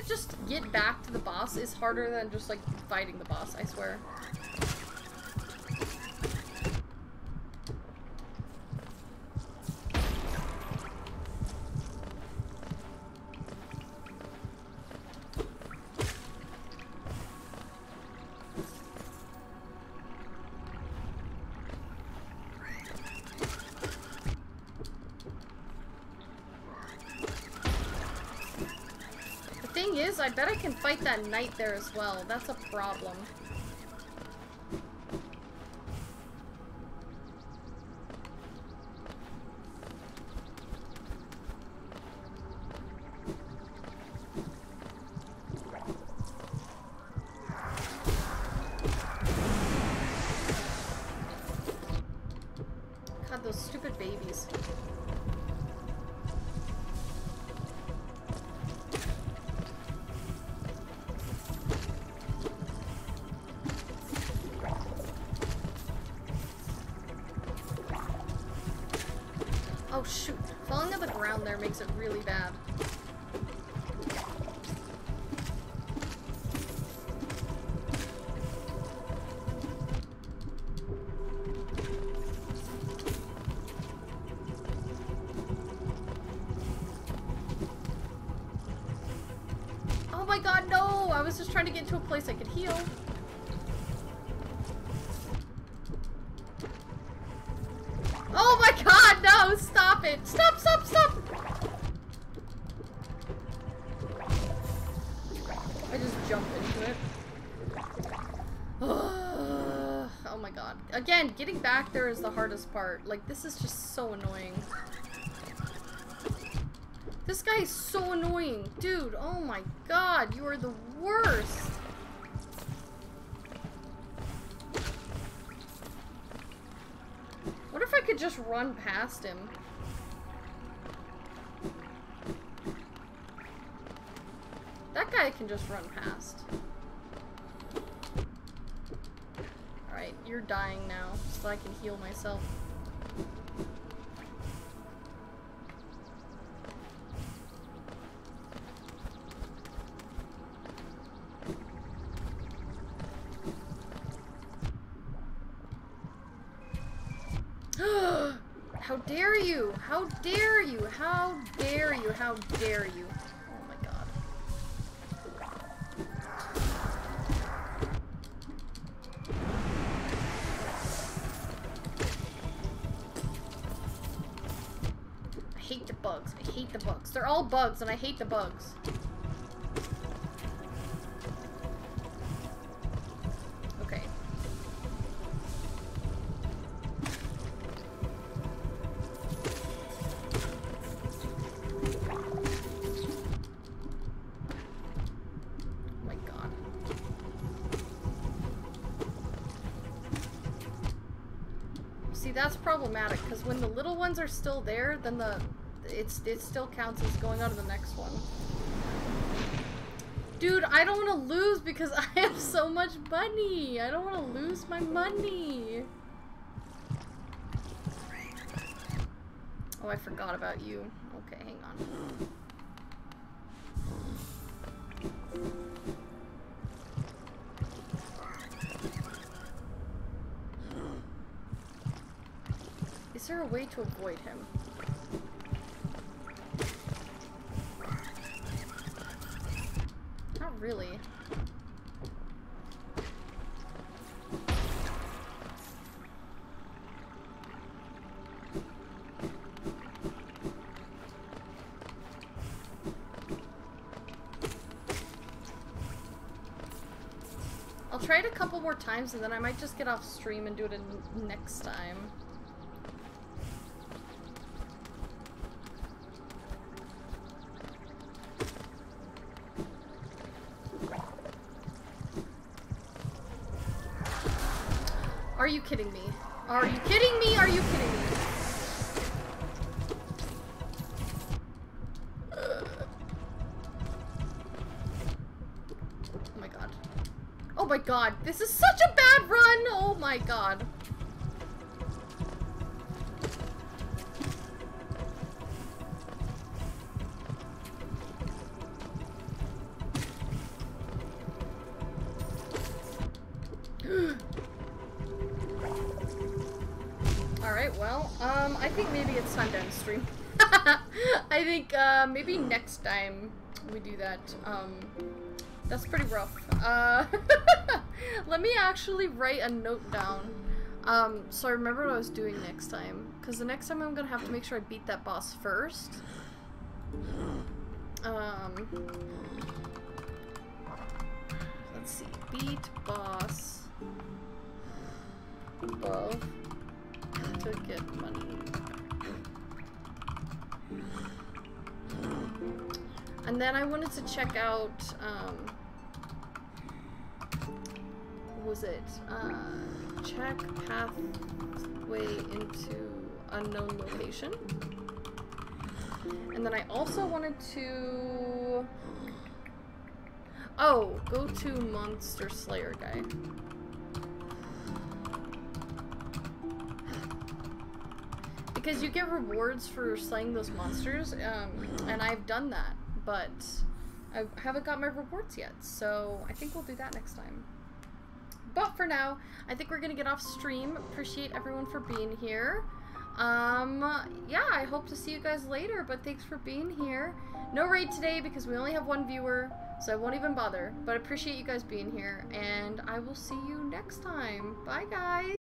Just get back to the boss is harder than just like fighting the boss, I swear. That knight there as well. That's a problem. It! Stop, stop, stop! I just jumped into it. oh my god. Again, getting back there is the hardest part. Like, this is just so annoying. This guy is so annoying. Dude, oh my god, you are the worst. What if I could just run past him? I can just run past. Alright, you're dying now, so I can heal myself. How dare you? How dare you? How dare you? How dare you? They're all bugs and I hate the bugs. Okay. Oh my god. See, that's problematic because when the little ones are still there, then the it's it still counts as going on to the next one. Dude, I don't want to lose because I have so much money. I don't want to lose my money. Oh, I forgot about you. Okay, hang on. Is there a way to avoid him? Couple more times and then I might just get off stream and do it in next time. We do that. Um, that's pretty rough. Uh, let me actually write a note down. Um, so I remember what I was doing next time. Because the next time I'm gonna have to make sure I beat that boss first. Um, let's see. Beat boss above to get money. And then I wanted to check out, um, what was it? Uh, check pathway into unknown location. And then I also wanted to, oh, go to Monster Slayer guy. Because you get rewards for slaying those monsters, um, and I've done that, but I haven't got my rewards yet, so I think we'll do that next time. But for now, I think we're gonna get off stream. Appreciate everyone for being here. Um, yeah, I hope to see you guys later, but thanks for being here. No raid today because we only have one viewer, so I won't even bother. But I appreciate you guys being here, and I will see you next time. Bye, guys!